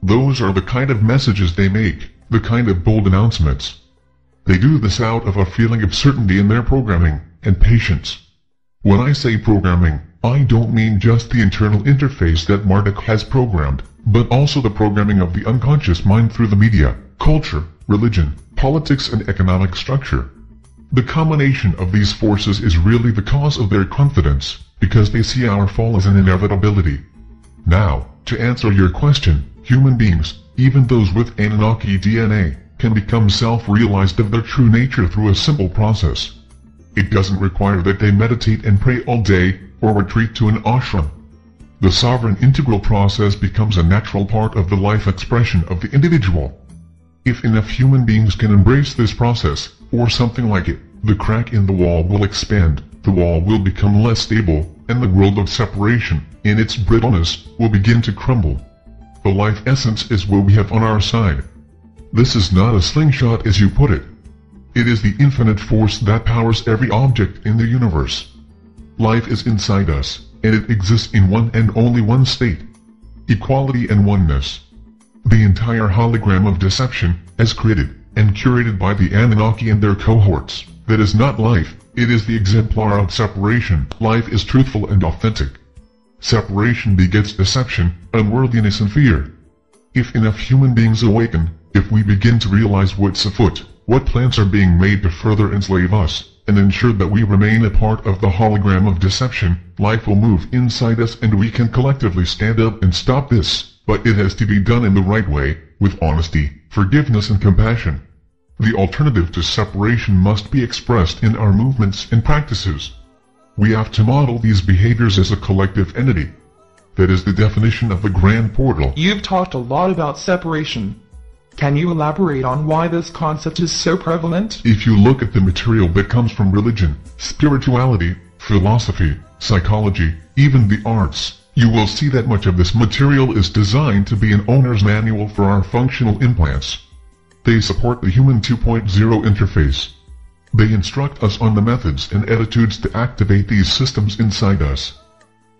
Those are the kind of messages they make, the kind of bold announcements. They do this out of a feeling of certainty in their programming, and patience. When I say programming, I don't mean just the internal interface that Marduk has programmed, but also the programming of the unconscious mind through the media, culture, religion, politics and economic structure. The combination of these forces is really the cause of their confidence, because they see our fall as an inevitability. Now, to answer your question, human beings, even those with Anunnaki DNA, can become self-realized of their true nature through a simple process. It doesn't require that they meditate and pray all day, or retreat to an ashram. The sovereign integral process becomes a natural part of the life expression of the individual. If enough human beings can embrace this process, or something like it, the crack in the wall will expand, the wall will become less stable, and the world of separation, in its brittleness, will begin to crumble. The life essence is what we have on our side. This is not a slingshot as you put it. It is the infinite force that powers every object in the universe. Life is inside us, and it exists in one and only one state. Equality and oneness. The entire hologram of deception, as created and curated by the Anunnaki and their cohorts, that is not life, it is the exemplar of separation. Life is truthful and authentic. Separation begets deception, unworthiness and fear. If enough human beings awaken, if we begin to realize what's afoot, what plans are being made to further enslave us, and ensure that we remain a part of the hologram of deception, life will move inside us and we can collectively stand up and stop this, but it has to be done in the right way, with honesty, forgiveness and compassion. The alternative to separation must be expressed in our movements and practices. We have to model these behaviors as a collective entity. That is the definition of the grand portal. You've talked a lot about separation, can you elaborate on why this concept is so prevalent? If you look at the material that comes from religion, spirituality, philosophy, psychology, even the arts, you will see that much of this material is designed to be an owner's manual for our functional implants. They support the Human 2.0 interface. They instruct us on the methods and attitudes to activate these systems inside us.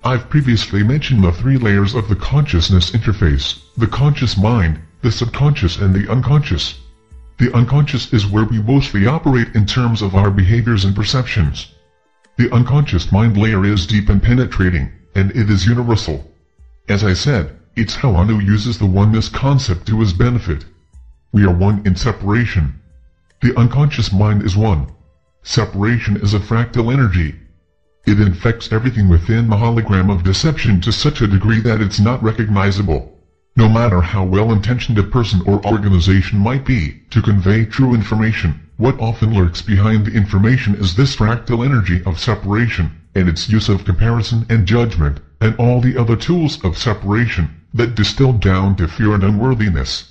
I've previously mentioned the three layers of the consciousness interface, the conscious mind, the subconscious and the unconscious. The unconscious is where we mostly operate in terms of our behaviors and perceptions. The unconscious mind layer is deep and penetrating, and it is universal. As I said, it's how Anu uses the oneness concept to his benefit. We are one in separation. The unconscious mind is one. Separation is a fractal energy. It infects everything within the hologram of deception to such a degree that it's not recognizable. No matter how well-intentioned a person or organization might be to convey true information, what often lurks behind the information is this fractal energy of separation, and its use of comparison and judgment, and all the other tools of separation that distill down to fear and unworthiness.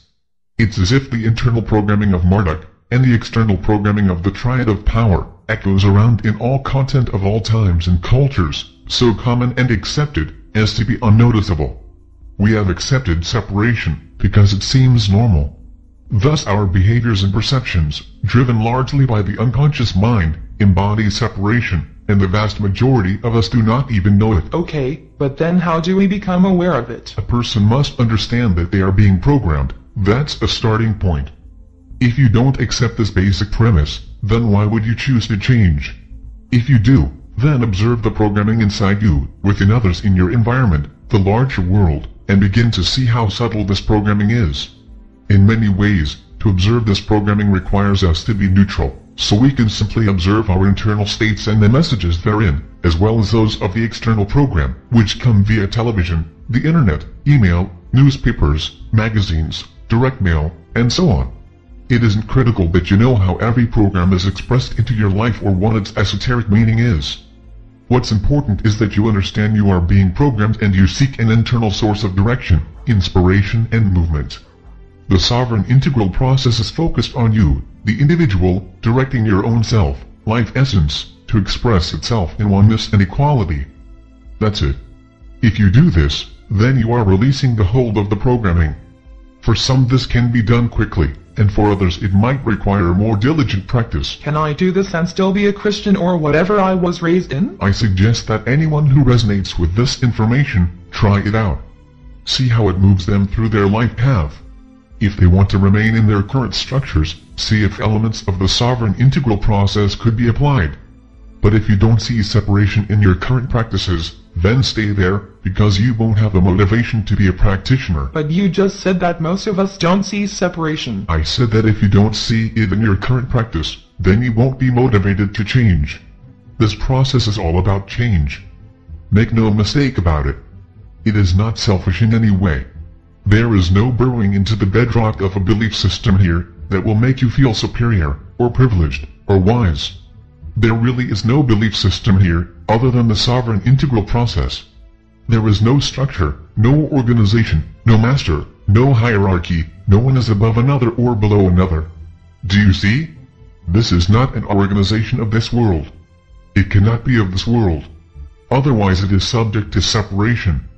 It's as if the internal programming of Marduk and the external programming of the triad of power echoes around in all content of all times and cultures, so common and accepted as to be unnoticeable. We have accepted separation because it seems normal. Thus our behaviors and perceptions, driven largely by the unconscious mind, embody separation, and the vast majority of us do not even know it. Okay, but then how do we become aware of it? A person must understand that they are being programmed. That's a starting point. If you don't accept this basic premise, then why would you choose to change? If you do, then observe the programming inside you, within others in your environment, the larger world, and begin to see how subtle this programming is. In many ways, to observe this programming requires us to be neutral, so we can simply observe our internal states and the messages therein, as well as those of the external program, which come via television, the internet, email, newspapers, magazines, direct mail, and so on. It isn't critical that you know how every program is expressed into your life or what its esoteric meaning is. What's important is that you understand you are being programmed and you seek an internal source of direction, inspiration and movement. The sovereign integral process is focused on you, the individual, directing your own self, life essence, to express itself in oneness and equality. That's it. If you do this, then you are releasing the hold of the programming. For some this can be done quickly, and for others it might require more diligent practice. Can I do this and still be a Christian or whatever I was raised in? I suggest that anyone who resonates with this information, try it out. See how it moves them through their life path. If they want to remain in their current structures, see if elements of the sovereign integral process could be applied. But if you don't see separation in your current practices, then stay there, because you won't have the motivation to be a practitioner. But you just said that most of us don't see separation. I said that if you don't see it in your current practice, then you won't be motivated to change. This process is all about change. Make no mistake about it. It is not selfish in any way. There is no burrowing into the bedrock of a belief system here that will make you feel superior, or privileged, or wise. There really is no belief system here, other than the sovereign integral process. There is no structure, no organization, no master, no hierarchy, no one is above another or below another. Do you see? This is not an organization of this world. It cannot be of this world. Otherwise it is subject to separation.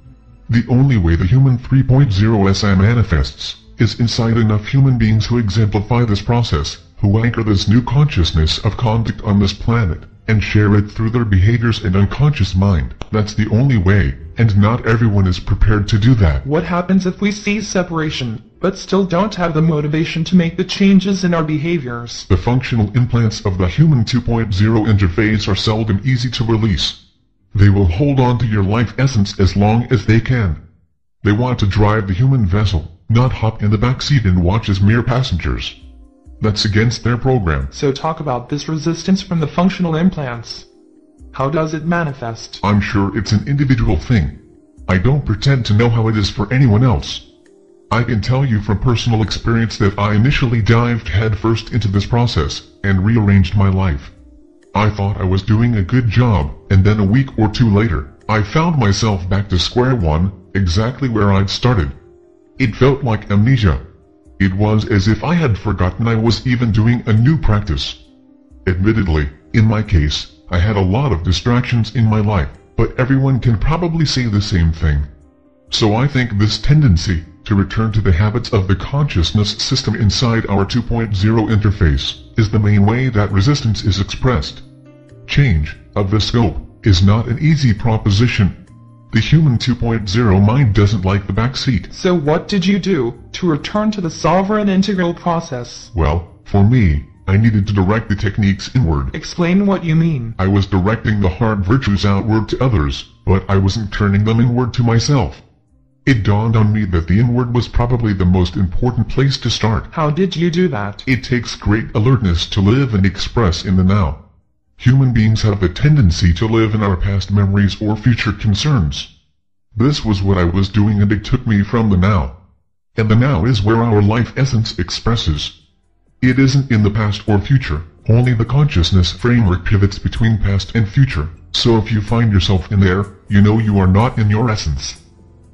The only way the human 3.0 SI manifests is inside enough human beings who exemplify this process, who anchor this new consciousness of conduct on this planet, and share it through their behaviors and unconscious mind. That's the only way, and not everyone is prepared to do that. What happens if we see separation, but still don't have the motivation to make the changes in our behaviors? The functional implants of the human 2.0 interface are seldom easy to release. They will hold on to your life essence as long as they can. They want to drive the human vessel, not hop in the back seat and watch as mere passengers. That's against their program. So talk about this resistance from the functional implants. How does it manifest? I'm sure it's an individual thing. I don't pretend to know how it is for anyone else. I can tell you from personal experience that I initially dived headfirst into this process and rearranged my life. I thought I was doing a good job, and then a week or two later, I found myself back to square one, exactly where I'd started. It felt like amnesia. It was as if I had forgotten I was even doing a new practice. Admittedly, in my case, I had a lot of distractions in my life, but everyone can probably say the same thing. So I think this tendency to return to the habits of the consciousness system inside our 2.0 interface is the main way that resistance is expressed. Change of the scope is not an easy proposition. The human 2.0 mind doesn't like the backseat. So what did you do to return to the sovereign integral process? Well, for me, I needed to direct the techniques inward. Explain what you mean. I was directing the heart virtues outward to others, but I wasn't turning them inward to myself. It dawned on me that the inward was probably the most important place to start. How did you do that? It takes great alertness to live and express in the now. Human beings have a tendency to live in our past memories or future concerns. This was what I was doing and it took me from the now. And the now is where our life essence expresses. It isn't in the past or future, only the consciousness framework pivots between past and future, so if you find yourself in there, you know you are not in your essence.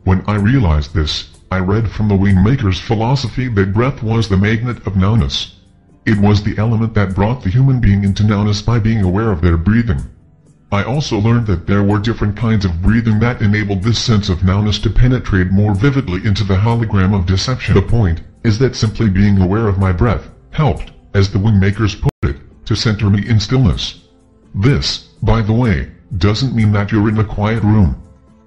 When I realized this, I read from the Wingmaker's philosophy that breath was the magnet of nowness. It was the element that brought the human being into nowness by being aware of their breathing. I also learned that there were different kinds of breathing that enabled this sense of nowness to penetrate more vividly into the hologram of deception. The point is that simply being aware of my breath helped, as the Wingmakers put it, to center me in stillness. This, by the way, doesn't mean that you're in a quiet room.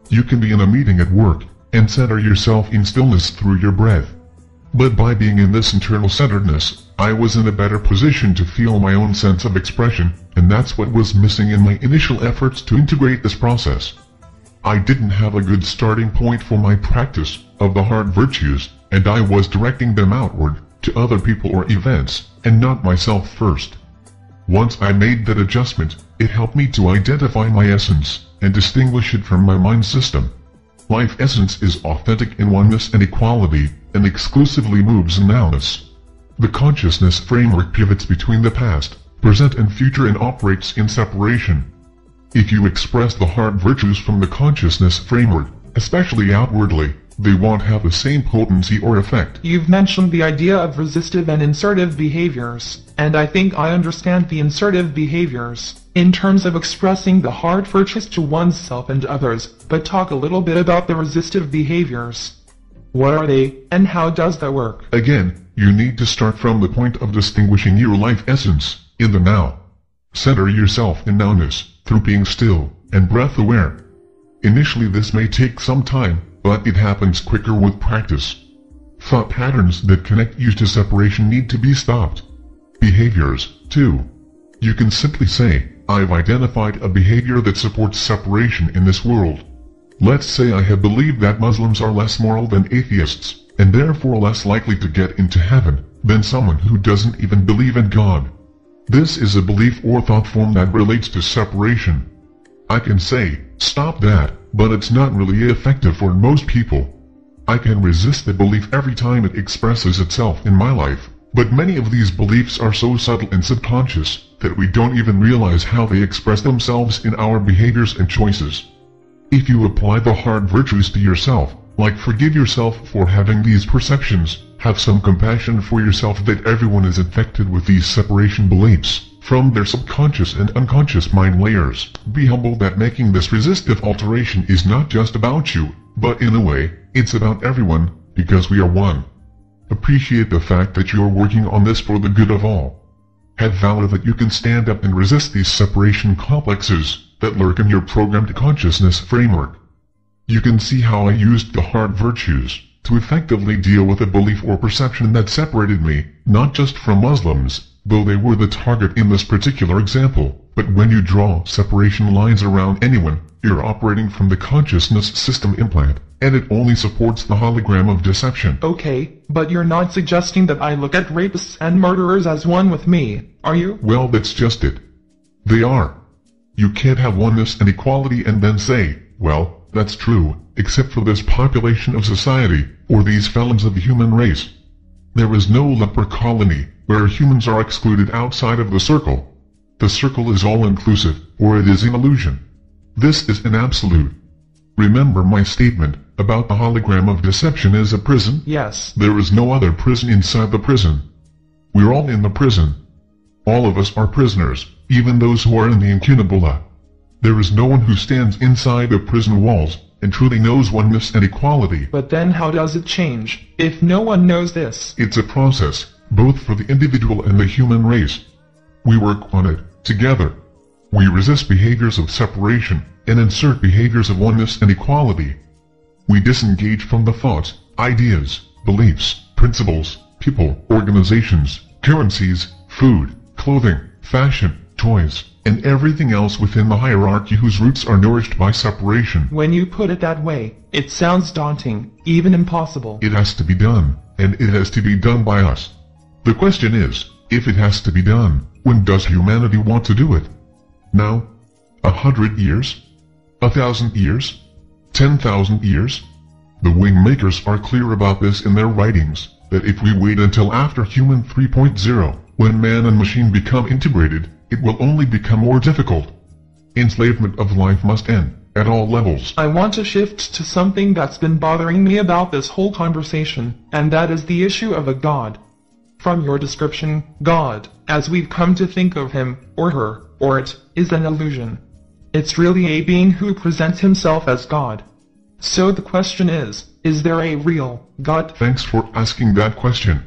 You can be in a meeting at work and center yourself in stillness through your breath. But by being in this internal centeredness, I was in a better position to feel my own sense of expression, and that's what was missing in my initial efforts to integrate this process. I didn't have a good starting point for my practice of the heart virtues, and I was directing them outward to other people or events, and not myself first. Once I made that adjustment, it helped me to identify my essence and distinguish it from my mind system. Life essence is authentic in oneness and equality, and exclusively moves in nowness. The consciousness framework pivots between the past, present and future and operates in separation. If you express the heart virtues from the consciousness framework, especially outwardly, they won't have the same potency or effect. You've mentioned the idea of resistive and insertive behaviors, and I think I understand the insertive behaviors in terms of expressing the heart virtues to oneself and others, but talk a little bit about the resistive behaviors. What are they, and how does that work? Again, you need to start from the point of distinguishing your life essence, in the now. Center yourself in nowness, through being still, and breath aware. Initially this may take some time, but it happens quicker with practice. Thought patterns that connect you to separation need to be stopped. Behaviors, too. You can simply say, I've identified a behavior that supports separation in this world. Let's say I have believed that Muslims are less moral than atheists, and therefore less likely to get into heaven than someone who doesn't even believe in God. This is a belief or thought form that relates to separation. I can say, stop that, but it's not really effective for most people. I can resist the belief every time it expresses itself in my life, but many of these beliefs are so subtle and subconscious that we don't even realize how they express themselves in our behaviors and choices. If you apply the heart virtues to yourself, like forgive yourself for having these perceptions, have some compassion for yourself that everyone is infected with these separation beliefs, from their subconscious and unconscious mind layers. Be humble that making this resistive alteration is not just about you, but in a way, it's about everyone, because we are one. Appreciate the fact that you're working on this for the good of all. Have valor that you can stand up and resist these separation complexes that lurk in your programmed consciousness framework. You can see how I used the heart virtues to effectively deal with a belief or perception that separated me, not just from Muslims, though they were the target in this particular example, but when you draw separation lines around anyone, you're operating from the consciousness system implant, and it only supports the hologram of deception. Okay, but you're not suggesting that I look at rapists and murderers as one with me, are you? Well, that's just it. They are. You can't have oneness and equality and then say, well, that's true, except for this population of society, or these felons of the human race. There is no leper colony, where humans are excluded outside of the circle. The circle is all-inclusive, or it is an illusion. This is an absolute. Remember my statement about the hologram of deception as a prison? Yes. There is no other prison inside the prison. We're all in the prison. All of us are prisoners, even those who are in the incunabula. There is no one who stands inside the prison walls and truly knows oneness and equality. But then how does it change, if no one knows this? It's a process, both for the individual and the human race. We work on it, together. We resist behaviors of separation, and insert behaviors of oneness and equality. We disengage from the thoughts, ideas, beliefs, principles, people, organizations, currencies, food, clothing, fashion, toys, and everything else within the hierarchy whose roots are nourished by separation. When you put it that way, it sounds daunting, even impossible. It has to be done, and it has to be done by us. The question is, if it has to be done, when does humanity want to do it? Now? A hundred years? A thousand years? Ten thousand years? The wing makers are clear about this in their writings, that if we wait until after Human 3.0, when man and machine become integrated, it will only become more difficult. Enslavement of life must end, at all levels. I want to shift to something that's been bothering me about this whole conversation, and that is the issue of a God. From your description, God, as we've come to think of him, or her, or it, is an illusion. It's really a being who presents himself as God. So the question is, is there a real God? Thanks for asking that question.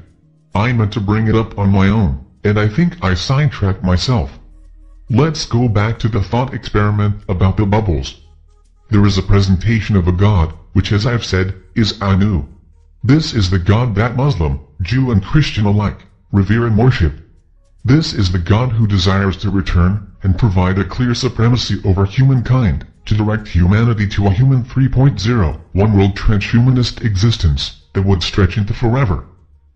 I meant to bring it up on my own and I think I sidetracked myself. Let's go back to the thought experiment about the bubbles. There is a presentation of a god, which as I've said, is Anu. This is the god that Muslim, Jew and Christian alike, revere and worship. This is the god who desires to return and provide a clear supremacy over humankind, to direct humanity to a human 3.0, one-world transhumanist existence that would stretch into forever.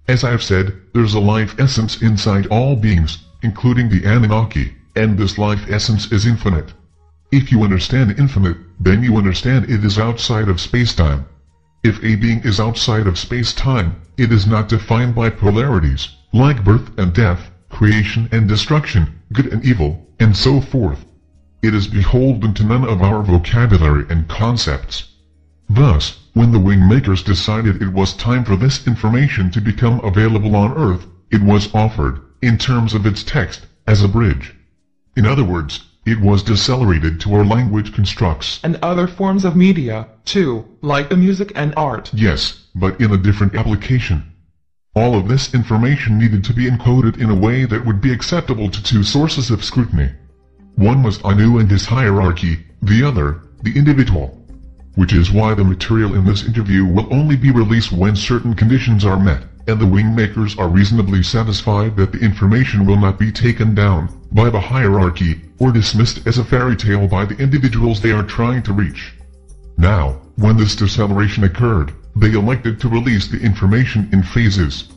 As I've said, there's a life essence inside all beings, including the Anunnaki, and this life essence is infinite. If you understand infinite, then you understand it is outside of space-time. If a being is outside of space-time, it is not defined by polarities, like birth and death, creation and destruction, good and evil, and so forth. It is beholden to none of our vocabulary and concepts. Thus, when the wing makers decided it was time for this information to become available on Earth, it was offered, in terms of its text, as a bridge. In other words, it was decelerated to our language constructs. And other forms of media, too, like the music and art. Yes, but in a different application. All of this information needed to be encoded in a way that would be acceptable to two sources of scrutiny. One was Anu and his hierarchy, the other, the individual which is why the material in this interview will only be released when certain conditions are met, and the wing makers are reasonably satisfied that the information will not be taken down by the hierarchy or dismissed as a fairy tale by the individuals they are trying to reach. Now, when this deceleration occurred, they elected to release the information in phases.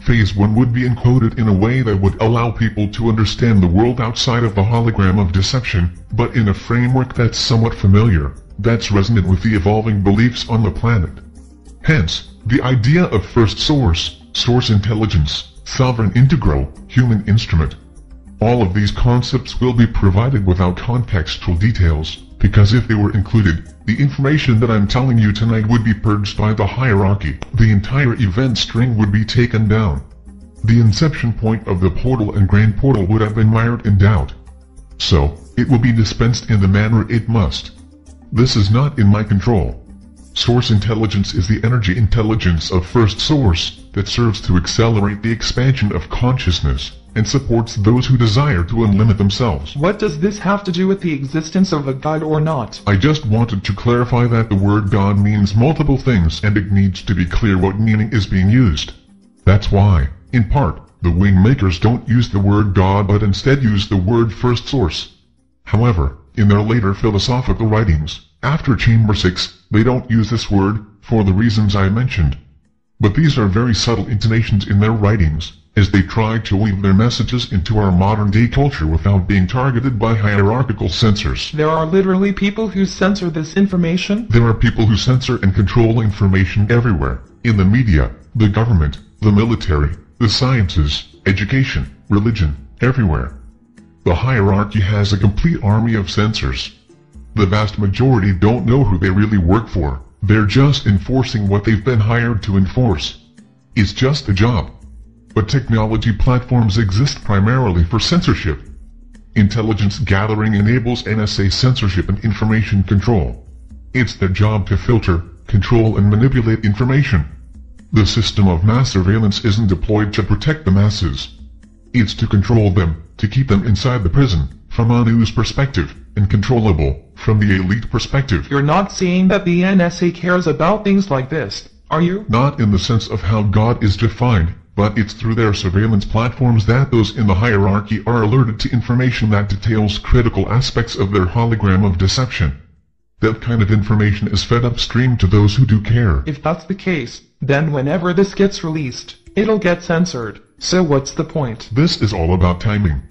Phase 1 would be encoded in a way that would allow people to understand the world outside of the hologram of deception, but in a framework that's somewhat familiar that's resonant with the evolving beliefs on the planet. Hence, the idea of first source, source intelligence, sovereign integral, human instrument. All of these concepts will be provided without contextual details, because if they were included, the information that I'm telling you tonight would be purged by the hierarchy. The entire event string would be taken down. The inception point of the portal and grand portal would have been mired in doubt. So, it will be dispensed in the manner it must. This is not in my control. Source intelligence is the energy intelligence of first source that serves to accelerate the expansion of consciousness and supports those who desire to unlimit themselves. What does this have to do with the existence of a God or not? I just wanted to clarify that the word God means multiple things and it needs to be clear what meaning is being used. That's why, in part, the wing makers don't use the word God but instead use the word first source. However, in their later philosophical writings, after Chamber 6, they don't use this word, for the reasons I mentioned. But these are very subtle intonations in their writings, as they try to weave their messages into our modern-day culture without being targeted by hierarchical censors. There are literally people who censor this information? There are people who censor and control information everywhere, in the media, the government, the military, the sciences, education, religion, everywhere. The hierarchy has a complete army of censors. The vast majority don't know who they really work for. They're just enforcing what they've been hired to enforce. It's just a job. But technology platforms exist primarily for censorship. Intelligence gathering enables NSA censorship and information control. It's their job to filter, control and manipulate information. The system of mass surveillance isn't deployed to protect the masses. It's to control them, to keep them inside the prison, from a news perspective, and controllable, from the elite perspective. You're not saying that the NSA cares about things like this, are you? Not in the sense of how God is defined, but it's through their surveillance platforms that those in the hierarchy are alerted to information that details critical aspects of their hologram of deception. That kind of information is fed upstream to those who do care. If that's the case, then whenever this gets released, it'll get censored. So what's the point? This is all about timing.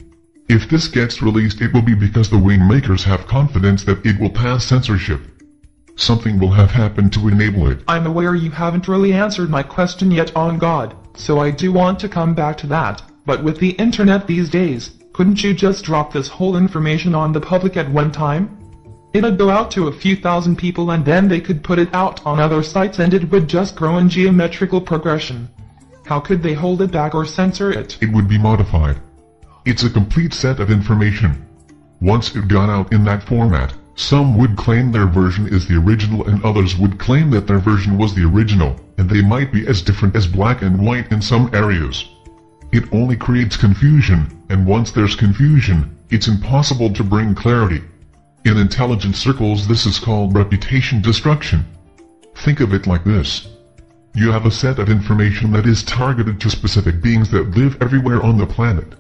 If this gets released it will be because the wing makers have confidence that it will pass censorship. Something will have happened to enable it. I'm aware you haven't really answered my question yet on God, so I do want to come back to that. But with the internet these days, couldn't you just drop this whole information on the public at one time? It'd go out to a few thousand people and then they could put it out on other sites and it would just grow in geometrical progression. How could they hold it back or censor it? It would be modified. It's a complete set of information. Once it got out in that format, some would claim their version is the original and others would claim that their version was the original, and they might be as different as black and white in some areas. It only creates confusion, and once there's confusion, it's impossible to bring clarity. In intelligence circles this is called reputation destruction. Think of it like this. You have a set of information that is targeted to specific beings that live everywhere on the planet.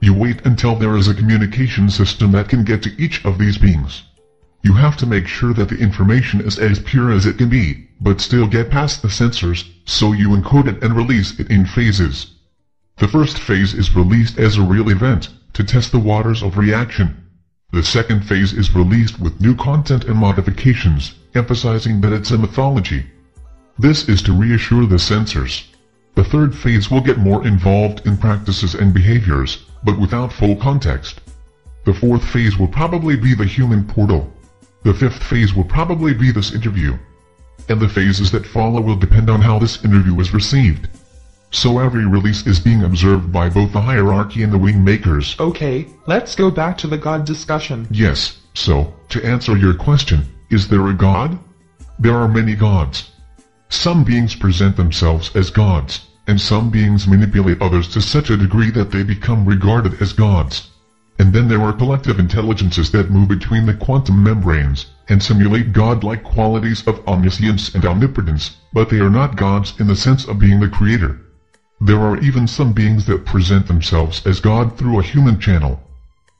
You wait until there is a communication system that can get to each of these beings. You have to make sure that the information is as pure as it can be, but still get past the censors, so you encode it and release it in phases. The first phase is released as a real event, to test the waters of reaction. The second phase is released with new content and modifications, emphasizing that it's a mythology. This is to reassure the censors. The third phase will get more involved in practices and behaviors, but without full context. The fourth phase will probably be the human portal. The fifth phase will probably be this interview. And the phases that follow will depend on how this interview is received. So every release is being observed by both the hierarchy and the wing makers. Okay, let's go back to the God discussion. Yes, so, to answer your question, is there a God? There are many gods. Some beings present themselves as gods, and some beings manipulate others to such a degree that they become regarded as gods. And then there are collective intelligences that move between the quantum membranes, and simulate godlike qualities of omniscience and omnipotence, but they are not gods in the sense of being the creator. There are even some beings that present themselves as God through a human channel.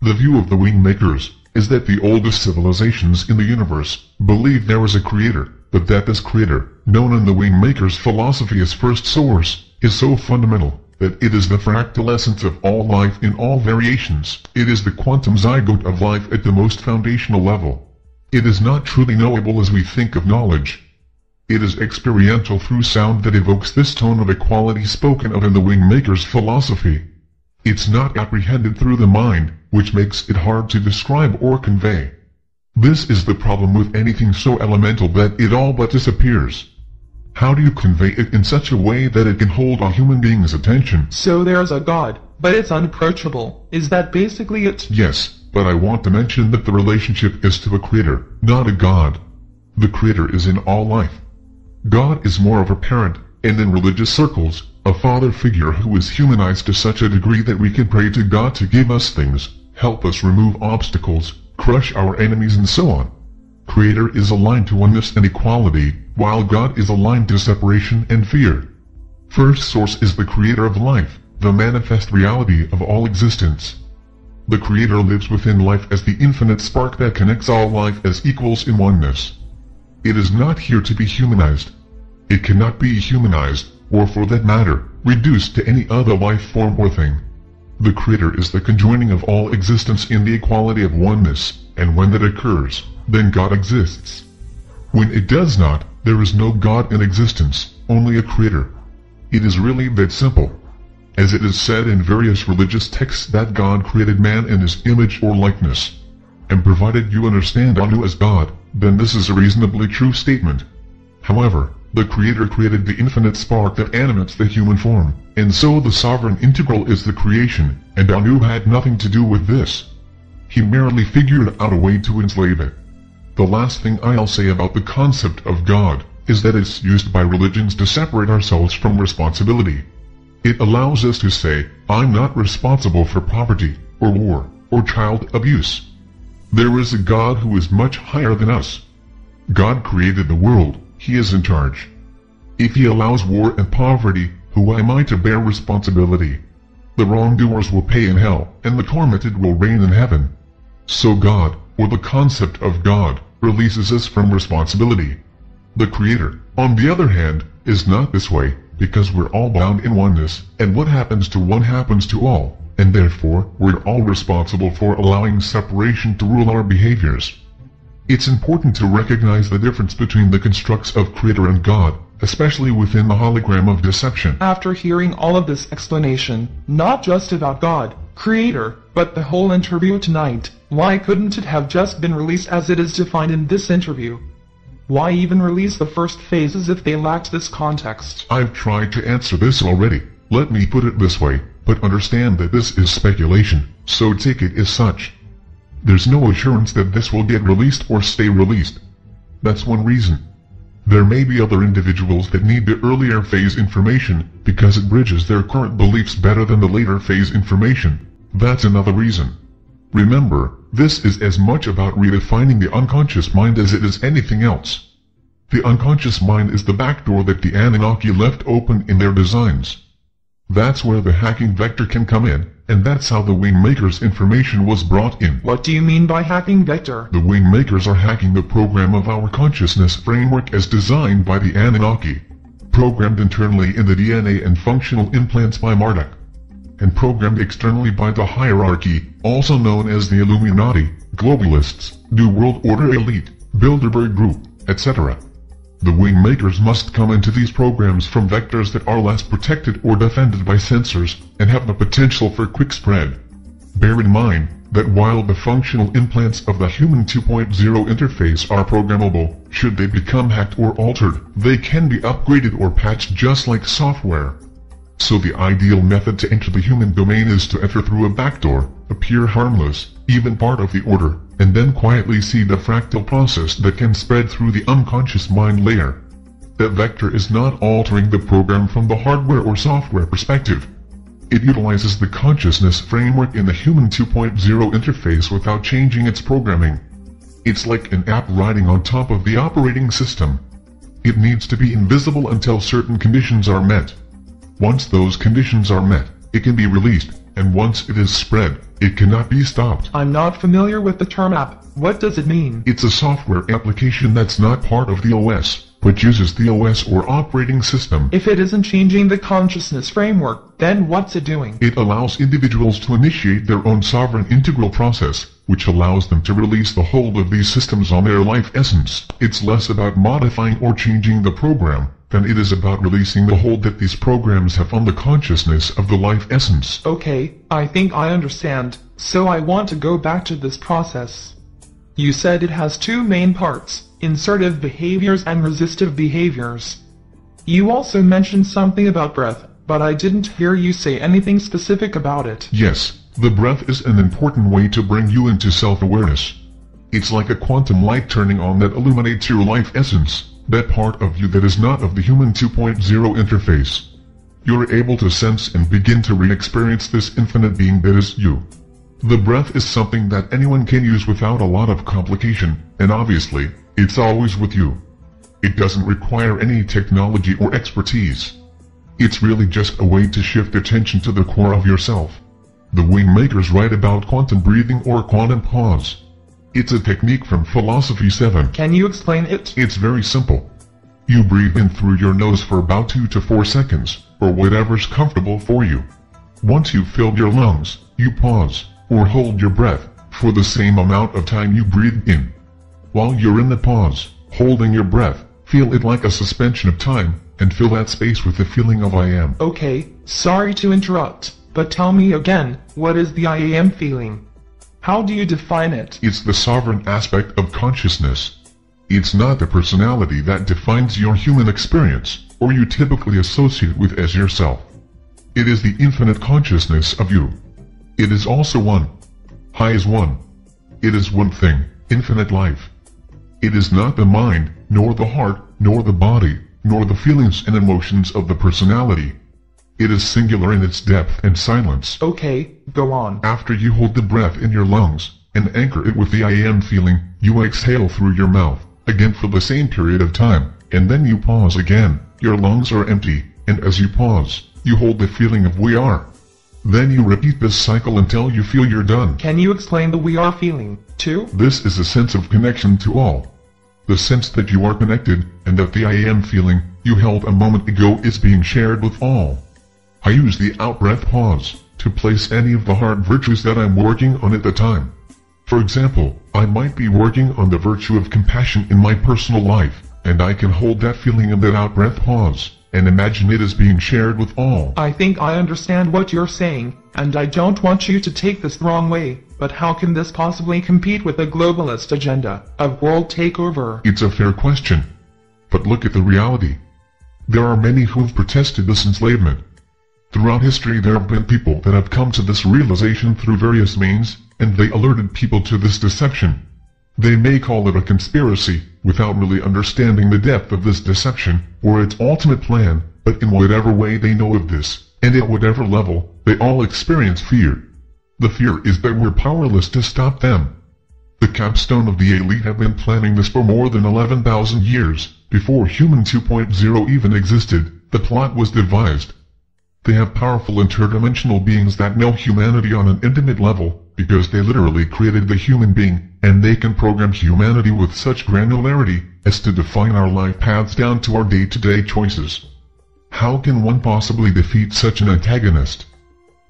The view of the wing makers is that the oldest civilizations in the universe believe there is a creator, but that this creator, known in the wing makers' philosophy as first source, is so fundamental that it is the fractal essence of all life in all variations. It is the quantum zygote of life at the most foundational level. It is not truly knowable as we think of knowledge, it is experiential through sound that evokes this tone of equality spoken of in the wingmaker's philosophy. It's not apprehended through the mind, which makes it hard to describe or convey. This is the problem with anything so elemental that it all but disappears. How do you convey it in such a way that it can hold a human being's attention? So there's a God, but it's unapproachable. Is that basically it? Yes, but I want to mention that the relationship is to a creator, not a God. The creator is in all life. God is more of a parent, and in religious circles, a father figure who is humanized to such a degree that we can pray to God to give us things, help us remove obstacles, crush our enemies and so on. Creator is aligned to oneness and equality, while God is aligned to separation and fear. First source is the creator of life, the manifest reality of all existence. The creator lives within life as the infinite spark that connects all life as equals in oneness. It is not here to be humanized. It cannot be humanized, or for that matter, reduced to any other life form or thing. The Creator is the conjoining of all existence in the equality of oneness, and when that occurs, then God exists. When it does not, there is no God in existence, only a Creator. It is really that simple. As it is said in various religious texts that God created man in his image or likeness. And provided you understand Anu as God, then this is a reasonably true statement. However, the Creator created the infinite spark that animates the human form, and so the sovereign integral is the creation, and Anu had nothing to do with this. he merely figured out a way to enslave it. The last thing I'll say about the concept of God is that it's used by religions to separate ourselves from responsibility. It allows us to say, I'm not responsible for poverty, or war, or child abuse. There is a God who is much higher than us. God created the world, He is in charge. If He allows war and poverty, who am I to bear responsibility? The wrongdoers will pay in hell, and the tormented will reign in heaven. So God, or the concept of God, releases us from responsibility. The Creator, on the other hand, is not this way, because we're all bound in oneness, and what happens to one happens to all, and therefore we're all responsible for allowing separation to rule our behaviors. It's important to recognize the difference between the constructs of Creator and God, especially within the hologram of deception. After hearing all of this explanation, not just about God, Creator, but the whole interview tonight, why couldn't it have just been released as it is defined in this interview? Why even release the first phases if they lacked this context? I've tried to answer this already. Let me put it this way, but understand that this is speculation, so take it as such. There's no assurance that this will get released or stay released. That's one reason. There may be other individuals that need the earlier phase information because it bridges their current beliefs better than the later phase information. That's another reason. Remember, this is as much about redefining the unconscious mind as it is anything else. The unconscious mind is the back door that the Anunnaki left open in their designs. That's where the hacking vector can come in, and that's how the Wingmakers information was brought in. What do you mean by hacking vector? The Wingmakers are hacking the program of our consciousness framework as designed by the Anunnaki, programmed internally in the DNA and functional implants by Marduk and programmed externally by the hierarchy, also known as the Illuminati, Globalists, New World Order Elite, Bilderberg Group, etc. The Wingmakers must come into these programs from vectors that are less protected or defended by censors, and have the potential for quick spread. Bear in mind, that while the functional implants of the Human 2.0 interface are programmable, should they become hacked or altered, they can be upgraded or patched just like software. So the ideal method to enter the human domain is to enter through a backdoor, appear harmless, even part of the order, and then quietly see the fractal process that can spread through the unconscious mind layer. That vector is not altering the program from the hardware or software perspective. It utilizes the consciousness framework in the Human 2.0 interface without changing its programming. It's like an app riding on top of the operating system. It needs to be invisible until certain conditions are met. Once those conditions are met, it can be released, and once it is spread, it cannot be stopped. I'm not familiar with the term app. What does it mean? It's a software application that's not part of the OS, but uses the OS or operating system. If it isn't changing the consciousness framework, then what's it doing? It allows individuals to initiate their own sovereign integral process, which allows them to release the hold of these systems on their life essence. It's less about modifying or changing the program, than it is about releasing the hold that these programs have on the consciousness of the life essence. Okay, I think I understand, so I want to go back to this process. You said it has two main parts, insertive behaviors and resistive behaviors. You also mentioned something about breath, but I didn't hear you say anything specific about it. Yes, the breath is an important way to bring you into self-awareness. It's like a quantum light turning on that illuminates your life essence that part of you that is not of the human 2.0 interface. You're able to sense and begin to re-experience this infinite being that is you. The breath is something that anyone can use without a lot of complication, and obviously, it's always with you. It doesn't require any technology or expertise. It's really just a way to shift attention to the core of yourself. The wing makers write about quantum breathing or quantum pause. It's a technique from Philosophy 7. Can you explain it? It's very simple. You breathe in through your nose for about 2 to 4 seconds, or whatever's comfortable for you. Once you've filled your lungs, you pause, or hold your breath, for the same amount of time you breathe in. While you're in the pause, holding your breath, feel it like a suspension of time, and fill that space with the feeling of I am. Okay, sorry to interrupt, but tell me again, what is the I am feeling? How do you define it? It's the sovereign aspect of consciousness. It's not the personality that defines your human experience, or you typically associate with as yourself. It is the infinite consciousness of you. It is also one. High is one. it is one thing, infinite life. It is not the mind, nor the heart, nor the body, nor the feelings and emotions of the personality. It is singular in its depth and silence. Okay, go on. After you hold the breath in your lungs, and anchor it with the I am feeling, you exhale through your mouth, again for the same period of time, and then you pause again. Your lungs are empty, and as you pause, you hold the feeling of we are. Then you repeat this cycle until you feel you're done. Can you explain the we are feeling, too? This is a sense of connection to all. The sense that you are connected, and that the I am feeling you held a moment ago is being shared with all. I use the out-breath pause to place any of the heart virtues that I'm working on at the time. For example, I might be working on the virtue of compassion in my personal life, and I can hold that feeling in that out-breath pause, and imagine it as being shared with all. I think I understand what you're saying, and I don't want you to take this the wrong way, but how can this possibly compete with the globalist agenda of world takeover? It's a fair question. But look at the reality. There are many who've protested this enslavement. Throughout history there have been people that have come to this realization through various means, and they alerted people to this deception. They may call it a conspiracy, without really understanding the depth of this deception, or its ultimate plan, but in whatever way they know of this, and at whatever level, they all experience fear. The fear is that we're powerless to stop them. The capstone of the elite have been planning this for more than 11,000 years, before Human 2.0 even existed, the plot was devised. They have powerful interdimensional beings that know humanity on an intimate level, because they literally created the human being, and they can program humanity with such granularity as to define our life paths down to our day-to-day choices. How can one possibly defeat such an antagonist?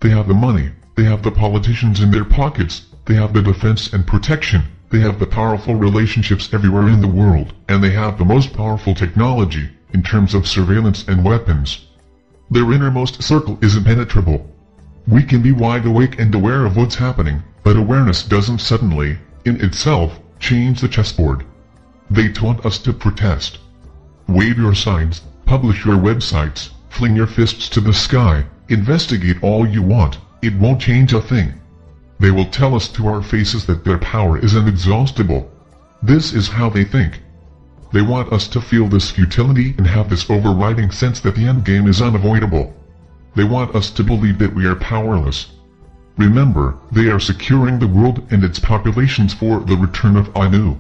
They have the money, they have the politicians in their pockets, they have the defense and protection, they have the powerful relationships everywhere in the world, and they have the most powerful technology, in terms of surveillance and weapons. Their innermost circle is impenetrable. We can be wide awake and aware of what's happening, but awareness doesn't suddenly, in itself, change the chessboard. They taunt us to protest. Wave your signs, publish your websites, fling your fists to the sky, investigate all you want, it won't change a thing. They will tell us to our faces that their power is inexhaustible. This is how they think. They want us to feel this futility and have this overriding sense that the endgame is unavoidable. They want us to believe that we are powerless. Remember, they are securing the world and its populations for the return of Anu.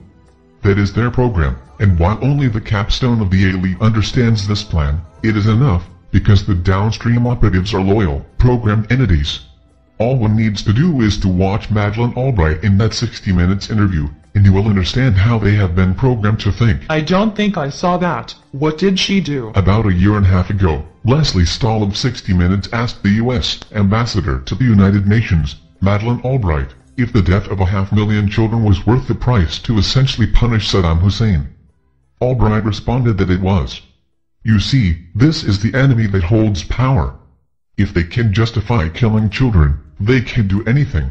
That is their program, and while only the capstone of the elite understands this plan, it is enough, because the downstream operatives are loyal, programmed entities. All one needs to do is to watch Madeleine Albright in that 60 Minutes interview, and you will understand how they have been programmed to think. I don't think I saw that. What did she do? About a year and a half ago, Lesley Stahl of 60 Minutes asked the U.S. ambassador to the United Nations, Madeleine Albright, if the death of a half million children was worth the price to essentially punish Saddam Hussein. Albright responded that it was. You see, this is the enemy that holds power. If they can justify killing children, they can do anything.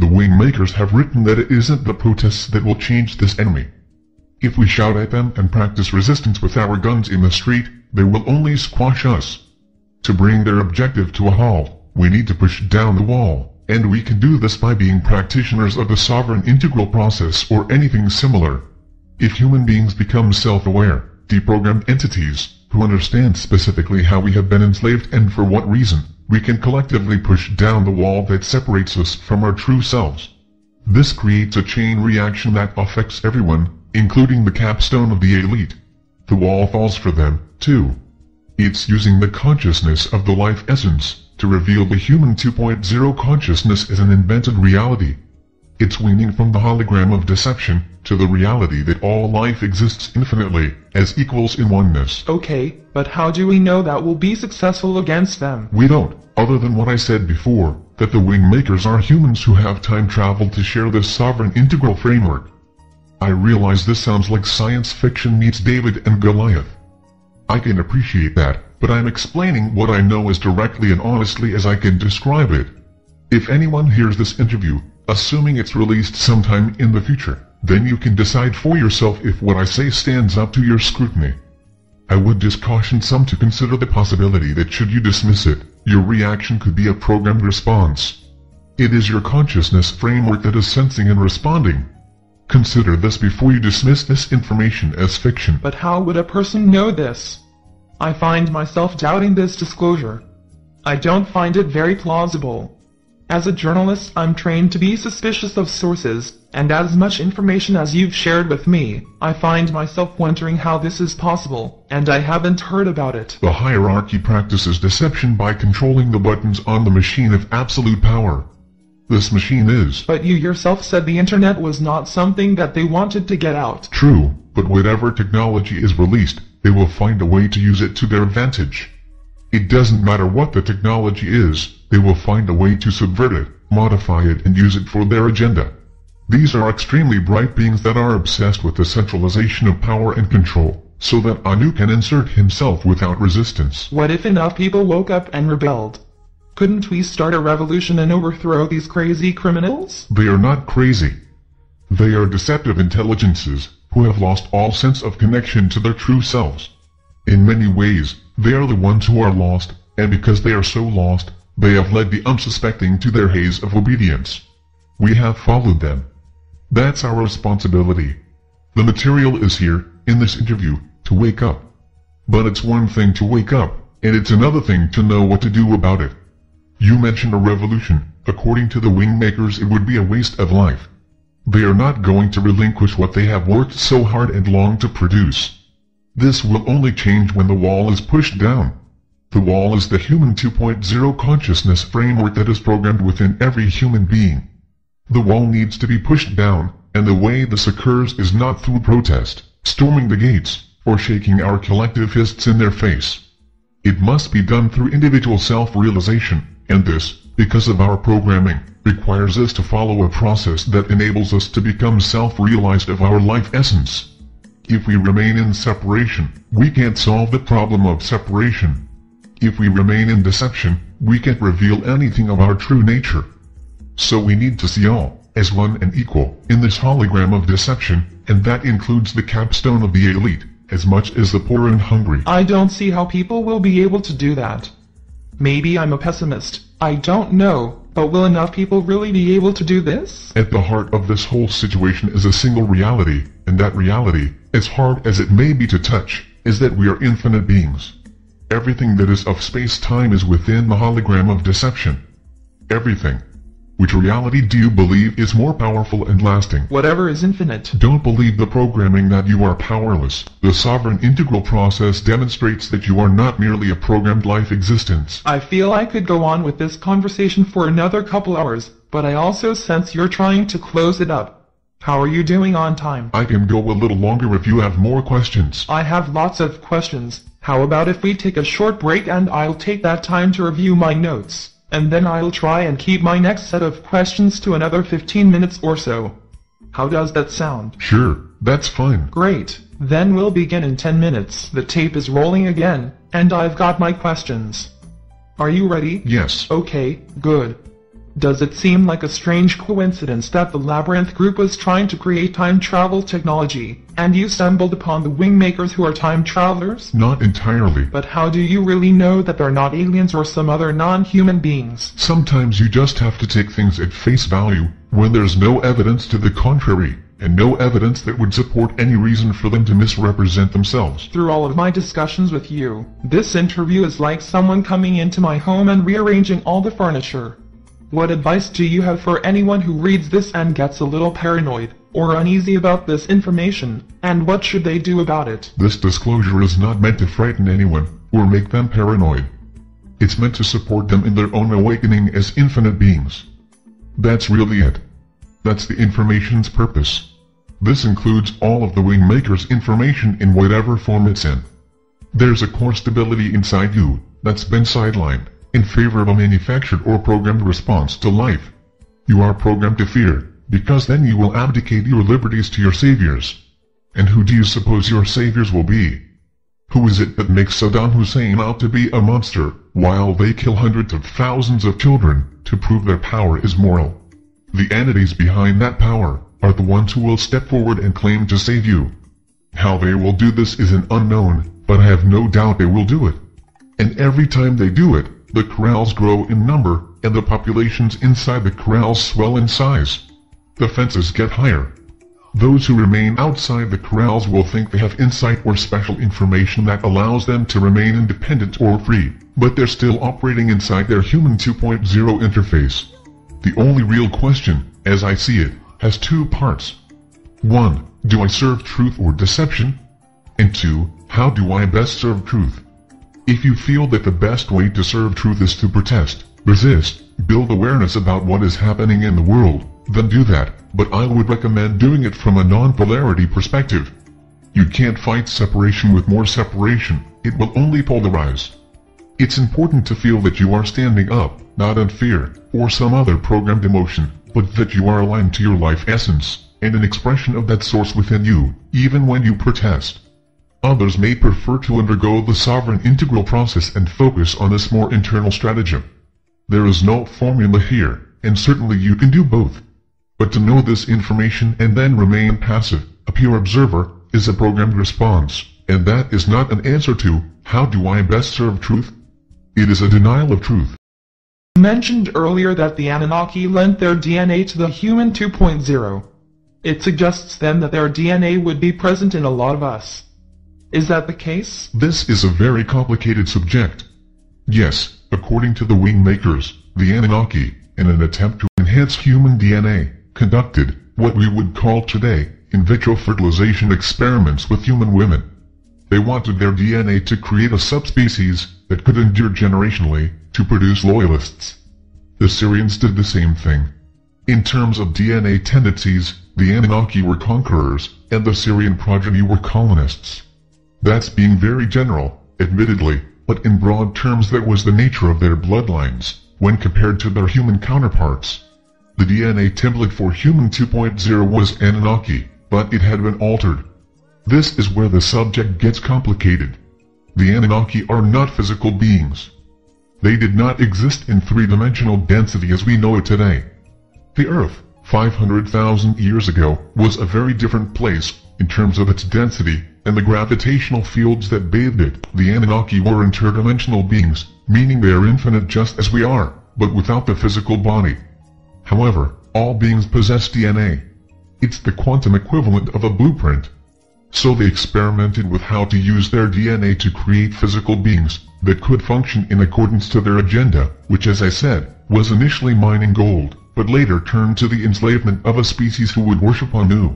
The wing makers have written that it isn't the protests that will change this enemy. If we shout at them and practice resistance with our guns in the street, they will only squash us. To bring their objective to a halt, we need to push down the wall, and we can do this by being practitioners of the sovereign integral process or anything similar. If human beings become self-aware, deprogrammed entities, who understand specifically how we have been enslaved and for what reason, we can collectively push down the wall that separates us from our true selves. This creates a chain reaction that affects everyone, including the capstone of the elite. The wall falls for them, too. It's using the consciousness of the life essence to reveal the human 2.0 consciousness as an invented reality. It's weaning from the hologram of deception to the reality that all life exists infinitely, as equals in oneness. Okay, but how do we know that we'll be successful against them? We don't, other than what I said before, that the wing makers are humans who have time traveled to share this sovereign integral framework. I realize this sounds like science fiction meets David and Goliath. I can appreciate that, but I'm explaining what I know as directly and honestly as I can describe it. If anyone hears this interview, assuming it's released sometime in the future, then you can decide for yourself if what I say stands up to your scrutiny. I would just caution some to consider the possibility that should you dismiss it, your reaction could be a programmed response. It is your consciousness framework that is sensing and responding. Consider this before you dismiss this information as fiction. But how would a person know this? I find myself doubting this disclosure. I don't find it very plausible. As a journalist, I'm trained to be suspicious of sources, and as much information as you've shared with me, I find myself wondering how this is possible, and I haven't heard about it. The hierarchy practices deception by controlling the buttons on the machine of absolute power. This machine is But you yourself said the internet was not something that they wanted to get out. true, but whatever technology is released, they will find a way to use it to their advantage. It doesn't matter what the technology is, they will find a way to subvert it, modify it and use it for their agenda. These are extremely bright beings that are obsessed with the centralization of power and control, so that Anu can insert himself without resistance. What if enough people woke up and rebelled? Couldn't we start a revolution and overthrow these crazy criminals? They are not crazy. They are deceptive intelligences, who have lost all sense of connection to their true selves. In many ways, they are the ones who are lost, and because they are so lost, they have led the unsuspecting to their haze of obedience. We have followed them. That's our responsibility. The material is here, in this interview, to wake up. But it's one thing to wake up, and it's another thing to know what to do about it. You mentioned a revolution. According to the Wingmakers it would be a waste of life. They are not going to relinquish what they have worked so hard and long to produce. This will only change when the wall is pushed down. The wall is the human 2.0 consciousness framework that is programmed within every human being. The wall needs to be pushed down, and the way this occurs is not through protest, storming the gates, or shaking our collective fists in their face. It must be done through individual self-realization, and this, because of our programming, requires us to follow a process that enables us to become self-realized of our life essence. If we remain in separation, we can't solve the problem of separation. If we remain in deception, we can't reveal anything of our true nature. So we need to see all, as one and equal, in this hologram of deception, and that includes the capstone of the elite, as much as the poor and hungry. I don't see how people will be able to do that. Maybe I'm a pessimist, I don't know, but will enough people really be able to do this? At the heart of this whole situation is a single reality, and that reality, as hard as it may be to touch, is that we are infinite beings. Everything that is of space-time is within the hologram of deception. Everything. Which reality do you believe is more powerful and lasting? Whatever is infinite. Don't believe the programming that you are powerless. The sovereign integral process demonstrates that you are not merely a programmed life existence. I feel I could go on with this conversation for another couple hours, but I also sense you're trying to close it up. How are you doing on time? I can go a little longer if you have more questions. I have lots of questions. How about if we take a short break and I'll take that time to review my notes, and then I'll try and keep my next set of questions to another 15 minutes or so. How does that sound? Sure, that's fine. Great. Then we'll begin in 10 minutes. The tape is rolling again, and I've got my questions. Are you ready? Yes. Okay, good. Does it seem like a strange coincidence that the Labyrinth group was trying to create time travel technology, and you stumbled upon the Wingmakers who are time travelers? Not entirely. But how do you really know that they're not aliens or some other non-human beings? Sometimes you just have to take things at face value, when there's no evidence to the contrary, and no evidence that would support any reason for them to misrepresent themselves. Through all of my discussions with you, this interview is like someone coming into my home and rearranging all the furniture. What advice do you have for anyone who reads this and gets a little paranoid or uneasy about this information, and what should they do about it? This disclosure is not meant to frighten anyone, or make them paranoid. It's meant to support them in their own awakening as infinite beings. That's really it. That's the information's purpose. This includes all of the Wingmaker's information in whatever form it's in. There's a core stability inside you that's been sidelined in favor of a manufactured or programmed response to life. You are programmed to fear, because then you will abdicate your liberties to your saviors. And who do you suppose your saviors will be? Who is it that makes Saddam Hussein out to be a monster, while they kill hundreds of thousands of children to prove their power is moral? The entities behind that power are the ones who will step forward and claim to save you. How they will do this is an unknown, but I have no doubt they will do it. And every time they do it, the corrals grow in number, and the populations inside the corrals swell in size. The fences get higher. Those who remain outside the corrals will think they have insight or special information that allows them to remain independent or free, but they're still operating inside their human 2.0 interface. The only real question, as I see it, has two parts. 1. Do I serve truth or deception? And 2. How do I best serve truth? If you feel that the best way to serve truth is to protest, resist, build awareness about what is happening in the world, then do that, but I would recommend doing it from a non-polarity perspective. You can't fight separation with more separation, it will only polarize. It's important to feel that you are standing up, not in fear, or some other programmed emotion, but that you are aligned to your life essence, and an expression of that source within you, even when you protest. Others may prefer to undergo the sovereign integral process and focus on this more internal stratagem. There is no formula here, and certainly you can do both. But to know this information and then remain passive, a pure observer, is a programmed response, and that is not an answer to, how do I best serve truth? It is a denial of truth. You mentioned earlier that the Anunnaki lent their DNA to the human 2.0. It suggests then that their DNA would be present in a lot of us. Is that the case? This is a very complicated subject. Yes, according to the wing makers, the Anunnaki, in an attempt to enhance human DNA, conducted what we would call today in vitro fertilization experiments with human women. They wanted their DNA to create a subspecies that could endure generationally to produce loyalists. The Sirians did the same thing. In terms of DNA tendencies, the Anunnaki were conquerors, and the Sirian progeny were colonists. That's being very general, admittedly, but in broad terms that was the nature of their bloodlines, when compared to their human counterparts. The DNA template for Human 2.0 was Anunnaki, but it had been altered. This is where the subject gets complicated. The Anunnaki are not physical beings. They did not exist in three-dimensional density as we know it today. The Earth, 500,000 years ago, was a very different place, in terms of its density, and the gravitational fields that bathed it. The Anunnaki were interdimensional beings, meaning they are infinite just as we are, but without the physical body. However, all beings possess DNA. It's the quantum equivalent of a blueprint. So they experimented with how to use their DNA to create physical beings that could function in accordance to their agenda, which as I said, was initially mining gold, but later turned to the enslavement of a species who would worship Anu.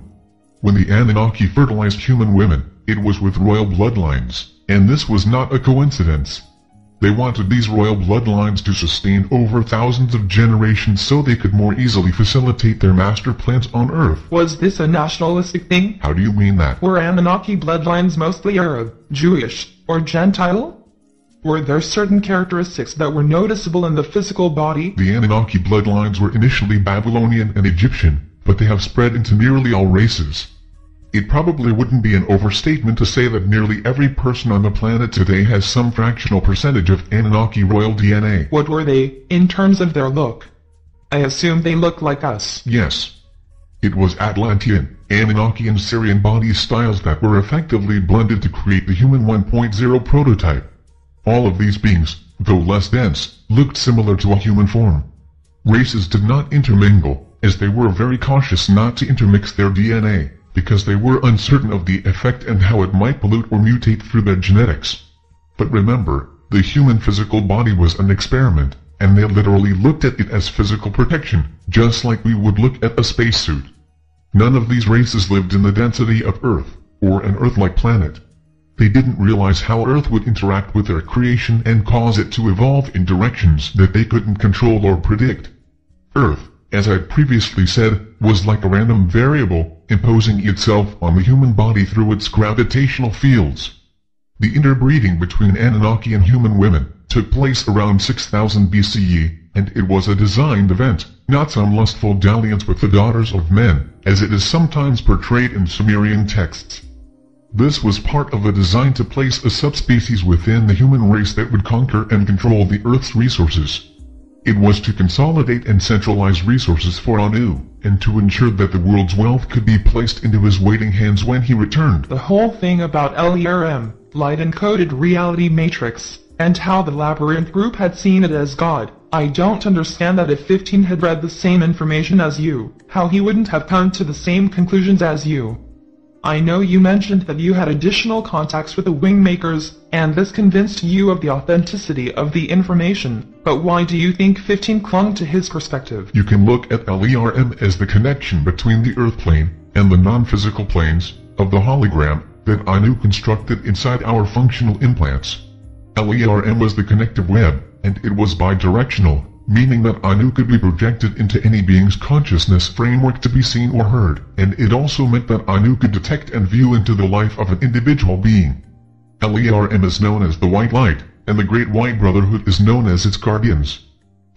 When the Anunnaki fertilized human women, it was with royal bloodlines, and this was not a coincidence. They wanted these royal bloodlines to sustain over thousands of generations so they could more easily facilitate their master plans on Earth. Was this a nationalistic thing? How do you mean that? Were Anunnaki bloodlines mostly Arab, Jewish, or Gentile? Were there certain characteristics that were noticeable in the physical body? The Anunnaki bloodlines were initially Babylonian and Egyptian, but they have spread into nearly all races. It probably wouldn't be an overstatement to say that nearly every person on the planet today has some fractional percentage of Anunnaki royal DNA. What were they, in terms of their look? I assume they look like us. Yes. It was Atlantean, Anunnaki and Sirian body styles that were effectively blended to create the human 1.0 prototype. All of these beings, though less dense, looked similar to a human form. Races did not intermingle, as they were very cautious not to intermix their DNA because they were uncertain of the effect and how it might pollute or mutate through their genetics. But remember, the human physical body was an experiment, and they literally looked at it as physical protection, just like we would look at a spacesuit. None of these races lived in the density of Earth, or an Earth-like planet. They didn't realize how Earth would interact with their creation and cause it to evolve in directions that they couldn't control or predict. Earth, as I previously said, was like a random variable, imposing itself on the human body through its gravitational fields. The interbreeding between Anunnaki and human women took place around 6000 BCE, and it was a designed event, not some lustful dalliance with the daughters of men, as it is sometimes portrayed in Sumerian texts. This was part of a design to place a subspecies within the human race that would conquer and control the Earth's resources. It was to consolidate and centralize resources for Anu, and to ensure that the world's wealth could be placed into his waiting hands when he returned. The whole thing about LERM, light encoded reality matrix, and how the Labyrinth group had seen it as God. I don't understand that if 15 had read the same information as you, how he wouldn't have come to the same conclusions as you. I know you mentioned that you had additional contacts with the Wingmakers, and this convinced you of the authenticity of the information, but why do you think 15 clung to his perspective? You can look at LERM as the connection between the Earth plane and the non-physical planes of the hologram that Anu constructed inside our functional implants. LERM was the connective web, and it was bidirectional, meaning that Anu could be projected into any being's consciousness framework to be seen or heard, and it also meant that Anu could detect and view into the life of an individual being. LERM is known as the White Light, and the Great White Brotherhood is known as its guardians.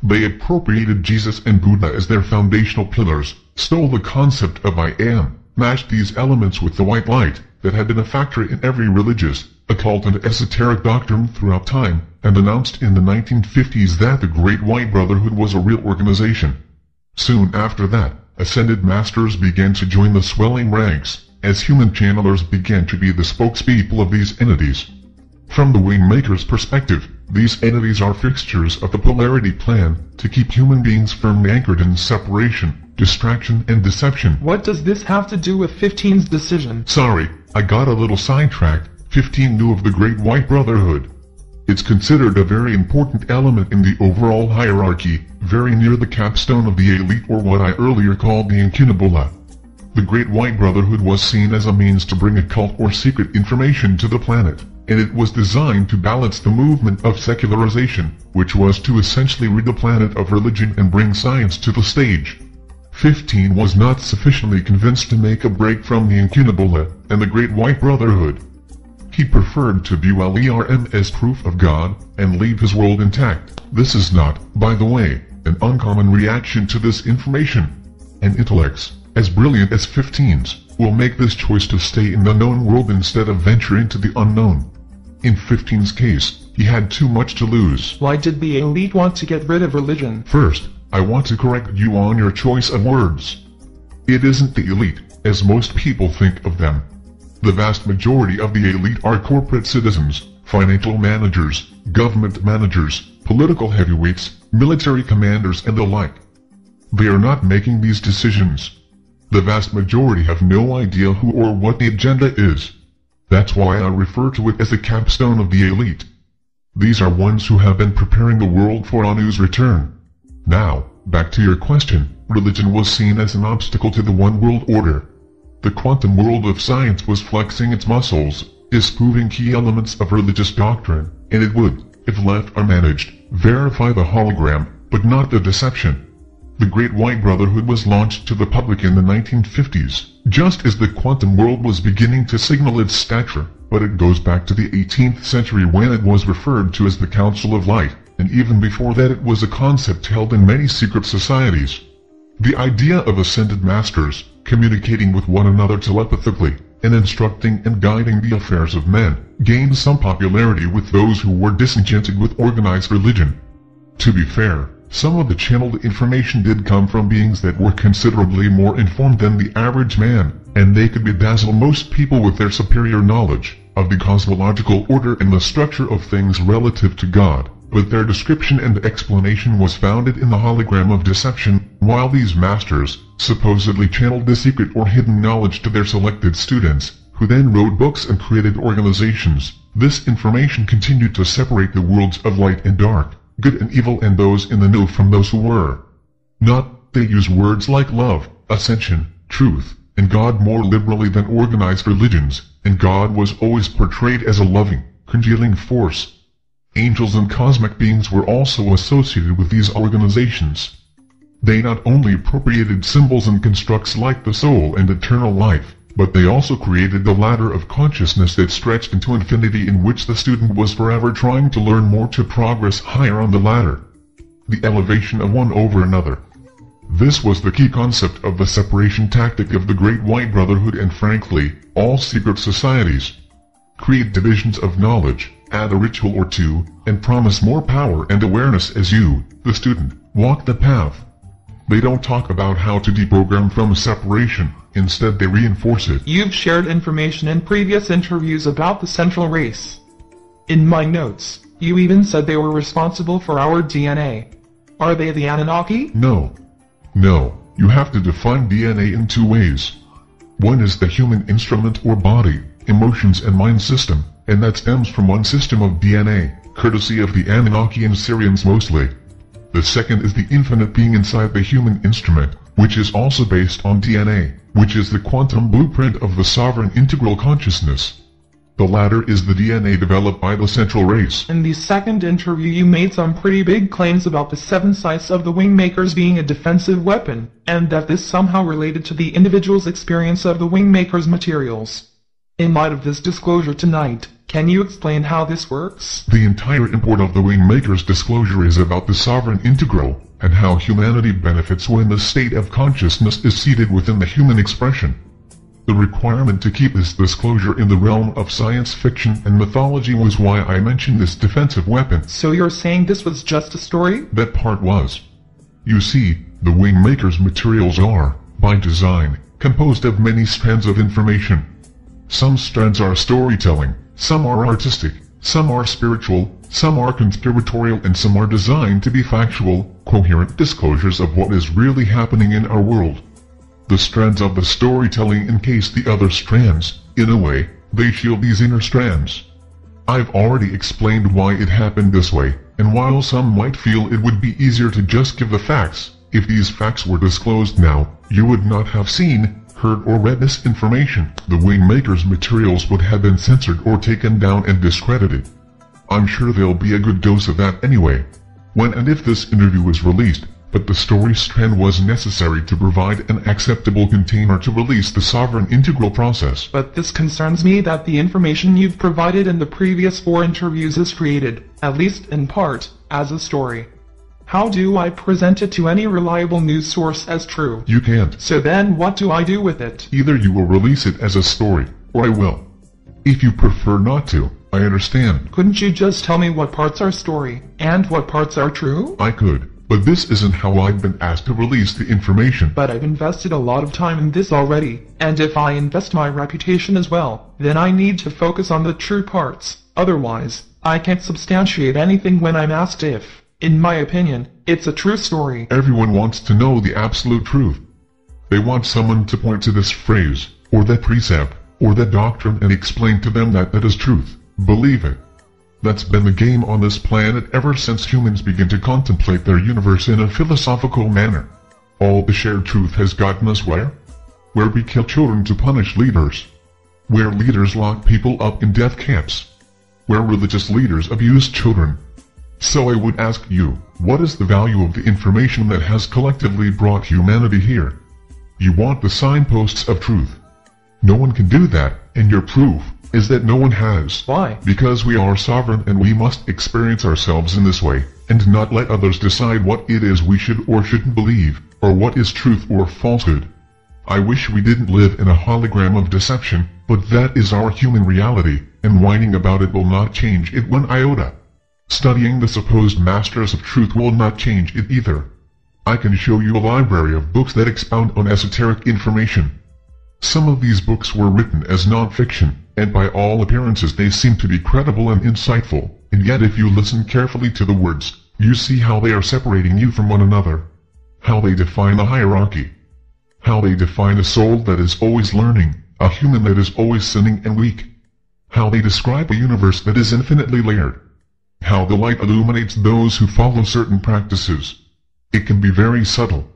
They appropriated Jesus and Buddha as their foundational pillars, stole the concept of I am, matched these elements with the white light that had been a factor in every religious, occult and esoteric doctrine throughout time, and announced in the 1950s that the Great White Brotherhood was a real organization. Soon after that, ascended masters began to join the swelling ranks, as human channelers began to be the spokespeople of these entities. From the Wingmaker's perspective, these entities are fixtures of the polarity plan to keep human beings firmly anchored in separation, distraction and deception. What does this have to do with 15's decision? Sorry, I got a little sidetracked. 15 knew of the Great White Brotherhood. It's considered a very important element in the overall hierarchy, very near the capstone of the elite or what I earlier called the incunabula. The Great White Brotherhood was seen as a means to bring occult or secret information to the planet, and it was designed to balance the movement of secularization, which was to essentially rid the planet of religion and bring science to the stage. 15 was not sufficiently convinced to make a break from the incunabula and the Great White Brotherhood. He preferred to view LERM as proof of God and leave his world intact. This is not, by the way, an uncommon reaction to this information. And intellects, as brilliant as 15's, will make this choice to stay in the known world instead of venture into the unknown. In 15's case, he had too much to lose. Why did the elite want to get rid of religion? First, I want to correct you on your choice of words. It isn't the elite, as most people think of them. The vast majority of the elite are corporate citizens, financial managers, government managers, political heavyweights, military commanders and the like. They are not making these decisions. The vast majority have no idea who or what the agenda is. That's why I refer to it as the capstone of the elite. These are ones who have been preparing the world for Anu's return. Now, back to your question, religion was seen as an obstacle to the one world order. The quantum world of science was flexing its muscles, disproving key elements of religious doctrine, and it would, if left unmanaged, verify the hologram, but not the deception. The Great White Brotherhood was launched to the public in the 1950s, just as the quantum world was beginning to signal its stature, but it goes back to the 18th century when it was referred to as the Council of Light, and even before that it was a concept held in many secret societies. The idea of ascended masters, communicating with one another telepathically, and instructing and guiding the affairs of men, gained some popularity with those who were disenchanted with organized religion. To be fair, some of the channeled information did come from beings that were considerably more informed than the average man, and they could bedazzle most people with their superior knowledge of the cosmological order and the structure of things relative to God but their description and explanation was founded in the hologram of deception, while these masters supposedly channeled the secret or hidden knowledge to their selected students, who then wrote books and created organizations. This information continued to separate the worlds of light and dark, good and evil and those in the know from those who were not. They use words like love, ascension, truth, and God more liberally than organized religions, and God was always portrayed as a loving, congealing force, angels and cosmic beings were also associated with these organizations. They not only appropriated symbols and constructs like the soul and eternal life, but they also created the ladder of consciousness that stretched into infinity in which the student was forever trying to learn more to progress higher on the ladder. The elevation of one over another. This was the key concept of the separation tactic of the Great White Brotherhood and frankly, all secret societies. Create divisions of knowledge, add a ritual or two, and promise more power and awareness as you, the student, walk the path. They don't talk about how to deprogram from separation, instead they reinforce it. You've shared information in previous interviews about the central race. In my notes, You even said they were responsible for our DNA. Are they the Anunnaki? No. No, you have to define DNA in two ways. One is the human instrument or body, emotions and mind system, and that stems from one system of DNA, courtesy of the Anunnaki and Sirians mostly. The second is the infinite being inside the human instrument, which is also based on DNA, which is the quantum blueprint of the sovereign integral consciousness. The latter is the DNA developed by the central race. In the second interview you made some pretty big claims about the seven sites of the Wingmakers being a defensive weapon, and that this somehow related to the individual's experience of the Wingmakers materials. In light of this disclosure tonight, can you explain how this works? The entire import of the Wingmaker's disclosure is about the sovereign integral, and how humanity benefits when the state of consciousness is seated within the human expression. The requirement to keep this disclosure in the realm of science fiction and mythology was why I mentioned this defensive weapon. So you're saying this was just a story? That part was. You see, the Wingmaker's materials are, by design, composed of many strands of information. Some strands are storytelling, some are artistic, some are spiritual, some are conspiratorial and some are designed to be factual, coherent disclosures of what is really happening in our world the strands of the storytelling encase the other strands. In a way, they shield these inner strands. I've already explained why it happened this way, and while some might feel it would be easier to just give the facts, if these facts were disclosed now, you would not have seen, heard or read this information. The Wingmaker's materials would have been censored or taken down and discredited. I'm sure there'll be a good dose of that anyway. When and if this interview is released, but the story strand was necessary to provide an acceptable container to release the sovereign integral process. But this concerns me that the information you've provided in the previous four interviews is created, at least in part, as a story. How do I present it to any reliable news source as true? You can't. So then what do I do with it? Either you will release it as a story, or I will. If you prefer not to, I understand. Couldn't you just tell me what parts are story, and what parts are true? I could. But this isn't how I've been asked to release the information. But I've invested a lot of time in this already, and if I invest my reputation as well, then I need to focus on the true parts. Otherwise, I can't substantiate anything when I'm asked if, in my opinion, it's a true story. Everyone wants to know the absolute truth. They want someone to point to this phrase, or that precept, or that doctrine and explain to them that that is truth. Believe it. That's been the game on this planet ever since humans began to contemplate their universe in a philosophical manner. All the shared truth has gotten us where? Where we kill children to punish leaders. Where leaders lock people up in death camps. Where religious leaders abuse children. So I would ask you, what is the value of the information that has collectively brought humanity here? You want the signposts of truth. No one can do that, and your proof is that no one has. Why? Because we are sovereign and we must experience ourselves in this way, and not let others decide what it is we should or shouldn't believe, or what is truth or falsehood. I wish we didn't live in a hologram of deception, but that is our human reality, and whining about it will not change it one iota. Studying the supposed masters of truth will not change it either. I can show you a library of books that expound on esoteric information. Some of these books were written as non-fiction, and by all appearances they seem to be credible and insightful, and yet if you listen carefully to the words, you see how they are separating you from one another. How they define a hierarchy. How they define a soul that is always learning, a human that is always sinning and weak. How they describe a universe that is infinitely layered. How the light illuminates those who follow certain practices. It can be very subtle.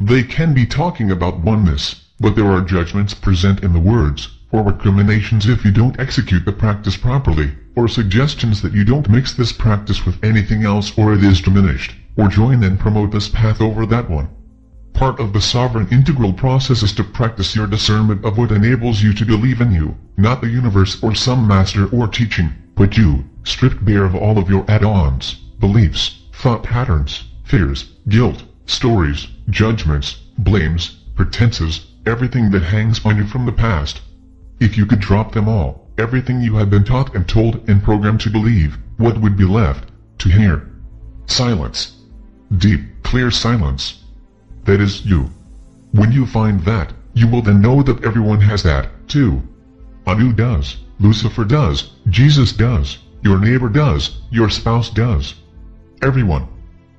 They can be talking about oneness, but there are judgments present in the words, or recriminations if you don't execute the practice properly, or suggestions that you don't mix this practice with anything else or it is diminished, or join and promote this path over that one. Part of the sovereign integral process is to practice your discernment of what enables you to believe in you, not the universe or some master or teaching, but you, stripped bare of all of your add-ons, beliefs, thought patterns, fears, guilt, stories, judgments, blames, pretenses, everything that hangs on you from the past, if you could drop them all, everything you have been taught and told and programmed to believe, what would be left to hear? Silence. Deep, clear silence. That is you. When you find that, you will then know that everyone has that, too. Anu does, Lucifer does, Jesus does, Your neighbor does. Your spouse does. Everyone.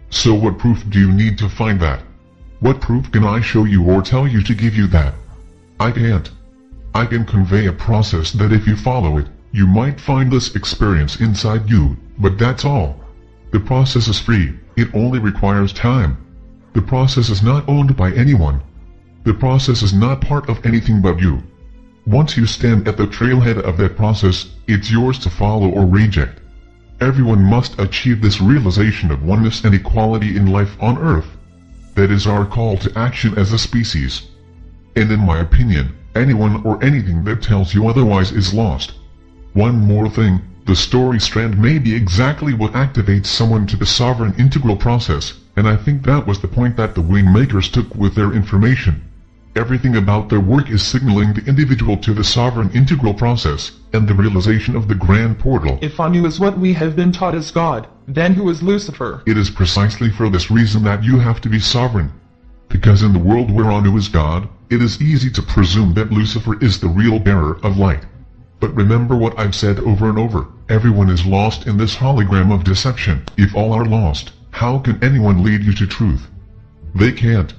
So what proof do you need to find that? What proof can I show you or tell you to give you that? I can't. I can convey a process that if you follow it, you might find this experience inside you, but that's all. The process is free, it only requires time. The process is not owned by anyone. The process is not part of anything but you. Once you stand at the trailhead of that process, it's yours to follow or reject. Everyone must achieve this realization of oneness and equality in life on Earth. That is our call to action as a species. And in my opinion, anyone or anything that tells you otherwise is lost. One more thing, the story strand may be exactly what activates someone to the sovereign integral process, and I think that was the point that the wing makers took with their information. Everything about their work is signaling the individual to the sovereign integral process, and the realization of the grand portal. If Anu is what we have been taught as God, then who is Lucifer? It is precisely for this reason that you have to be sovereign. Because in the world where Anu is God, it is easy to presume that Lucifer is the real bearer of light. But remember what I've said over and over, everyone is lost in this hologram of deception. If all are lost, how can anyone lead you to truth? They can't.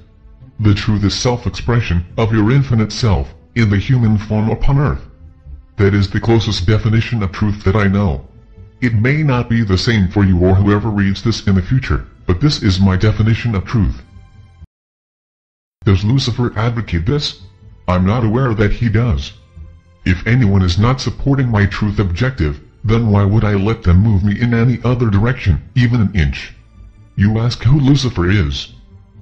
The truth is self-expression of your infinite self, in the human form upon earth. That is the closest definition of truth that I know. It may not be the same for you or whoever reads this in the future, but this is my definition of truth. Does Lucifer advocate this? I'm not aware that he does. If anyone is not supporting my truth objective, then why would I let them move me in any other direction, even an inch? You ask who Lucifer is.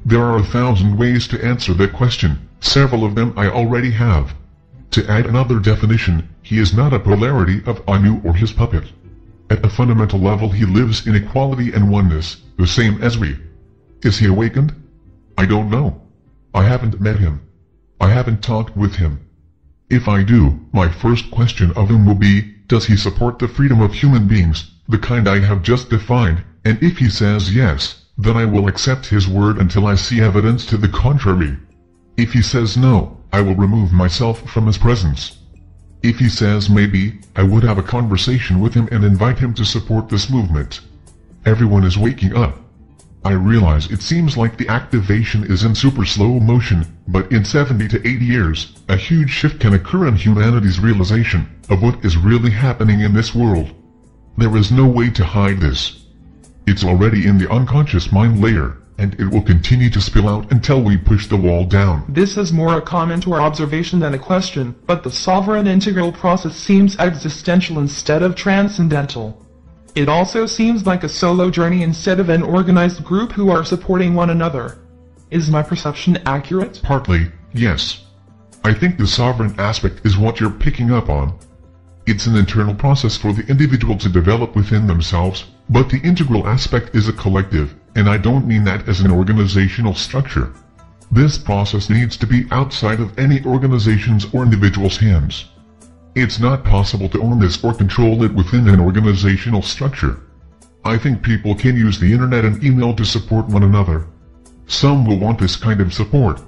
There are a thousand ways to answer that question, several of them I already have. To add another definition, he is not a polarity of Anu or his puppet. At a fundamental level he lives in equality and oneness, the same as we. Is he awakened? I don't know. I haven't met him. I haven't talked with him. If I do, my first question of him will be, does he support the freedom of human beings, the kind I have just defined, and if he says yes, then I will accept his word until I see evidence to the contrary. If he says no, I will remove myself from his presence. If he says maybe, I would have a conversation with him and invite him to support this movement. Everyone is waking up. I realize it seems like the activation is in super slow motion, but in 70 to 80 years, a huge shift can occur in humanity's realization of what is really happening in this world. There is no way to hide this. It's already in the unconscious mind layer, and it will continue to spill out until we push the wall down. This is more a comment or observation than a question, but the sovereign integral process seems existential instead of transcendental. It also seems like a solo journey instead of an organized group who are supporting one another. Is my perception accurate? Partly, yes. I think the sovereign aspect is what you're picking up on. It's an internal process for the individual to develop within themselves, but the integral aspect is a collective, and I don't mean that as an organizational structure. This process needs to be outside of any organization's or individual's hands. It's not possible to own this or control it within an organizational structure. I think people can use the internet and email to support one another. Some will want this kind of support.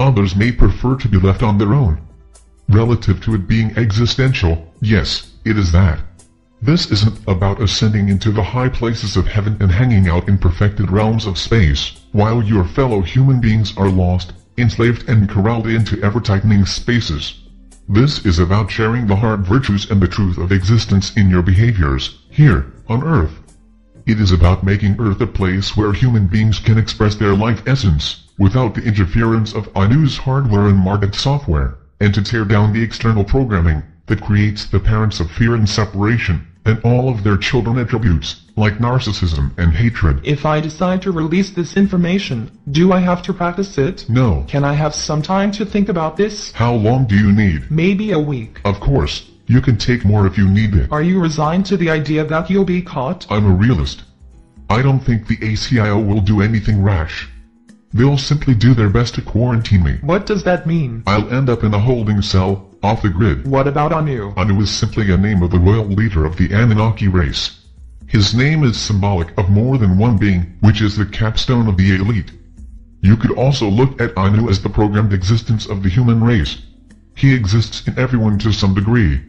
Others may prefer to be left on their own. Relative to it being existential, yes, it is that. This isn't about ascending into the high places of heaven and hanging out in perfected realms of space, while your fellow human beings are lost, enslaved and corralled into ever-tightening spaces. This is about sharing the heart virtues and the truth of existence in your behaviors, here, on Earth. It is about making Earth a place where human beings can express their life essence, without the interference of Anu's hardware and market software, and to tear down the external programming that creates the parents of fear and separation, and all of their children attributes, like narcissism and hatred. If I decide to release this information, do I have to practice it? No. Can I have some time to think about this? How long do you need? Maybe a week. Of course, you can take more if you need it. Are you resigned to the idea that you'll be caught? I'm a realist. I don't think the ACIO will do anything rash. They'll simply do their best to quarantine me. What does that mean? I'll end up in a holding cell, off the grid. What about Anu? Anu is simply a name of the royal leader of the Anunnaki race. His name is symbolic of more than one being, which is the capstone of the elite. You could also look at Anu as the programmed existence of the human race. He exists in everyone to some degree.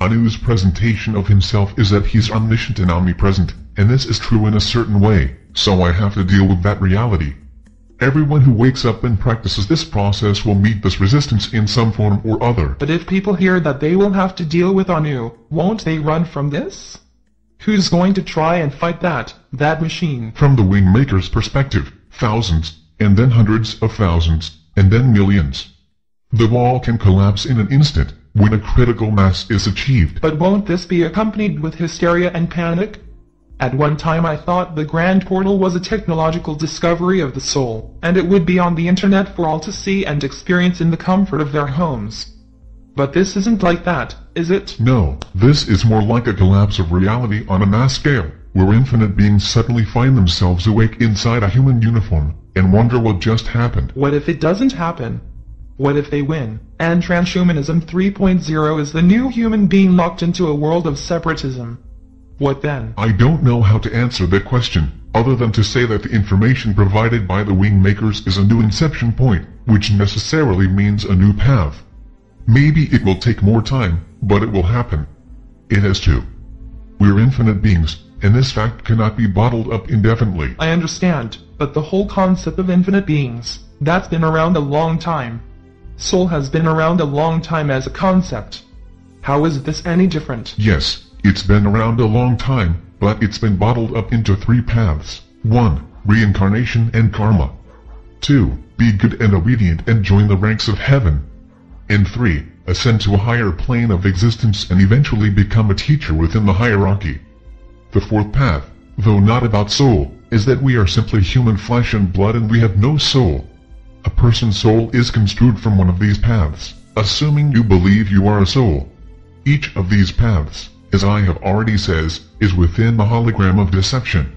Anu's presentation of himself is that he's omniscient and omnipresent, and this is true in a certain way, so I have to deal with that reality. Everyone who wakes up and practices this process will meet this resistance in some form or other. But if people hear that they will have to deal with Anu, won't they run from this? Who's going to try and fight that, that machine? From the Wingmaker's perspective, thousands, and then hundreds of thousands, and then millions. The wall can collapse in an instant, when a critical mass is achieved. But won't this be accompanied with hysteria and panic? At one time I thought the Grand Portal was a technological discovery of the soul, and it would be on the internet for all to see and experience in the comfort of their homes. But this isn't like that, is it? No, this is more like a collapse of reality on a mass scale, where infinite beings suddenly find themselves awake inside a human uniform, and wonder what just happened. What if it doesn't happen? What if they win, and transhumanism 3.0 is the new human being locked into a world of separatism? What then? I don't know how to answer that question, other than to say that the information provided by the wing makers is a new inception point, which necessarily means a new path. Maybe it will take more time, but it will happen. It has to. We're infinite beings, and this fact cannot be bottled up indefinitely. I understand, but the whole concept of infinite beings, that's been around a long time. Soul has been around a long time as a concept. How is this any different? Yes, it's been around a long time, but it's been bottled up into three paths. 1. Reincarnation and karma. 2. Be good and obedient and join the ranks of heaven. And 3. Ascend to a higher plane of existence and eventually become a teacher within the hierarchy. The fourth path, though not about soul, is that we are simply human flesh and blood and we have no soul. A person's soul is construed from one of these paths, assuming you believe you are a soul. Each of these paths as I have already says, is within the hologram of deception.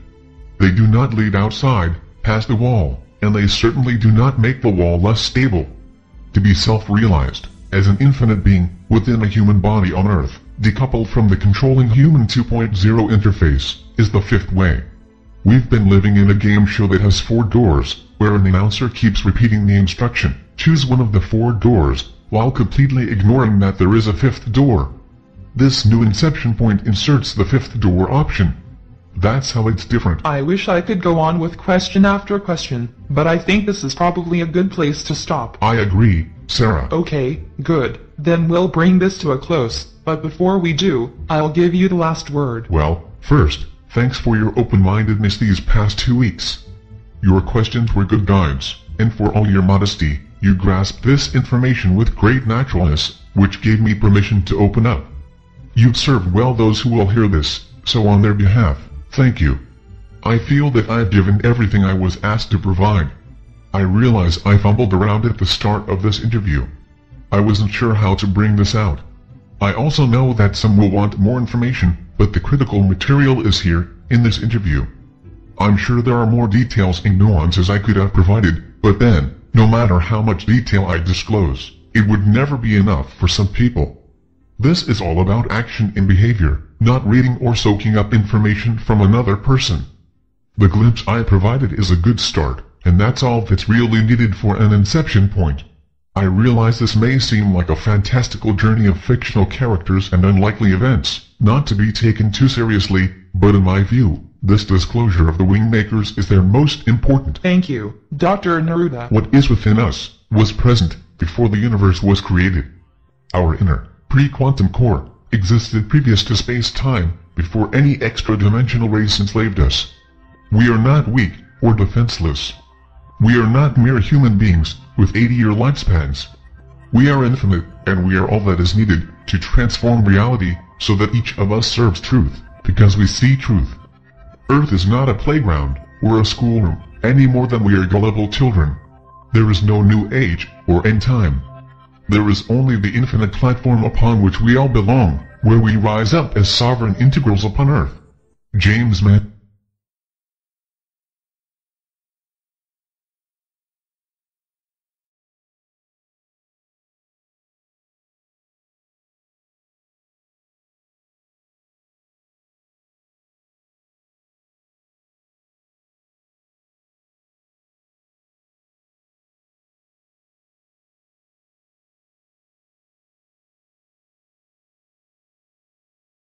They do not lead outside, past the wall, and they certainly do not make the wall less stable. To be self-realized, as an infinite being, within a human body on Earth, decoupled from the controlling human 2.0 interface, is the fifth way. We've been living in a game show that has four doors, where an announcer keeps repeating the instruction, choose one of the four doors, while completely ignoring that there is a fifth door. This new inception point inserts the fifth door option. That's how it's different. I wish I could go on with question after question, but I think this is probably a good place to stop. I agree, Sarah. Okay, good. Then we'll bring this to a close, but before we do, I'll give you the last word. Well, first, thanks for your open-mindedness these past two weeks. Your questions were good guides, and for all your modesty, you grasped this information with great naturalness, which gave me permission to open up. You've served well those who will hear this, so on their behalf, thank you. I feel that I've given everything I was asked to provide. I realize I fumbled around at the start of this interview. I wasn't sure how to bring this out. I also know that some will want more information, but the critical material is here, in this interview. I'm sure there are more details and nuances I could have provided, but then, no matter how much detail I disclose, it would never be enough for some people. This is all about action and behavior, not reading or soaking up information from another person. The glimpse I provided is a good start, and that's all that's really needed for an inception point. I realize this may seem like a fantastical journey of fictional characters and unlikely events, not to be taken too seriously, but in my view, this disclosure of the Wingmakers is their most important. Thank you, Dr. Neruda. What is within us was present before the universe was created. Our inner, pre-quantum core, existed previous to space-time, before any extra-dimensional race enslaved us. We are not weak, or defenseless. We are not mere human beings, with 80-year lifespans. We are infinite, and we are all that is needed to transform reality so that each of us serves truth, because we see truth. Earth is not a playground, or a schoolroom, any more than we are gullible children. There is no new age, or end time. There is only the infinite platform upon which we all belong, where we rise up as sovereign integrals upon earth. James Mahu